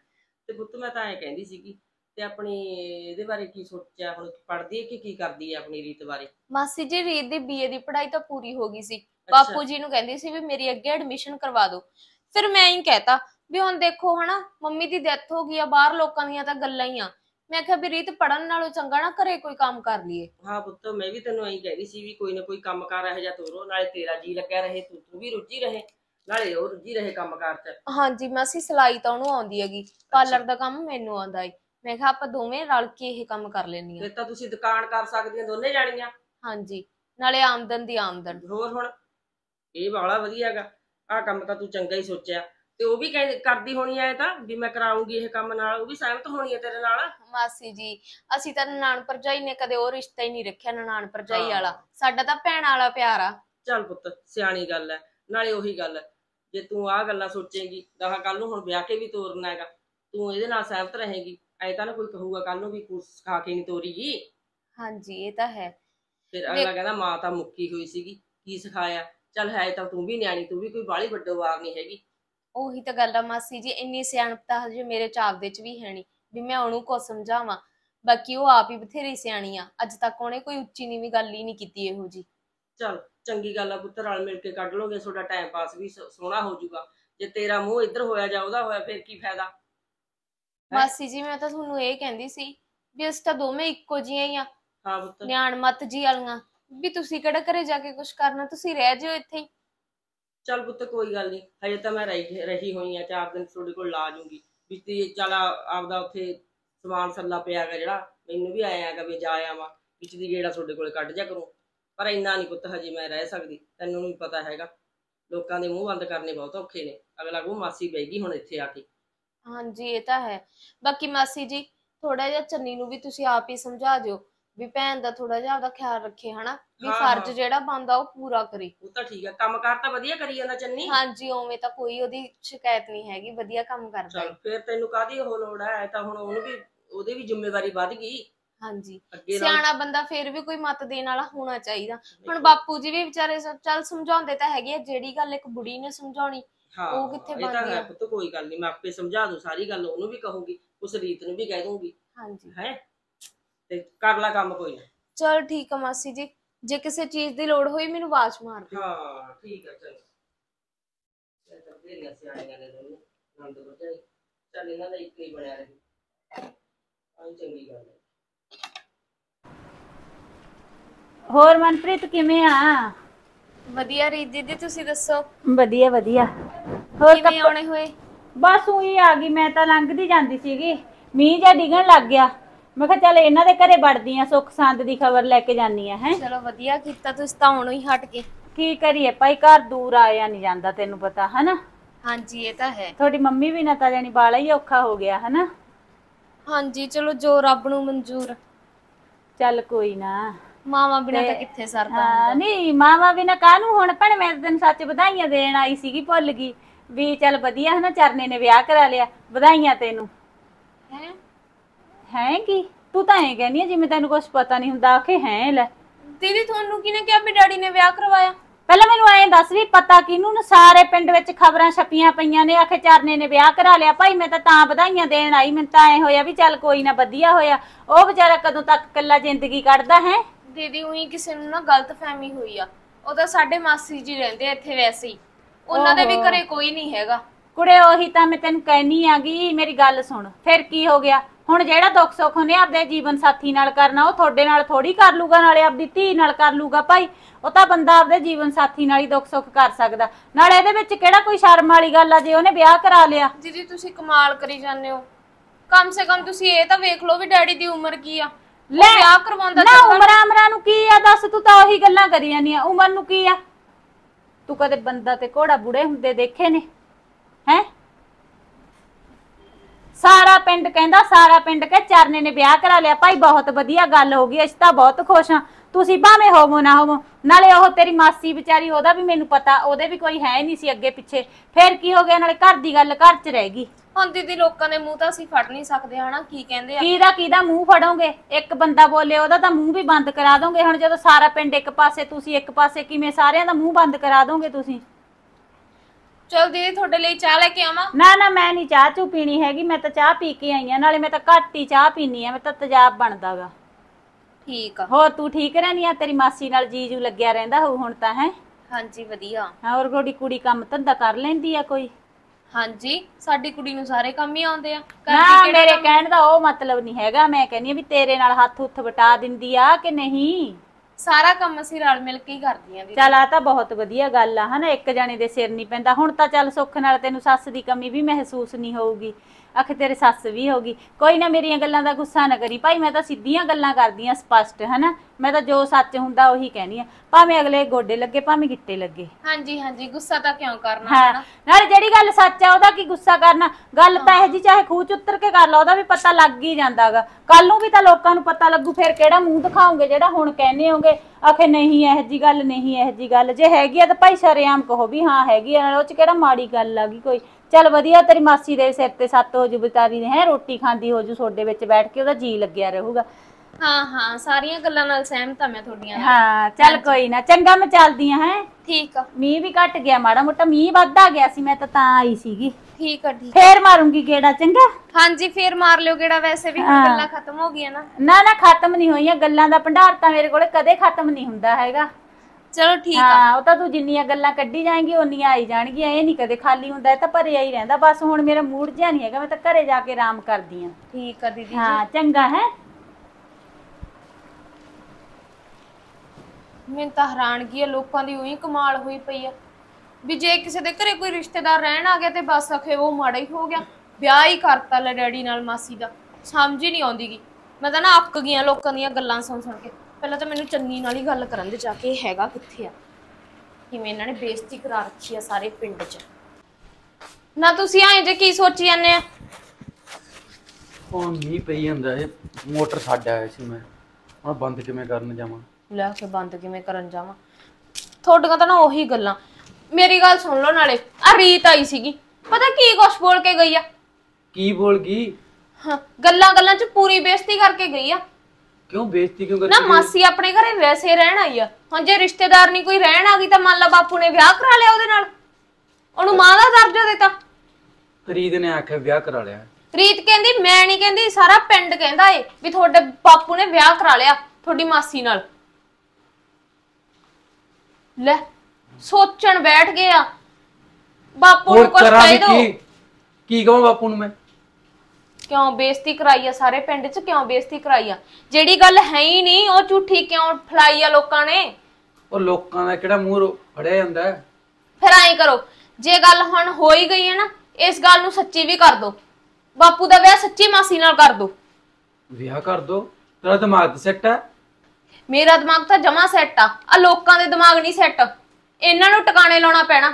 ਤੇ ਪੁੱਤ ਮੈਂ ਤਾਂ ਐਂ ਕਹਿੰਦੀ ਸੀਗੀ ਤੇ ਆਪਣੀ ਇਹਦੇ ਬਾਰੇ ਕੀ ਸੋਚਿਆ ਹੁਣ ਪੜ੍ਹਦੀ ਹੈ ਕਿ ਕੀ ਕਰਦੀ ਹੈ ਆਪਣੀ ਰੀਤ ਬਾਰੇ? ਮਾਸੀ ਜੀ ਰੀਤ ਦੀ ਬੀਏ ਦੀ ਪੜ੍ਹਾਈ ਤਾਂ ਪੂਰੀ ਹੋ ਗਈ ਸੀ। ਬਾਪੂ ਜੀ ਨੂੰ ਕਹਿੰਦੀ ਸੀ ਵੀ ਮੇਰੀ ਅੱਗੇ ਐਡਮਿਸ਼ਨ ਕਰਵਾ ਦਿਓ। ਫਿਰ ਮੈਂ ਹੀ ਕਹਿਤਾ ਵੀ ਹੁਣ ਦੇਖੋ ਹਨਾ ਮੰਮੀ ਦੀ ਡੈਥ ਹੋ ਗਈ ਆ ਬਾਹਰ ਲੋਕਾਂ ਦੀਆਂ ਤਾਂ ਗੱਲਾਂ ਹੀ ਆ। ਮੈਂ ਕਿਹਾ ਵੀ ਰੀਤ ਪੜਨ ਨਾਲੋਂ ਚੰਗਾ ਨਾ ਘਰੇ ਕੋਈ ਕੰਮ ਕਰ ਲਈਏ। ਹਾਂ ਪੁੱਤ ਮੈਂ ਵੀ ਤੈਨੂੰ ਐਂ ਕਹਿਦੀ ਸੀ ਵੀ ਕੋਈ ਨਾ ਕੋਈ ਕੰਮ ਕਰ ਇਹੋ ਜਿਹਾ ਤੋਰੋ ਨਾਲੇ ਤੇਰਾ ਜੀ ਲੱਗਿਆ ਰਹੇ ਤੂੰ ਤੂੰ ਵੀ ਰੁੱਝੀ ਰਹੇ ਨਾਲੇ ਉਹ ਰੁੱਝੀ ਰਹੇ ਕੰਮ ਕਾਰ ਚ। ਹਾਂਜੀ ਮਾਸੀ ਸਿਲਾਈ ਤਾਂ ਉਹਨੂੰ ਆਉਂਦੀ ਹੈਗੀ ਪਾਰਲਰ ਦਾ ਕੰਮ ਮੈਨੂੰ ਆਉਂਦਾ ਏ। ਮੈਂ ਕਿਹਾ ਆਪਾਂ ਦੋਵੇਂ ਰਲ ਕੇ ਇਹ ਕੰਮ ਕਰ ਲੈਣੀਆਂ ਫਿਰ ਤਾਂ ਤੁਸੀਂ ਦੁਕਾਨ ਕਰ ਸਕਦੀਆਂ ਦੋਨੇ ਜਾਣੀਆਂ। ਹਾਂਜੀ ਨਾਲੇ ਆਮਦਨ ਦੀ ਆਮਦਨ। ਹੋਰ ਹੁਣ ਇਹ ਵਾਲਾ ਵਧੀਆ ਹੈਗਾ। ਆਹ ਕੰਮ ਤਾਂ ਤੂੰ ਚੰਗਾ ਹੀ ਸੋਚਿਆ। ਤੇ ਉਹ ਵੀ ਕਹਿ- ਕਰਦੀ ਹੋਣੀ ਐ ਤਾਂ ਵੀ ਮੈਂ ਕਰਾਉਂਗੀ ਇਹ ਕੰਮ ਨਾਲ ਉਹ ਵੀ ਸਹਿਮਤ ਹੋਣੀ ਹੈ ਤੇਰੇ ਨਾਲ? ਮਾਸੀ ਜੀ ਅਸੀਂ ਤਾਂ ਨਨਾਣ ਭਰਜਾਈ ਨੇ ਕਦੇ ਉਹ ਰਿਸ਼ਤਾ ਹੀ ਨਹੀਂ ਰੱਖਿਆ ਨਨਾਣ ਭਰਜਾਈ ਹਾਂ। ਵਾਲਾ। ਸਾਡਾ ਤਾਂ ਭੈਣ ਵਾਲਾ ਪਿਆਰ ਆ। ਚੱਲ ਪੁੱਤ ਸਿਆਣੀ ਗੱਲ ਹੈ ਨਾਲੇ ਉਹੀ ਗੱਲ ਹੈ ਜੇ ਤੂੰ ਆਹ ਗੱਲਾਂ ਸੋਚੇਂਗੀ ਗਾਹਾਂ ਕੱਲ ਨੂੰ ਹੁਣ ਵਿਆਹ ਕੇ ਵੀ ਤੋਰਨਾ ਹੈਗਾ ਤੂੰ ਇਹਦੇ ਨਾਲ ਸਹਿਮਤ ਰਹੇਗੀ ਐ ਤਾਂ ਨਾ ਕੋਈ ਕਹੂਗਾ ਕੱਲ ਨੂੰ ਵੀ ਕੁਛ ਸਿਖਾ ਕੇ ਨਹੀਂ ਤੋਰੀਗੀ ਹਾਂਜੀ ਇਹ ਤਾਂ ਹੈ। ਫਿਰ ਅਗਲਾ ਕਹਿੰਦਾ ਮਾਂ ਤਾਂ ਮੁੱਕੀ ਹੋਈ ਸੀਗੀ ਕੀ ਸਿਖਾਇਆ? ਚੱਲ ਹੈ ਤਾਂ ਤੂੰ ਵੀ ਨਿਆਣੀ ਤੂੰ ਵੀ ਕੋਈ ਬਾਹਲੀ ਵੱਡੋ ਵਾਰ ਨਹੀਂ ਹੈਗੀ। ਉਹੀ ਤਾਂ ਗੱਲ ਆ ਮਾਸੀ ਜੀ ਇੰਨੀ ਸਿਆਣਪ ਤਾਂ ਹਜੇ ਮੇਰੇ ਚ ਆਪਦੇ ਚ ਵੀ ਹੈ ਨਹੀਂ ਵੀ ਮੈਂ ਉਹਨੂੰ ਕੋ ਸਮਝਾਵਾਂ। ਬਾਕੀ ਉਹ ਆਪ ਹੀ ਬਥੇਰੀ ਸਿਆਣੀ ਆ ਅੱਜ ਤੱਕ ਉਹਨੇ ਕੋਈ ਉੱਚੀ ਨੀਵੀਂ ਗੱਲ ਹੀ ਨਹੀਂ ਕੀਤੀ ਇਹੋ ਜੀ ਚੱਲ ਚੰਗੀ ਗੱਲ ਆ ਪੁੱਤ ਰਲ ਮਿਲ ਕੇ ਕੱਢ ਲੋਗੇ ਤੁਹਾਡਾ ਟਾਈਮ ਪਾਸ ਵੀ ਸ- ਸੋਹਣਾ ਹੋ ਜਾਊਗਾ। ਜੇ ਤੇਰਾ ਮੂੰਹ ਇੱਧਰ ਹੋਇਆ ਜਾਂ ਉਹਦਾ ਹੋਇਆ ਫਿਰ ਕੀ ਫਾਇਦਾ? ਮਾਸੀ ਜੀ ਮੈਂ ਤਾਂ ਤੁਹਾਨੂੰ ਇਹ ਕਹਿੰਦੀ ਸੀ ਵੀ ਅਸੀਂ ਤਾਂ ਦੋਵੇਂ ਇੱਕੋ ਜਿਹੀਆਂ ਹੀ ਆ। ਹਾਂ ਪੁੱਤ। ਨਿਆਣ ਮੱਤ ਜੀ ਵਾਲੀਆਂ ਵੀ ਤੁਸੀਂ ਕਿਹੜਾ ਘਰੇ ਜਾ ਕੇ ਕੁਝ ਕਰਨਾ ਤੁਸੀਂ ਰਹਿ ਜਿਓ ਇੱਥੇ ਹੀ। ਚੱਲ ਪੁੱਤ ਕੋਈ ਗੱਲ ਨਹੀਂ ਹਜੇ ਤਾਂ ਮੈਂ ਰਹੀ ਰਹੀ ਹੋਈ ਆ, ਚਾਰ ਦਿਨ ਤੁਹਾਡੇ ਕੋਲ ਲਾ ਜੂੰਗੀ। ਵੀ ਤੇ ਚੱਲ ਆਪਦਾ ਉੱਥੇ ਸਮਾਨ ਸੱਲਾ ਪਿਆ ਹੈਗਾ ਜਿਹੜਾ, ਮੈਨੂੰ ਵੀ ਆਇਆ ਹੈਗਾ ਵੀ ਜਾ ਆਵਾਂ ਵਿੱਚ ਦੀ ਗੇੜਾ ਤੁਹਾਡੇ ਕੋਲ ਕੱਢ ਜਾ ਕਰੂੰ। ਪਰ ਇੰਨਾ ਨਹੀਂ ਪੁੱਤ ਹਜੇ ਮੈਂ ਰਹਿ ਸਕਦੀ, ਤੈਨੂੰ ਵੀ ਪਤਾ ਹੈਗਾ। ਲੋਕਾਂ ਦੇ ਮੂੰਹ ਬੰਦ ਕਰਨੇ ਬਹੁਤ ਔਖੇ ਨੇ, ਅਗਲਾ ਕਹੂ ਮਾਸੀ ਬਹਿ ਗਈ ਹੁਣ ਇੱਥੇ ਆ ਕੇ। ਹਾਂਜੀ, ਇਹ ਤਾਂ ਹੈ। ਬਾਕੀ ਮਾਸੀ ਜੀ ਥੋੜਾ ਜਿਹਾ ਚੰਨੀ ਨੂੰ ਵੀ ਤੁਸੀਂ ਆਪ ਹੀ ਸਮਝਾ ਦਿਓ। ਵੀ ਭੈਣ ਦਾ ਥੋੜਾ ਜਿਹਾ ਆਪਦਾ ਖਿਆਲ ਰੱਖੇ ਹਨਾ? ਵੀ ਹਾਂ, ਫਰਜ਼ ਹਾਂ। ਜਿਹੜਾ ਬੰਦਾ ਉਹ ਪੂਰਾ ਕਰੇ। ਉਹ ਤਾਂ ਠੀਕ ਹੈ। ਕੰਮਕਾਰ ਤਾਂ ਵਧੀਆ ਕਰੀ ਜਾਂਦਾ ਚੰਨੀ। ਹਾਂਜੀ ਉਵੇਂ ਤਾਂ ਕੋਈ ਉਹਦੀ ਸ਼ਿਕਾਇਤ ਨਹੀਂ ਹੈਗੀ ਵਧੀਆ ਕੰਮ ਕਰਦਾ ਚੱਲ ਹੈ। ਫਿਰ ਤੈਨੂੰ ਕਾਦੀ ਉਹ ਲੋੜ ਹੈ? ਤਾਂ ਹੁਣ ਉਹਨੂੰ ਵੀ ਉਹਦੀ ਵੀ ਜ਼ਿੰਮੇਵਾਰੀ ਵੱਧ ਗਈ। ਹਾਂਜੀ। ਅੱਗੇ ਨਾਲ ਸਿਆਣਾ ਬੰਦਾ ਫੇਰ ਵੀ ਕੋਈ ਮਤ ਦੇਣ ਵਾਲਾ ਹੋਣਾ ਚਾਹੀਦਾ। ਹੁਣ ਬਾਪੂ ਜੀ ਵੀ ਵਿਚਾਰੇ ਸ- ਚੱਲ ਸਮਝਾਉਂਦੇ ਤਾਂ ਹੈਗੇ ਆ ਜਿਹੜੀ ਗੱਲ ਇੱਕ ਬੁੜੀ ਨੇ ਸਮਝਾਉਣੀ ਹਾਂ ਉਹ ਕਿੱਥੇ ਇਹ ਤਾਂ ਬਣਦੀ ਹੈ ਆ। ਪੁੱਤ ਕੋਈ ਗੱਲ ਨਹੀਂ। ਮੈਂ ਆਪੇ ਸਮਝਾ ਦੂੰ ਸਾਰੀ ਗੱਲ ਉਹਨੂੰ ਵੀ ਕਹੂੰਗੀ ਉਸ ਰੀਤ ਨੂੰ ਵੀ ਕਹਿ ਦੂੰਗੀ। ਹਾਂਜੀ। ਹੈ? ਤੇ ਕਰ ਲੈ ਕੰਮ ਕੋਈ ਨਾ। ਚਲ ਠੀਕ ਆ ਮਾਸੀ ਜੀ ਜੇ ਕਿਸੇ ਚੀਜ਼ ਦੀ ਲੋੜ ਹੋਈ ਮੈਨੂੰ ਆਵਾਜ਼ ਮਾਰ ਦਿਓ। ਹਾਂ ਠੀਕ ਹੈ ਚਲ। ਇਹ ਤਾਂ ਬੇਰੀਆਂ ਸਿਆਣੀਆਂ ਨੇ ਦੋਨੇ ਨੰਦ ਬਚਾਈ ਚੱਲ ਇਹਨਾਂ ਦਾ ਇੱਕ ਹੀ ਬਣਿਆ ਰਹੇ। ਆਈ ਚੰਗੀ ਗੱਲ ਹੈ। ਹੋਰ ਮਨਪ੍ਰੀਤ ਕਿਵੇਂ ਆ? ਵਧੀਆ ਰੀਤ ਦੀਦੀ ਤੁਸੀਂ ਦੱਸੋ? ਵਧੀਆ ਵਧੀਆ। ਹੋਰ ਕਿਵੇਂ ਕੱਪ- ਆਉਣੇ ਹੋਏ? ਬਸ ਉਹੀ ਆ ਗਈ ਮੈਂ ਤਾਂ ਲੰਘਦੀ ਜਾਂਦੀ ਸੀਗੀ। ਮੀਂਹ ਜਾਂ ਡਿੱਗਣ ਲੱਗ ਗਿਆ। ਮੈਂ ਕਿਹਾ ਚੱਲ ਇਹਨਾਂ ਦੇ ਘਰੇ ਵੜਦੀ ਆ ਸੁੱਖ ਸੰਦ ਦੀ ਖਬਰ ਲੈ ਕੇ ਜਾਨੀ ਆ ਹੈ। ਚਲੋ ਵਧੀਆ ਕੀਤਾ ਤੁਸੀਂ ਤਾਂ ਹੁਣ ਹੀ ਹਟ ਗਏ। ਕੀ ਕਰੀਏ ਭਾਈ ਘਰ ਦੂਰ ਆਇਆ ਨਹੀਂ ਜਾਂਦਾ ਤੈਨੂੰ ਪਤਾ ਹਨਾ? ਹਾਂਜੀ ਇਹ ਤਾਂ ਹੈ। ਤੁਹਾਡੀ ਮੰਮੀ ਵੀ ਨਾ ਤਾਂ ਜਾਨੀ ਬਾਲਾ ਹੀ ਔਖਾ ਹੋ ਗਿਆ ਹਨਾ? ਹਾਂਜੀ ਚਲੋ ਜੋ ਰੱਬ ਨੂੰ ਮਨਜ਼ੂਰ। ਚੱਲ ਕੋਈ ਨਾ। ਮਾਵਾ ਬਿਨਾ ਤਾਂ ਕਿੱਥੇ ਸਰਦਾ ਹਾਂ ਨਹੀਂ ਮਾਵਾ ਵੀ ਨਾ ਕਾਹਨੂੰ ਹੁਣ? ਭੈਣ ਮੈਂ ਤੈਨੂੰ ਸੱਚ ਵਧਾਈਆਂ ਦੇਣ ਆਈ ਸੀਗੀ ਭੁੱਲ ਗਈ ਵੀ ਚੱਲ ਵਧੀਆ ਹਨਾ? ਚਰਨੇ ਨੇ ਵਿਆਹ ਕਰਾ ਲਿਆ ਵਧਾਈਆਂ ਤੈਨੂੰ। ਹੈ? ਹੈ ਕੀ ਤੂੰ ਤਾਂ ਐਂ ਕਹਿੰਦੀ ਆ ਜਿਵੇਂ ਤੈਨੂੰ ਕੁਝ ਪਤਾ ਨਹੀਂ ਹੁੰਦਾ ਆਖੇ ਹੈ ਲੈ। ਦੀਦੀ ਤੁਹਾਨੂੰ ਕਿਹਨੇ ਕਿਹਾ ਵੀ ਡੈਡੀ ਨੇ ਵਿਆਹ ਕਰਵਾਇਆ? ਪਹਿਲਾਂ ਮੈਨੂੰ ਐਂ ਦੱਸ ਵੀ ਪਤਾ ਕਿਹਨੂੰ ਨੂੰ? ਸਾਰੇ ਪਿੰਡ ਵਿੱਚ ਖਬਰਾਂ ਛਪੀਆਂ ਪਈਆਂ ਨੇ ਆਖੇ ਚਰਨੇ ਨੇ ਵਿਆਹ ਕਰਾ ਲਿਆ। ਭਾਈ ਮੈਂ ਤਾਂ ਤਾਂ ਵਧਾਈਆਂ ਦੇਣ ਆਈ ਮੈਨੂੰ ਤਾਂ ਐ ਹੋਇਆ ਵੀ ਚੱਲ ਕੋਈ ਨਾ ਵਧੀਆ ਹੋਇਆ। ਉਹ ਵਿਚਾਰਾ ਕਦੋਂ ਤੱਕ ਇਕੱਲਾ ਜ਼ਿੰਦਗੀ ਕੱਢਦਾ ਹੈ? ਦੀਦੀ ਉਹੀ ਕਿਸੇ ਨੂੰ ਨਾ ਗਲਤ ਫਹਿਮੀ ਹੋਈ ਆ। ਉਹ ਤਾਂ ਸਾਡੇ ਮਾਸੀ ਜੀ ਰਹਿੰਦੇ ਆ ਇੱਥੇ ਵੈਸੇ ਹੀ। ਉਹਨਾਂ ਦੇ ਵੀ। ਘਰੇ ਕੋਈ ਨਹੀਂ ਹੈਗਾ। ਕੁੜੇ ਉਹੀ ਤਾਂ ਮੈਂ ਤੈਨੂੰ ਕਹਿਨੀ ਆਗੀ ਮੇਰੀ ਗੱਲ ਸੁਣ। ਫਿਰ ਕੀ ਹੋ ਗਿਆ? ਹੁਣ ਜਿਹੜਾ ਦੁੱਖ ਸੁੱਖ ਉਹਨੇ ਆਪਦੇ ਜੀਵਨ ਸਾਥੀ ਨਾਲ ਕਰਨਾ ਉਹ ਤੁਹਾਡੇ ਨਾਲ ਥੋੜੀ ਕਰ ਲੂਗਾ ਨਾਲੇ ਆਪਦੀ ਧੀ ਨਾਲ ਕਰ ਲੂਗਾ ਭਾਈ। ਉਹ ਤਾਂ ਬੰਦਾ ਆਪਦੇ ਜੀਵਨ ਸਾਥੀ ਨਾਲ ਹੀ ਦੁੱਖ ਸੁੱਖ ਕਰ ਸਕਦਾ। ਨਾਲੇ ਇਹਦੇ ਵਿੱਚ ਕਿਹੜਾ ਕੋਈ ਸ਼ਰਮ ਵਾਲੀ ਗੱਲ ਆ ਜੇ ਉਹਨੇ ਵਿਆਹ ਕਰਾ ਲਿਆ। ਦੀਦੀ ਤੁਸੀਂ ਕਮਾਲ ਕਰੀ ਜਾਂਦੇ ਹੋ। ਕਮ ਸੇ ਕਮ ਤੁਸੀਂ ਇਹ ਤਾਂ ਵੇਖ ਲਓ ਵੀ ਡੈਡੀ ਦੀ ਉਮਰ ਕੀ ਆ। ਉਹ ਲੈ, ਵਿਆਹ ਕਰਵਾਉਂਦਾ ਨਾ ਚੰਗਾ ਉਮਰਾਂ ਉਮਰਾਂ ਨੂੰ ਕੀ ਆ ਦੱਸ ਤੂੰ ਤਾਂ ਉਹੀ ਗੱਲਾਂ ਕਰੀ ਜਾਂਦੀ ਆ। ਉਮਰ ਨੂੰ ਕੀ ਆ? ਤੂੰ ਕਦੇ ਬੰਦਾ ਤੇ ਘੋੜਾ ਬੁੜੇ ਹੁੰਦੇ ਦੇਖੇ ਨੇ? ਹੈ? ਸਾਰਾ ਪਿੰਡ ਕਹਿੰਦਾ ਸਾਰਾ ਪਿੰਡ ਕਹੇ ਚਰਨੇ ਨੇ ਵਿਆਹ ਕਰਾ ਲਿਆ। ਭਾਈ ਬਹੁਤ ਵਧੀਆ ਗੱਲ ਹੋ ਗਈ ਅਸੀਂ ਤਾਂ ਬਹੁਤ ਖੁਸ਼ ਹਾਂ। ਤੁਸੀਂ ਭਾਵੇਂ ਹੋਵੋ ਨਾ ਹੋਵੋ ਨਾਲੇ ਉਹ ਤੇਰੀ ਮਾਸੀ ਵਿਚਾਰੀ ਉਹਦਾ ਵੀ ਮੈਨੂੰ ਪਤਾ ਉਹਦੇ ਵੀ ਕੋਈ ਹੈ ਨਹੀਂ ਸੀ ਅੱਗੇ ਪਿੱਛੇ। ਫੇਰ ਕੀ ਹੋ ਗਿਆ ਨਾਲੇ ਘਰ ਦੀ ਗੱਲ ਘਰ 'ਚ ਰਹਿ ਗਈ। ਹੁਣ ਦੀਦੀ ਲੋਕਾਂ ਦੇ ਮੂੰਹ ਤਾਂ ਅਸੀਂ ਫੜ ਨਹੀਂ ਸਕਦੇ ਹਨਾ? ਕੀ ਕਹਿੰਦੇ ਆ? ਕਿਹਦਾ ਕਿਹਦਾ ਮੂੰਹ ਫੜੋਗੇ? ਇੱਕ ਬੰਦਾ ਬੋਲੇ ਉਹਦਾ ਤਾਂ ਮੂੰਹ ਵੀ ਬੰਦ ਕਰਾ ਦੋਗੇ। ਹੁਣ ਜਦੋਂ ਸਾਰਾ ਪਿੰਡ ਇੱਕ ਪਾਸੇ ਤੁਸੀਂ ਇੱਕ ਪਾਸੇ ਕਿਵੇਂ ਸਾਰਿਆਂ ਦਾ ਮੂੰਹ ਬੰਦ ਕਰਾ ਦੋਗੇ ਤੁਸੀਂ? ਚਲ ਦੀਦੀ ਤੁਹਾਡੇ ਲਈ ਚਾਹ ਲੈ ਕੇ ਆਵਾਂ। ਨਾ ਨਾ ਮੈਂ ਨਹੀਂ ਚਾਹ ਚੂ ਪੀਣੀ ਹੈਗੀ ਮੈਂ ਤਾਂ ਚਾਹ ਪੀ ਕੇ ਆਈ ਆ ਨਾਲੇ ਮੈਂ ਤਾਂ ਘੱਟ ਹੀ ਚਾਹ ਪੀਨੀ ਆ ਮੈਂ ਤਾਂ ਤੇਜ਼ਾਬ ਬਣਦਾਗਾ ਠੀਕ ਆ। ਹੋਰ ਤੂੰ ਠੀਕ ਰਹਿਨੀ ਆ? ਤੇਰੀ ਮਾਸੀ ਨਾਲ ਜੀਜੂ ਲੱਗਿਆ ਰਹਿੰਦਾ ਹੋਊ ਹੁਣ ਤਾਂ ਹੈ? ਹਾਂਜੀ ਵਧੀਆ। ਹੋਰ ਗੋਡੀ ਕੁੜੀ ਕੰਮ ਧੰਦਾ ਕਰ ਲੈਂਦੀ ਆ ਕੋਈ? ਹਾਂਜੀ ਸਾਡੀ ਕੁੜੀ ਨੂੰ ਸਾਰੇ ਕੰਮ ਹੀ ਆਉਂਦੇ ਆ। ਨਾ ਕਰਦੀ ਕਿਹੜਾ ਮੇਰੇ ਕੰਮ? ਕਹਿਣ ਦਾ ਉਹ ਮਤਲਬ ਨਹੀਂ ਹੈਗਾ ਮੈਂ ਕਹਿੰਨੀ ਆ ਵੀ ਤੇਰੇ ਨਾਲ ਹੱਥ ਹੁੱਥ ਵਟਾ ਦਿੰਦੀ ਆ ਕਿ ਨਹੀਂ? ਸਾਰਾ ਕੰਮ ਅਸੀਂ ਰਲ ਮਿਲ ਕੇ ਹੀ ਕਰਦੀਆਂ ਦੀਦੀ ਚੱਲ ਆ ਤਾਂ ਬਹੁਤ ਵਧੀਆ ਗੱਲ ਆ, ਹਨਾ? ਇੱਕ ਜਾਣੇ ਦੇ ਸਿਰ ਨਹੀਂ ਪੈਂਦਾ। ਹੁਣ ਤਾਂ ਚੱਲ ਸੁੱਖ ਨਾਲ ਤੈਨੂੰ ਸੱਸ ਦੀ ਕਮੀ ਵੀ ਮਹਿਸੂਸ ਨਹੀਂ ਹੋਊਗੀ। ਆਖੇ ਤੇਰੇ ਸੱਸ ਵੀ ਹੋਗੀ ਕੋਈ ਨਾ ਮੇਰੀਆਂ ਗੱਲਾਂ ਦਾ ਗੁੱਸਾ ਨਾ ਕਰੀ। ਭਾਈ ਮੈਂ ਤਾਂ ਸਿੱਧੀਆਂ ਗੱਲਾਂ ਕਰਦੀ ਆ ਸਪਸ਼ਟ ਹਨਾ? ਮੈਂ ਤਾਂ ਜੋ ਸੱਚ ਹੁੰਦਾ ਉਹੀ ਕਹਿਣੀ ਆ। ਭਾਵੇਂ ਅਗਲੇ ਗੋਡੇ ਲੱਗੇ ਭਾਵੇਂ ਗਿੱਟੇ ਲੱਗੇ। ਹਾਂਜੀ ਹਾਂਜੀ ਗੁੱਸਾ ਤਾਂ ਕਿਉਂ ਕਰਨਾ ਹਾਂ। ਹਨਾ? ਨਾਲੇ ਜਿਹੜੀ ਗੱਲ ਸੱਚ ਆ ਉਹਦਾ ਕੀ ਗੁੱਸਾ ਕਰਨਾ? ਗੱਲ ਤਾਂ ਇਹ ਜੀ ਚਾਹੇ ਖੂਹ ਚ ਉਤਰ ਕੇ ਕਰ ਲਾ ਉਹਦਾ ਵੀ ਪਤਾ ਲੱਗ ਹੀ ਜਾਂਦਾਗਾ। ਕੱਲ ਨੂੰ ਵੀ ਤਾਂ ਲੋਕਾਂ ਨੂੰ ਪਤਾ ਲੱਗੂ ਫਿਰ ਕਿਹੜਾ ਮੂੰਹ ਦਿਖਾਓਗੇ ਜਿਹੜਾ ਹੁਣ ਕਹਿੰਦੇ ਹੋਗੇ ਆਖੇ ਨਹੀਂ ਇਹ ਜੀ ਗੱਲ ਨਹੀਂ ਇਹ ਜੀ ਗੱਲ। ਜੇ ਹੈਗੀ ਆ ਤਾਂ ਭਾਈ ਸ਼ਰੇਆਮ ਕਹੋ ਵੀ ਹਾਂ ਹੈਗੀ ਆ ਨਾਲੇ ਉਹ ਚ ਕਿਹੜਾ ਮਾੜੀ ਗੱਲ ਆ ਗਈ ਕੋਈ। ਚੱਲ ਵਧੀਆ ਤੇਰੀ ਮਾਸੀ ਦੇ ਸਿਰ ਤੇ ਸੱਤ ਹੋ ਜੂ ਵਿਚਾਰੀ ਨੇ ਹੈ ਰੋਟੀ ਖਾਂਦੀ ਹੋ ਜੂ ਤੁਹਾਡੇ ਵਿੱਚ ਬੈਠ ਕੇ ਉਹਦਾ ਜੀ ਲੱਗਿਆ ਰਹੂਗਾ। ਹਾਂ ਹਾਂ ਸਾਰੀਆਂ ਗੱਲਾਂ ਨਾਲ ਸਹਿਮਤ ਆ ਮੈਂ ਤੁਹਾਡੀਆਂ। ਨਾਲ। ਹਾਂ ਚੱਲ ਕੋਈ ਨਾ ਚੰਗਾ ਮੈਂ ਚੱਲਦੀ ਆ ਹੈ। ਠੀਕ ਆ। ਮੀਂਹ ਵੀ ਘਟ ਗਿਆ ਮਾੜਾ ਮੋਟਾ ਮੀਂਹ ਵੱਧ ਆ ਗਿਆ ਸੀ ਮੈਂ ਤਾਂ ਤਾਂ ਆਈ ਸੀਗੀ। ਠੀਕ ਆ ਠੀਕ ਫੇਰ ਮਾਰੂੰਗੀ ਗੇੜਾ ਚੰਗਾ? ਹਾਂਜੀ ਫੇਰ ਮਾਰ ਲਿਓ ਕਿਹੜਾ ਵੈਸੇ ਵੀ ਹੁਣ ਹਾਂ। ਗੱਲਾਂ ਖਤਮ ਹੋ ਗਈਆਂ ਨਾ। ਨਾ ਨਾ ਖਤਮ ਨਹੀਂ ਹੋਈਆਂ ਗੱਲਾਂ ਦਾ ਭੰਡਾਰ ਤਾਂ ਮੇਰੇ ਕੋਲੇ ਕਦੇ ਖਤਮ ਨਹੀਂ ਹੁੰਦਾ ਹੈਗਾ। ਚਲੋ ਠੀਕ ਆ। ਹਾਂ ਉਹ ਤਾਂ ਤੂੰ ਜਿੰਨੀਆਂ ਗੱਲਾਂ ਕੱਢੀ ਜਾਏਂਗੀ ਓਨੀਆਂ ਆਈ ਜਾਣਗੀਆਂ। ਇਹ ਨਹੀਂ ਕਦੇ ਖਾਲੀ ਹੁੰਦਾ ਇਹ ਤਾਂ ਭਰਿਆ ਹੀ ਰਹਿੰਦਾ। ਬਸ ਹੁਣ ਮੇਰਾ ਮੂਡ ਜਿਹਾ ਨਹੀਂ ਹੈਗਾ ਮੈਂ ਤਾਂ ਘਰੇ ਜਾ ਕੇ ਆਰਾਮ ਕਰਦੀ ਆਂ। ਠੀਕ ਆ ਦੀਦੀ ਹਾਂ ਚੰਗਾ ਹੈ? ਮੈਨੂੰ ਤਾਂ ਹੈਰਾਨਗੀ ਆ ਲੋਕਾਂ ਦੀ ਉਹੀ ਕਮਾਲ ਹੋਈ ਪਈ ਆ। ਵੀ ਜੇ ਕਿਸੇ ਦੇ ਘਰੇ ਕੋਈ ਰਿਸ਼ਤੇਦਾਰ ਰਹਿਣ ਆ ਗਿਆ ਤੇ ਬਸ ਅਖੇ ਉਹ ਮਾੜਾ ਹੀ ਹੋ ਗਿਆ। ਵਿਆਹ ਹੀ ਕਰਤਾ ਲੈ ਡੈਡੀ ਨਾਲ ਮਾਸੀ ਦਾ। ਸਮਝ ਹੀ ਨਹੀਂ ਆਉਂਦੀਗੀ ਮੈਂ ਤਾਂ ਨਾ ਅੱਕ ਗਈਆਂ ਲੋਕਾਂ ਦੀਆਂ ਗੱਲਾਂ ਸੁਣ ਸੁਣ ਕੇ। ਪਹਿਲਾਂ ਤਾਂ ਮੈਨੂੰ ਚੰਨੀ ਨਾਲ ਹੀ ਗੱਲ ਕਰਨ ਦੇ ਜਾ ਕੇ ਇਹ ਹੈਗਾ ਕਿੱਥੇ ਆ? ਕਿਵੇਂ ਇਹਨਾਂ ਨੇ ਬੇਇੱਜ਼ਤੀ ਕਰਾ ਰੱਖੀ ਆ ਸਾਰੇ ਪਿੰਡ 'ਚ? ਨਾ ਤੁਸੀਂ ਐਂ ਜੇ ਕੀ ਸੋਚੀ ਜਾਂਦੇ ਆ? ਉਹ ਮੀਂਹ ਪਈ ਜਾਂਦਾ ਇਹ ਮੋਟਰ ਛੱਡ ਆਇਆ ਸੀ ਮੈਂ। ਹੁਣ ਬੰਦ ਕਿਵੇਂ ਕਰਨ ਜਾਵਾਂ? ਲੈ ਕੇ ਬੰਦ ਕਿਵੇਂ ਕਰਨ ਜਾਵਾਂ? ਤੁਹਾਡੀਆਂ ਤਾਂ ਨਾ ਉਹੀ ਗੱਲਾਂ। ਮੇਰੀ ਗੱਲ ਸੁਣ ਲਓ ਨਾਲੇ ਆ ਰੀਤ ਆਈ ਸੀਗੀ। ਪਤਾ ਕੀ ਕੁਛ ਬੋਲ ਕੇ ਗਈ ਆ? ਕੀ ਬੋਲ ਗਈ? ਹਾਂ ਗੱਲਾਂ ਗੱਲਾਂ 'ਚ ਪੂਰੀ ਬੇਇੱਜ਼ਤੀ ਕਰਕੇ ਗਈ ਆ। ਕਿਉਂ ਬੇਇੱਜ਼ਤੀ? ਕਿਉਂ ਨਾ ਕਰਦੀ ਮਾਸੀ ਆਪਣੇ ਘਰੇ ਵੈਸੇ ਰਹਿਣ ਆਈ ਆ। ਹੁਣ ਜੇ ਰਿਸ਼ਤੇਦਾਰ ਨਹੀਂ ਕੋਈ ਰਹਿਣ ਆ ਗਈ ਤਾਂ ਮੰਨ ਲਾ ਬਾਪੂ ਨੇ ਵਿਆਹ ਕਰਾ ਲਿਆ ਉਹਦੇ ਨਾਲ। ਉਹਨੂੰ ਮਾਂ ਦਾ ਦਰਜਾ ਦਿੱਤਾ। ਰੀਤ ਨੇ ਆਖਿਆ ਵਿਆਹ ਕਰਾ ਲਿਆ। ਰੀਤ ਕਹਿੰਦੀ ਮੈਂ ਨਹੀਂ ਕਹਿੰਦੀ ਸਾਰਾ ਪਿੰਡ ਕਹਿੰਦਾ ਏ ਵੀ ਤੁਹਾਡੇ ਬਾਪੂ ਨੇ ਵਿਆਹ ਕਰਾ ਲਿਆ ਤੁਹਾਡੀ ਮਾਸੀ ਨਾਲ। ਲੈ ਸੋਚਣ ਬੈਠ ਗਿਆ ਬਾਪੂ ਹੋਰ ਨੂੰ ਕੁਝ ਕਰਾਂ ਕਹਿ ਦੋ। ਕੀ? ਕੀ ਕਹਾਂ ਬਾਪੂ ਨੂੰ ਮੈਂ? ਕਿਉਂ ਬੇਇੱਜ਼ਤੀ ਕਰਾਈ ਆ ਸਾਰੇ ਪਿੰਡ 'ਚ? ਕਿਉਂ ਬੇਇੱਜ਼ਤੀ ਕਰਾਈ ਆ? ਜਿਹੜੀ ਗੱਲ ਹੈ ਹੀ ਨਹੀਂ ਉਹ ਝੂਠੀ ਕਿਉਂ ਫਲਾਈ ਆ ਲੋਕਾਂ ਨੇ? ਉਹ ਲੋਕਾਂ ਦਾ ਕਿਹੜਾ ਮੂੰਹ ਫੜਿਆ ਜਾਂਦਾ? ਹੈ ਫਿਰ ਐਂ ਕਰੋ ਜੇ ਗੱਲ ਹੁਣ ਹੋ ਹੀ ਗਈ ਹੈ ਨਾ ਇਸ ਗੱਲ ਨੂੰ ਸੱਚੀ ਵੀ ਕਰ ਦੋ। ਬਾਪੂ ਦਾ ਵਿਆਹ ਸੱਚੀ ਮਾਸੀ ਨਾਲ ਕਰ ਦੋ। ਵਿਆਹ ਕਰ ਦੋ? ਤੇਰਾ ਦਿਮਾਗ ਸੈੱਟ ਹੈ ਮੇਰਾ ਦਿਮਾਗ ਤਾਂ ਜਮਾ ਸੈੱਟ ਆ। ਆ ਲੋਕਾਂ ਦੇ ਦਿਮਾਗ ਨਹੀਂ ਸੈੱਟ ਇਹਨਾਂ ਨੂੰ ਟਿਕਾਣੇ ਲਾਉਣਾ ਪੈਣਾ।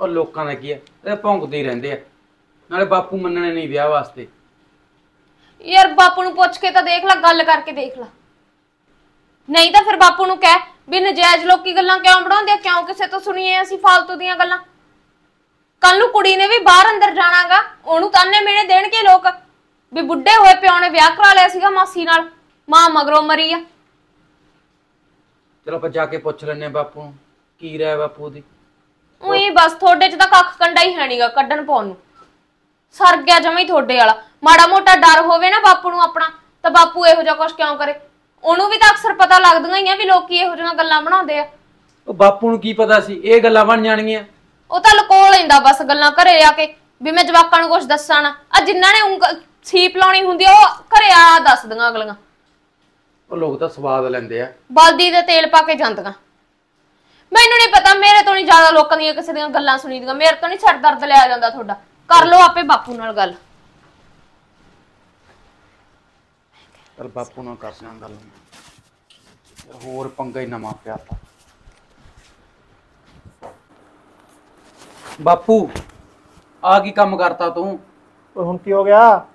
ਉਹ ਲੋਕਾਂ ਦਾ ਕੀ ਹੈ ਇਹ ਭੌਂਕਦੇ ਹੀ ਰਹਿੰਦੇ ਆ। ਨਾਲੇ ਬਾਪੂ ਮੰਨਣੇ ਨਹੀਂ ਵਿਆਹ ਵਾਸਤੇ। ਯਾਰ ਬਾਪੂ ਨੂੰ ਪੁੱਛ ਕੇ ਤਾਂ ਦੇਖ ਲੈ ਗੱਲ ਕਰਕੇ ਦੇਖ ਲੈ। ਨਹੀਂ ਤਾਂ ਫਿਰ ਬਾਪੂ ਨੂੰ ਕਹਿ ਵੀ ਨਜਾਇਜ਼ ਲੋਕੀ ਗੱਲਾਂ ਕਿਉਂ ਬਣਾਉਂਦੇ ਆ? ਕਿਉਂ ਕਿਸੇ ਤੋਂ ਸੁਣੀਏ ਅਸੀਂ ਫालतू ਦੀਆਂ ਗੱਲਾਂ? ਕੱਲ ਨੂੰ ਕੁੜੀ ਨੇ ਵੀ ਬਾਹਰ ਅੰਦਰ ਜਾਣਾਗਾ ਉਹਨੂੰ ਤਾਨੇ ਮੇਣੇ ਦੇਣਗੇ ਲੋਕ। ਵੀ ਬੁੱਢੇ ਹੋਏ ਪਿਓ ਨੇ ਵਿਆਹ ਕਰਾ ਲਿਆ ਸੀਗਾ ਮਾਸੀ ਨਾਲ ਮਾਂ ਮਗਰੋਂ ਮਰੀ ਆ। ਚਲੋ ਆਪਾਂ ਜਾ ਕੇ ਪੁੱਛ ਲੈਨੇ ਆ ਬਾਪੂ ਨੂੰ ਕੀ ਰਾਇ ਬਾਪੂ ਦੀ? ਉਹੀ ਬਸ ਤੁਹਾਡੇ 'ਚ ਤਾਂ ਕੱਖ ਕੰਡਾ ਹੀ ਹੈ ਨਹੀਂਗਾ ਕੱਢਣ ਪਾਉਣ ਨੂੰ। ਸਰ ਗਿਆ ਜਮਾ ਹੀ ਤੁਹਾਡੇ ਵਾਲਾ। ਮਾੜਾ ਮੋਟਾ ਡਰ ਹੋਵੇ ਨਾ ਬਾਪੂ ਨੂੰ ਆਪਣਾ ਤਾਂ ਬਾਪੂ ਇਹੋ ਜਿਹਾ ਕੁਝ ਕਿਉਂ ਕਰੇ? ਉਹਨੂੰ ਵੀ ਤਾਂ ਅਕਸਰ ਪਤਾ ਲੱਗਦੀਆਂ ਹੀ ਆ ਵੀ ਲੋਕੀ ਇਹੋ ਜਿਹੀਆਂ ਗੱਲਾਂ ਬਣਾਉਂਦੇ ਆ। ਉਹ ਬਾਪੂ ਨੂੰ ਕੀ ਪਤਾ ਸੀ? ਇਹ ਗੱਲਾਂ ਬਣ ਜਾਣਗੀਆਂ। ਉਹ ਤਾਂ ਲਕੋ ਲੈਂਦਾ ਬਸ ਗੱਲਾਂ ਘਰੇ ਆ ਕੇ ਵੀ ਮੈਂ ਜਵਾਕਾਂ ਨੂੰ ਕੁਝ ਦੱਸਾਂ ਨਾ। ਆ ਜਿਨ੍ਹਾਂ ਨੇ ਉਂਗ- ਸੀਪ ਲਾਉਣੀ ਹੁੰਦੀ ਆ ਉਹ ਘਰੇ ਆ ਦੱਸਦੀਆਂ ਅਗਲੀਆਂ। ਉਹ ਲੋਕ ਤਾਂ ਸਵਾਦ ਲੈਂਦੇ ਆ। ਬਲਦੀ ਦੇ ਤੇਲ ਪਾ ਕੇ ਜਾਂਦੀਆਂ। ਮੈਨੂੰ ਨਹੀਂ ਪਤਾ ਮੇਰੇ ਤੋਂ ਨਹੀਂ ਜ਼ਿਆਦਾ ਲੋਕਾਂ ਦੀਆਂ ਕਿਸੇ ਦੀਆਂ ਗੱਲਾਂ ਸੁਣੀਦੀਆਂ। ਮੇਰੇ ਤੋਂ ਨਹੀਂ ਸਿਰ ਦਰਦ ਲਿਆ ਜਾਂਦਾ ਤੁਹਾਡਾ। ਕਰ ਲਓ ਆਪੇ ਬਾਪੂ ਨਾਲ ਗੱਲ। ਚਲ ਬਾਪੂ ਨਾਲ ਕਰਨਾ ਗੱਲ। ਹੋਰ ਪੰਗਾ ਹੀ ਨਵਾਂ ਪਿਆ ਤਾ। ਬਾਪੂ ਆ ਕੀ ਕੰਮ ਕਰਤਾ ਤੂੰ? ਉਹ ਹੁਣ ਕੀ ਹੋ ਗਿਆ?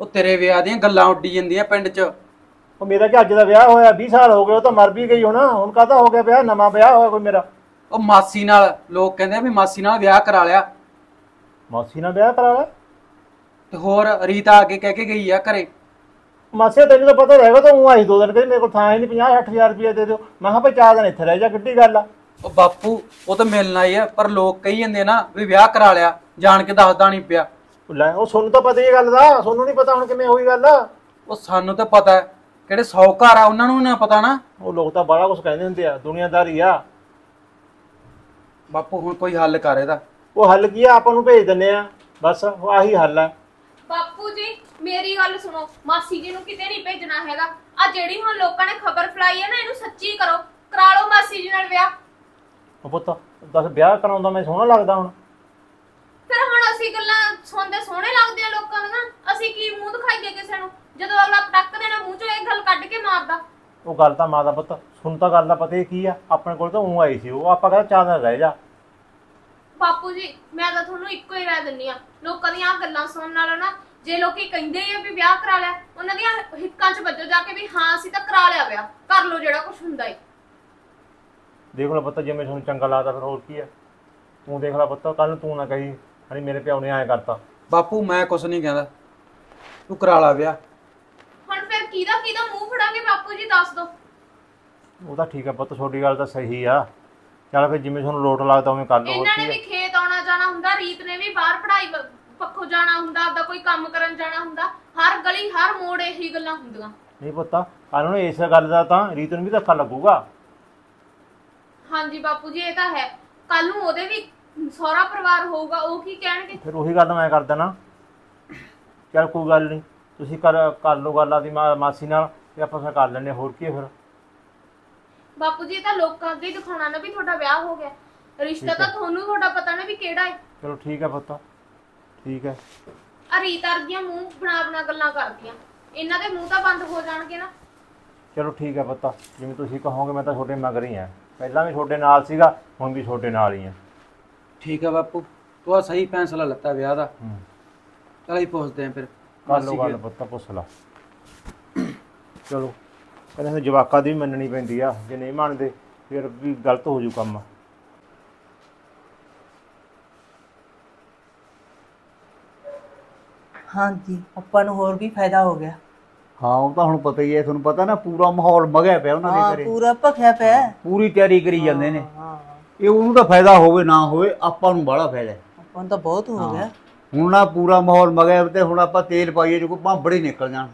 ਉਹ ਤੇਰੇ ਵਿਆਹ ਦੀਆਂ ਗੱਲਾਂ ਉੱਡੀ ਜਾਂਦੀਆਂ ਪਿੰਡ 'ਚ। ਉਹ ਮੇਰਾ ਕਿ ਅੱਜ ਦਾ ਵਿਆਹ ਹੋਇਆ? 20 ਸਾਲ ਹੋ ਗਏ ਉਹ ਤਾਂ ਮਰ ਵੀ ਗਈ ਹੁਣ। ਹੁਣ ਕਾਹਦਾ ਹੋ ਗਿਆ ਵਿਆਹ? ਨਵਾਂ ਵਿਆਹ ਹੋਇਆ ਕੋਈ ਮੇਰਾ? ਉਹ ਮਾਸੀ ਨਾਲ ਲੋਕ ਕਹਿੰਦੇ ਆ ਵੀ ਮਾਸੀ ਨਾਲ ਵਿਆਹ ਕਰਾ ਲਿਆ। ਮਾਸੀ ਨਾਲ ਵਿਆਹ ਕਰਾ ਲਿਆ ਤੇ ਹੋਰ ਰੀਤਾ ਆ ਕੇ ਕਹਿ ਕੇ ਗਈ ਆ ਘਰੇ। ਮਾਸੀ ਤੈਨੂੰ ਤਾਂ ਪਤਾ ਰਹੇਗਾ ਤਾਂ ਆਈ ਦੋ ਦਿਨ ਕਹਿੰਦੀ ਮੇਰੇ ਕੋਲ ਥਾਂ ਹੀ ਨਹੀਂ 50 60000 ਰੁਪਏ ਦੇ ਦਿਓ। ਮੈਂ ਕਿਹਾ ਭਾਈ ਚਾਰ ਦਿਨ ਇੱਥੇ ਰਹਿ ਜਾ ਕਿੱਡੀ ਗੱਲ ਆ ਉਹ ਬਾਪੂ ਉਹ ਤਾਂ ਮਿਲਣ ਆਈ ਆ ਪਰ ਲੋਕ ਕਹੀ ਜਾਂਦੇ ਨਾ ਵੀ ਵਿਆਹ ਕਰਾ ਲਿਆ ਜਾਣ ਕੇ ਦੱਸਦਾ ਨਹੀਂ ਪਿਆ। ਲੈ ਉਹ ਤੁਹਾਨੂੰ ਤਾਂ ਪਤਾ ਹੀ ਇਹ ਗੱਲ ਦਾ ਤੁਹਾਨੂੰ ਨਹੀਂ ਪਤਾ ਹੁਣ ਕਿਵੇਂ ਹੋਈ ਗੱਲ। ਉਹ ਸਾਨੂੰ ਤਾਂ ਪਤਾ ਹੈ ਕਿਹੜੇ 100 ਘਰ ਆ ਉਹਨਾਂ ਨੂੰ ਨਾ ਪਤਾ ਨਾ। ਉਹ ਲੋਕ ਤਾਂ ਬੜਾ ਕੁਝ ਕਹਿੰਦੇ ਹੁੰਦੇ ਆ ਦੁਨੀਆਦਾਰੀ ਆ। ਬਾਪੂ ਹੁਣ ਕੋਈ ਹੱਲ ਕਰ ਇਹਦਾ। ਉਹ ਹੱਲ ਕੀ ਆ? ਆਪਾਂ ਨੂੰ ਭੇਜ ਦਿੰਨੇ ਆ। ਬਸ ਉਹ ਆਹੀ ਹੱਲ ਆ। ਬਾਪੂ ਜੀ ਮੇਰੀ ਗੱਲ ਸੁਣੋ। ਮਾਸੀ ਜੀ ਨੂੰ ਕਿਤੇ ਨਹੀਂ ਭੇਜਣਾ ਹੈਗਾ। ਆ ਜਿਹੜੀ ਹੁਣ ਲੋਕਾਂ ਨੇ ਖਬਰ ਫਲਾਈ ਹੈ ਨਾ ਇਹਨੂੰ ਸੱਚੀ ਕਰੋ। ਕਰਾ ਲਓ ਮਾਸੀ ਜੀ ਨਾਲ ਵਿਆਹ। ਉਹ ਪੁੱਤ ਦੱਸ ਵਿਆਹ ਕਰਾਉਂਦਾ ਮੈਂ ਸੋਹਣਾ ਲੱਗਦਾ ਹੁਣ। ਫਿਰ ਹੁਣ ਅਸੀਂ ਗੱਲਾਂ ਸੁਣਦੇ ਸੋਹਣੇ ਲੱਗਦੇ ਆ ਲੋਕਾਂ ਦੀਆਂ। ਅਸੀਂ ਕੀ ਮੂੰਹ ਦਿਖਾਈਏ ਕਿਸੇ ਨੂੰ? ਜਦੋਂ ਅਗਲਾ ਪਟਕ ਦੇਣਾ ਮੂੰਹ ਚੋਂ ਇਹ ਗੱਲ ਕੱਢ ਕੇ ਮਾਰਦਾ। ਉਹ ਗੱਲ ਤਾਂ ਮਾਂ ਦਾ ਪੁੱਤ। ਸੁਣ ਤਾਂ ਗੱਲ ਦਾ ਪਤਾ ਹੀ ਕੀ ਆ। ਆਪਣੇ ਕੋਲ ਤਾਂ ਉਹ ਆਈ ਸੀ। ਉਹ ਆਪਾਂ ਕਹਿੰਦਾ ਚਾਰ ਦਿਨ ਰਹਿ ਜਾ। ਬਾਪੂ ਜੀ ਮੈਂ ਤਾਂ ਤੁਹਾਨੂੰ ਇੱਕੋ ਹੀ ਰਾਏ ਦਿੰਨੀ ਆ। ਲੋਕਾਂ ਦੀਆਂ ਗੱਲਾਂ ਸੁਣਨ ਨਾਲੋਂ ਨਾ ਜੇ ਲੋਕੀ ਕਹਿੰਦੇ ਆ ਵੀ ਵਿਆਹ ਕਰਾ ਲਿਆ ਉਹਨਾਂ ਦੀਆਂ ਹਿੱਕਾਂ 'ਚ ਵੱਜੋ ਜਾ ਕੇ ਵੀ ਹਾਂ ਅਸੀਂ ਤਾਂ ਕਰਾ ਲਿਆ ਵਿਆਹ। ਕਰ ਲਓ ਜਿਹੜਾ ਕੁਝ ਹੁੰਦਾ ਏ। ਦੇਖ ਲੈ ਪੁੱਤ ਜਿਵੇਂ ਤੁਹਾਨੂੰ ਚੰਗਾ ਲੱਗਦਾ ਫਿਰ ਹੋਰ ਕੀ ਆ? ਤੂੰ ਦੇਖ ਲੈ ਪੁੱਤ ਕੱਲ ਨੂੰ ਤੂੰ ਨਾ ਕਹੀ ਹਣੀ ਮੇਰੇ ਪਿਓ ਨੇ ਐਂ ਕਰਤਾ। ਬਾਪੂ ਮੈਂ ਕੁਛ ਨਹੀਂ ਕਹਿੰਦਾ। ਤੂੰ ਕਰਾ ਲਾ ਵਿਆਹ। ਹੁਣ ਫਿਰ ਕਿਹਦਾ ਕਿਹਦਾ ਮੂੰਹ ਫੜਾਂਗੇ ਬਾਪੂ ਜੀ ਦੱਸ ਦਿਓ ਉਹ ਤਾਂ ਠੀਕ ਆ ਪੁੱਤ ਤੁਹਾਡੀ ਗੱਲ ਤਾਂ ਸਹੀ ਆ। ਚੱਲ ਫਿਰ ਜਿਵੇਂ ਤੁਹਾਨੂੰ ਲੋਟ ਲੱਗਦਾ ਉਵੇਂ ਕਰ ਲਓ ਹੋਰ ਇਹਨਾਂ ਨੇ ਕੀ ਵੀ ਆ। ਖੇਤ ਆਉਣਾ ਜਾਣਾ ਹੁੰਦਾ ਰੀਤ ਨੇ ਵੀ ਬਾਹਰ ਪੜ੍ਹਾਈ ਪ- ਪੱਖੋਂ ਜਾਣਾ ਹੁੰਦਾ ਆਪਦਾ ਕੋਈ ਕੰਮ ਕਰਨ ਜਾਣਾ ਹੁੰਦਾ ਹਰ ਗਲੀ ਹਰ ਮੋੜ ਇਹੀ ਗੱਲਾਂ ਹੁੰਦੀਆਂ। ਨਹੀਂ ਪੁੱਤ ਕੱਲ ਨੂੰ ਇਸ ਗੱਲ ਦਾ ਤਾਂ ਰੀਤ ਨੂੰ ਵੀ ਧੱਕਾ ਲੱਗੂਗਾ। ਹਾਂਜੀ ਬਾਪੂ ਜੀ ਇਹ ਤਾਂ ਹੈ। ਕੱਲ ਨੂੰ ਉਹਦੇ ਵੀ ਸਹੁਰਾ ਪਰਿਵਾਰ ਹੋਊਗਾ ਉਹ ਕੀ ਕਹਿਣਗੇ? ਫਿਰ ਉਹੀ ਗੱਲ ਮੈਂ ਕਰ ਦੇਣਾ। ਚੱਲ ਕੋਈ ਗੱਲ ਨਹੀਂ ਤੁਸੀਂ ਕਰ ਕਰ ਲਓ ਗੱਲ ਆਦੀ ਮਾਸੀ ਨਾਲ ਤੇ ਆਪਾਂ ਫਿਰ ਕਰ ਲੈਣੇ ਹੋਰ ਕੀ ਫਿਰ। ਬਾਪੂ ਜੀ ਇਹ ਤਾਂ ਲੋਕਾਂ ਅੱਗੇ ਹੀ ਦਿਖਾਉਣਾ ਨਾ ਵੀ ਤੁਹਾਡਾ ਵਿਆਹ ਹੋ ਗਿਆ। ਰਿਸ਼ਤਾ ਤਾਂ ਤੁਹਾਨੂੰ ਤੁਹਾਡਾ ਪਤਾ ਨਾ ਵੀ ਕਿਹੜਾ ਹੈ। ਚਲੋ ਠੀਕ ਹੈ ਪੁੱਤ। ਠੀਕ ਹੈ। ਆ ਰੀਤ ਵਰਗੀਆਂ ਮੂੰਹ ਬਣਾ ਬਣਾ ਗੱਲਾਂ ਕਰਦੀਆਂ। ਇਹਨਾਂ ਦੇ ਮੂੰਹ ਤਾਂ ਬੰਦ ਹੋ ਜਾਣਗੇ ਨਾ। ਚਲੋ ਠੀਕ ਹੈ ਪੁੱਤ। ਜਿਵੇਂ ਤੁਸੀਂ ਕਹੋਗੇ ਮੈਂ ਤਾਂ ਤੁਹਾਡੇ ਮਗਰ ਹੀ ਆ ਪਹਿਲਾਂ ਵੀ ਤੁਹਾਡੇ ਨਾਲ ਸੀਗਾ ਹੁਣ ਵੀ ਤੁਹਾਡੇ ਨਾਲ ਹੀ ਆ ਠੀਕ ਹੈ ਬਾਪੂ। ਤੂੰ ਆ ਸਹੀ ਫੈਸਲਾ ਲੱਤਾ ਵਿਆਹ ਦਾ। ਹੂੰ। ਚਲ ਅਸੀਂ ਪੁੱਛਦੇ ਆਂ ਫਿਰ। ਕਰ ਲਓ ਗੱਲ ਪੁੱਤ ਪੁੱਛ ਲਾ। (coughs) ਚਲੋ। ਕਹਿੰਦੇ ਨੇ ਜਵਾਕਾਂ ਦੀ ਵੀ ਮੰਨਣੀ ਪੈਂਦੀ ਆ ਜੇ ਨਹੀਂ ਮੰਨਦੇ ਫਿਰ ਵੀ ਗਲਤ ਹੋ ਜੂ ਕੰਮ। ਹਾਂਜੀ ਆਪਾਂ ਨੂੰ ਹੋਰ ਵੀ ਫਾਇਦਾ ਹੋ ਗਿਆ। ਹਾਂ ਉਹ ਤਾਂ ਹੁਣ ਪਤਾ ਹੀ ਹੈ ਤੁਹਾਨੂੰ ਪਤਾ ਨਾ ਪੂਰਾ ਮਾਹੌਲ ਮਗਿਆ ਪਿਆ ਉਹਨਾਂ ਹਾਂ ਦੇ ਘਰੇ। ਪੂਰਾ ਭਖਿਆ ਪਿਆ। ਹੈ। ਪੂਰੀ ਤਿਆਰੀ ਕਰੀ ਜਾਂਦੇ ਨੇ। ਹਾਂ। ਇਹ ਉਹਨੂੰ ਤਾਂ ਫਾਇਦਾ ਹੋਵੇ ਨਾ ਹੋਵੇ ਆਪਾਂ ਨੂੰ ਬੜਾ ਫਾਇਦਾ ਹੈ। ਆਪਾਂ ਨੂੰ ਤਾਂ ਬਹੁਤ ਹੋ ਗਿਆ। ਹੁਣ ਨਾ ਪੂਰਾ ਮਾਹੌਲ ਮਗਿਆ ਤੇ ਹੁਣ ਆਪਾਂ ਤੇਲ ਪਾਈਏ ਜੋ ਕੋਈ ਭਾਂਬੜੇ ਨਿਕਲ ਜਾਣ।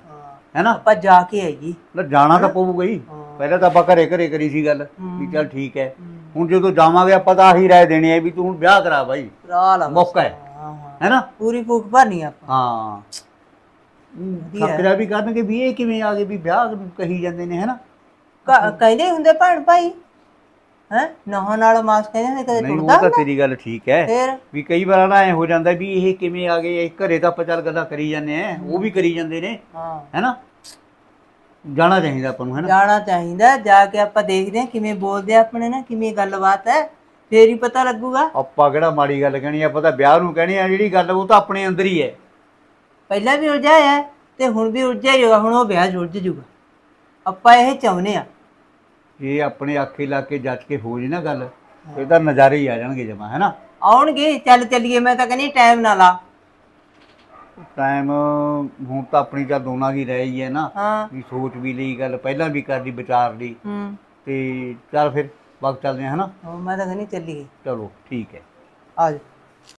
ਹੈਨਾ? ਆਪਾਂ ਜਾ ਕੇ ਆਈਏ। ਲੈ ਜਾਣਾ ਤਾਂ ਪਊਗਾ ਹੀ। ਪਹਿਲਾਂ ਤਾਂ ਆਪਾਂ ਘਰੇ ਘਰੇ ਕਰੀ ਸੀ ਗੱਲ ਵੀ ਚੱਲ ਠੀਕ ਹੈ। ਹੁਣ ਜਦੋਂ ਜਾਵਾਂਗੇ ਆਪਾਂ ਤਾਂ ਆਹੀ ਰਾਏ ਦੇਣੀ ਹੈ ਵੀ ਤੂੰ ਹੁਣ ਵਿਆਹ ਕਰਾ ਬਾਈ। ਲਾ। ਮੌਕਾ ਹੈ। ਹੈਨਾ? ਪੂਰੀ ਫੂਕ ਭਰਨੀ ਆਪਾਂ। ਹਾਂ। ਖਤਰਾ ਵੀ ਕਰਨਗੇ ਵੀ ਇਹ ਕਿਵੇਂ ਆ ਗਏ ਵੀ ਵਿਆਹ ਨੂੰ ਕਹੀ ਜਾਂਦੇ ਨੇ ਹੈਨਾ? ਕਹਿੰਦੇ ਹੁੰਦੇ ਭੈਣ ਭਾਈ ਹੈ? ਨਹਾਂ ਨਾਲ ਮਾਸ ਕਹਿੰਦੇ ਨੇ ਕਦੇ ਨਹੀਂ ਉਹ ਟੁੱਟਦਾ ਤਾਂ ਤੇਰੀ ਗੱਲ ਠੀਕ ਹੈ। ਫੇਰ? ਵੀ ਕਈ ਵਾਰ ਨਾ ਐ ਹੋ ਜਾਂਦਾ ਵੀ ਇਹ ਕਿਵੇਂ ਆ ਗਏ ਇਹ ਘਰੇ ਤਾਂ ਆਪਾਂ ਚੱਲ ਗੱਲਾਂ ਕਰੀ ਜਾਂਦੇ ਆ ਉਹ ਵੀ ਕਰੀ ਜਾਂਦੇ ਨੇ ਹਾਂ। ਹੈਨਾ ਜਾਣਾ ਚਾਹੀਦਾ ਆਪਾਂ ਨੂੰ ਹੈਨਾ ਜਾਣਾ ਚਾਹੀਦਾ ਜਾ ਕੇ ਆਪਾਂ ਦੇਖਦੇ ਹਾਂ ਕਿਵੇਂ ਬੋਲਦੇ ਆ ਆਪਣੇ ਨਾਲ ਕਿਵੇਂ ਗੱਲਬਾਤ ਹੈ ਫੇਰ ਹੀ ਪਤਾ ਲੱਗੂਗਾ। ਆਪਾਂ ਕਿਹੜਾ ਮਾੜੀ ਗੱਲ ਕਹਿਣੀ ਆ ਆਪਾਂ ਤਾਂ ਵਿਆਹ ਨੂੰ ਕਹਿਣੀ ਆ ਜਿਹੜੀ ਗੱਲ ਉਹ ਤਾਂ ਆਪਣੇ ਅੰਦਰ ਹੀ ਹੈ। ਪਹਿਲਾਂ ਵੀ ਉਲਝਾਇਆ ਹੈ ਤੇ ਹੁਣ ਵੀ ਉਲਝਿਆ ਹੀ ਹੋਗਾ ਹੁਣ ਉਹ ਵਿਆਹ ਉਲਝ ਜੂਗਾ। ਆਪਾਂ ਇਹ ਚਾਹੁੰਦੇ ਆ ਜੇ ਆਪਣੇ ਆਖੇ ਲਾ ਕੇ ਜੱਜ ਕੇ ਹੋ ਜੇ ਨਾ ਗੱਲ ਇਹ ਤਾਂ ਨਜ਼ਾਰੇ ਹੀ ਆ ਜਾਣਗੇ ਜਮਾ ਹੈਨਾ ਆਉਣਗੇ ਚੱਲ ਚੱਲੀਏ ਮੈਂ ਤਾਂ ਕਹਿੰਦੀ ਟਾਈਮ ਨਾ ਲਾ। ਟਾਈਮ ਹੁਣ ਤਾਂ ਆਪਣੀ ਤਾਂ ਦੋਨਾਂ ਦੀ ਰਹਿ ਹੀ ਨਾ ਹਾਂ। ਵੀ ਸੋਚ ਵੀ ਲਈ ਗੱਲ ਪਹਿਲਾਂ ਵੀ ਕਰ ਲਈ ਵਿਚਾਰ ਲਈ। ਹੂੰ। ਤੇ ਚੱਲ ਫਿਰ ਵਕਤ ਚੱਲਦੇ ਹਾਂ ਹਨਾ ਮੈਂ ਤਾਂ ਕਹਿੰਦੀ ਚੱਲੀਏ। ਚਲੋ ਠੀਕ ਹੈ। ਆ ਜਾ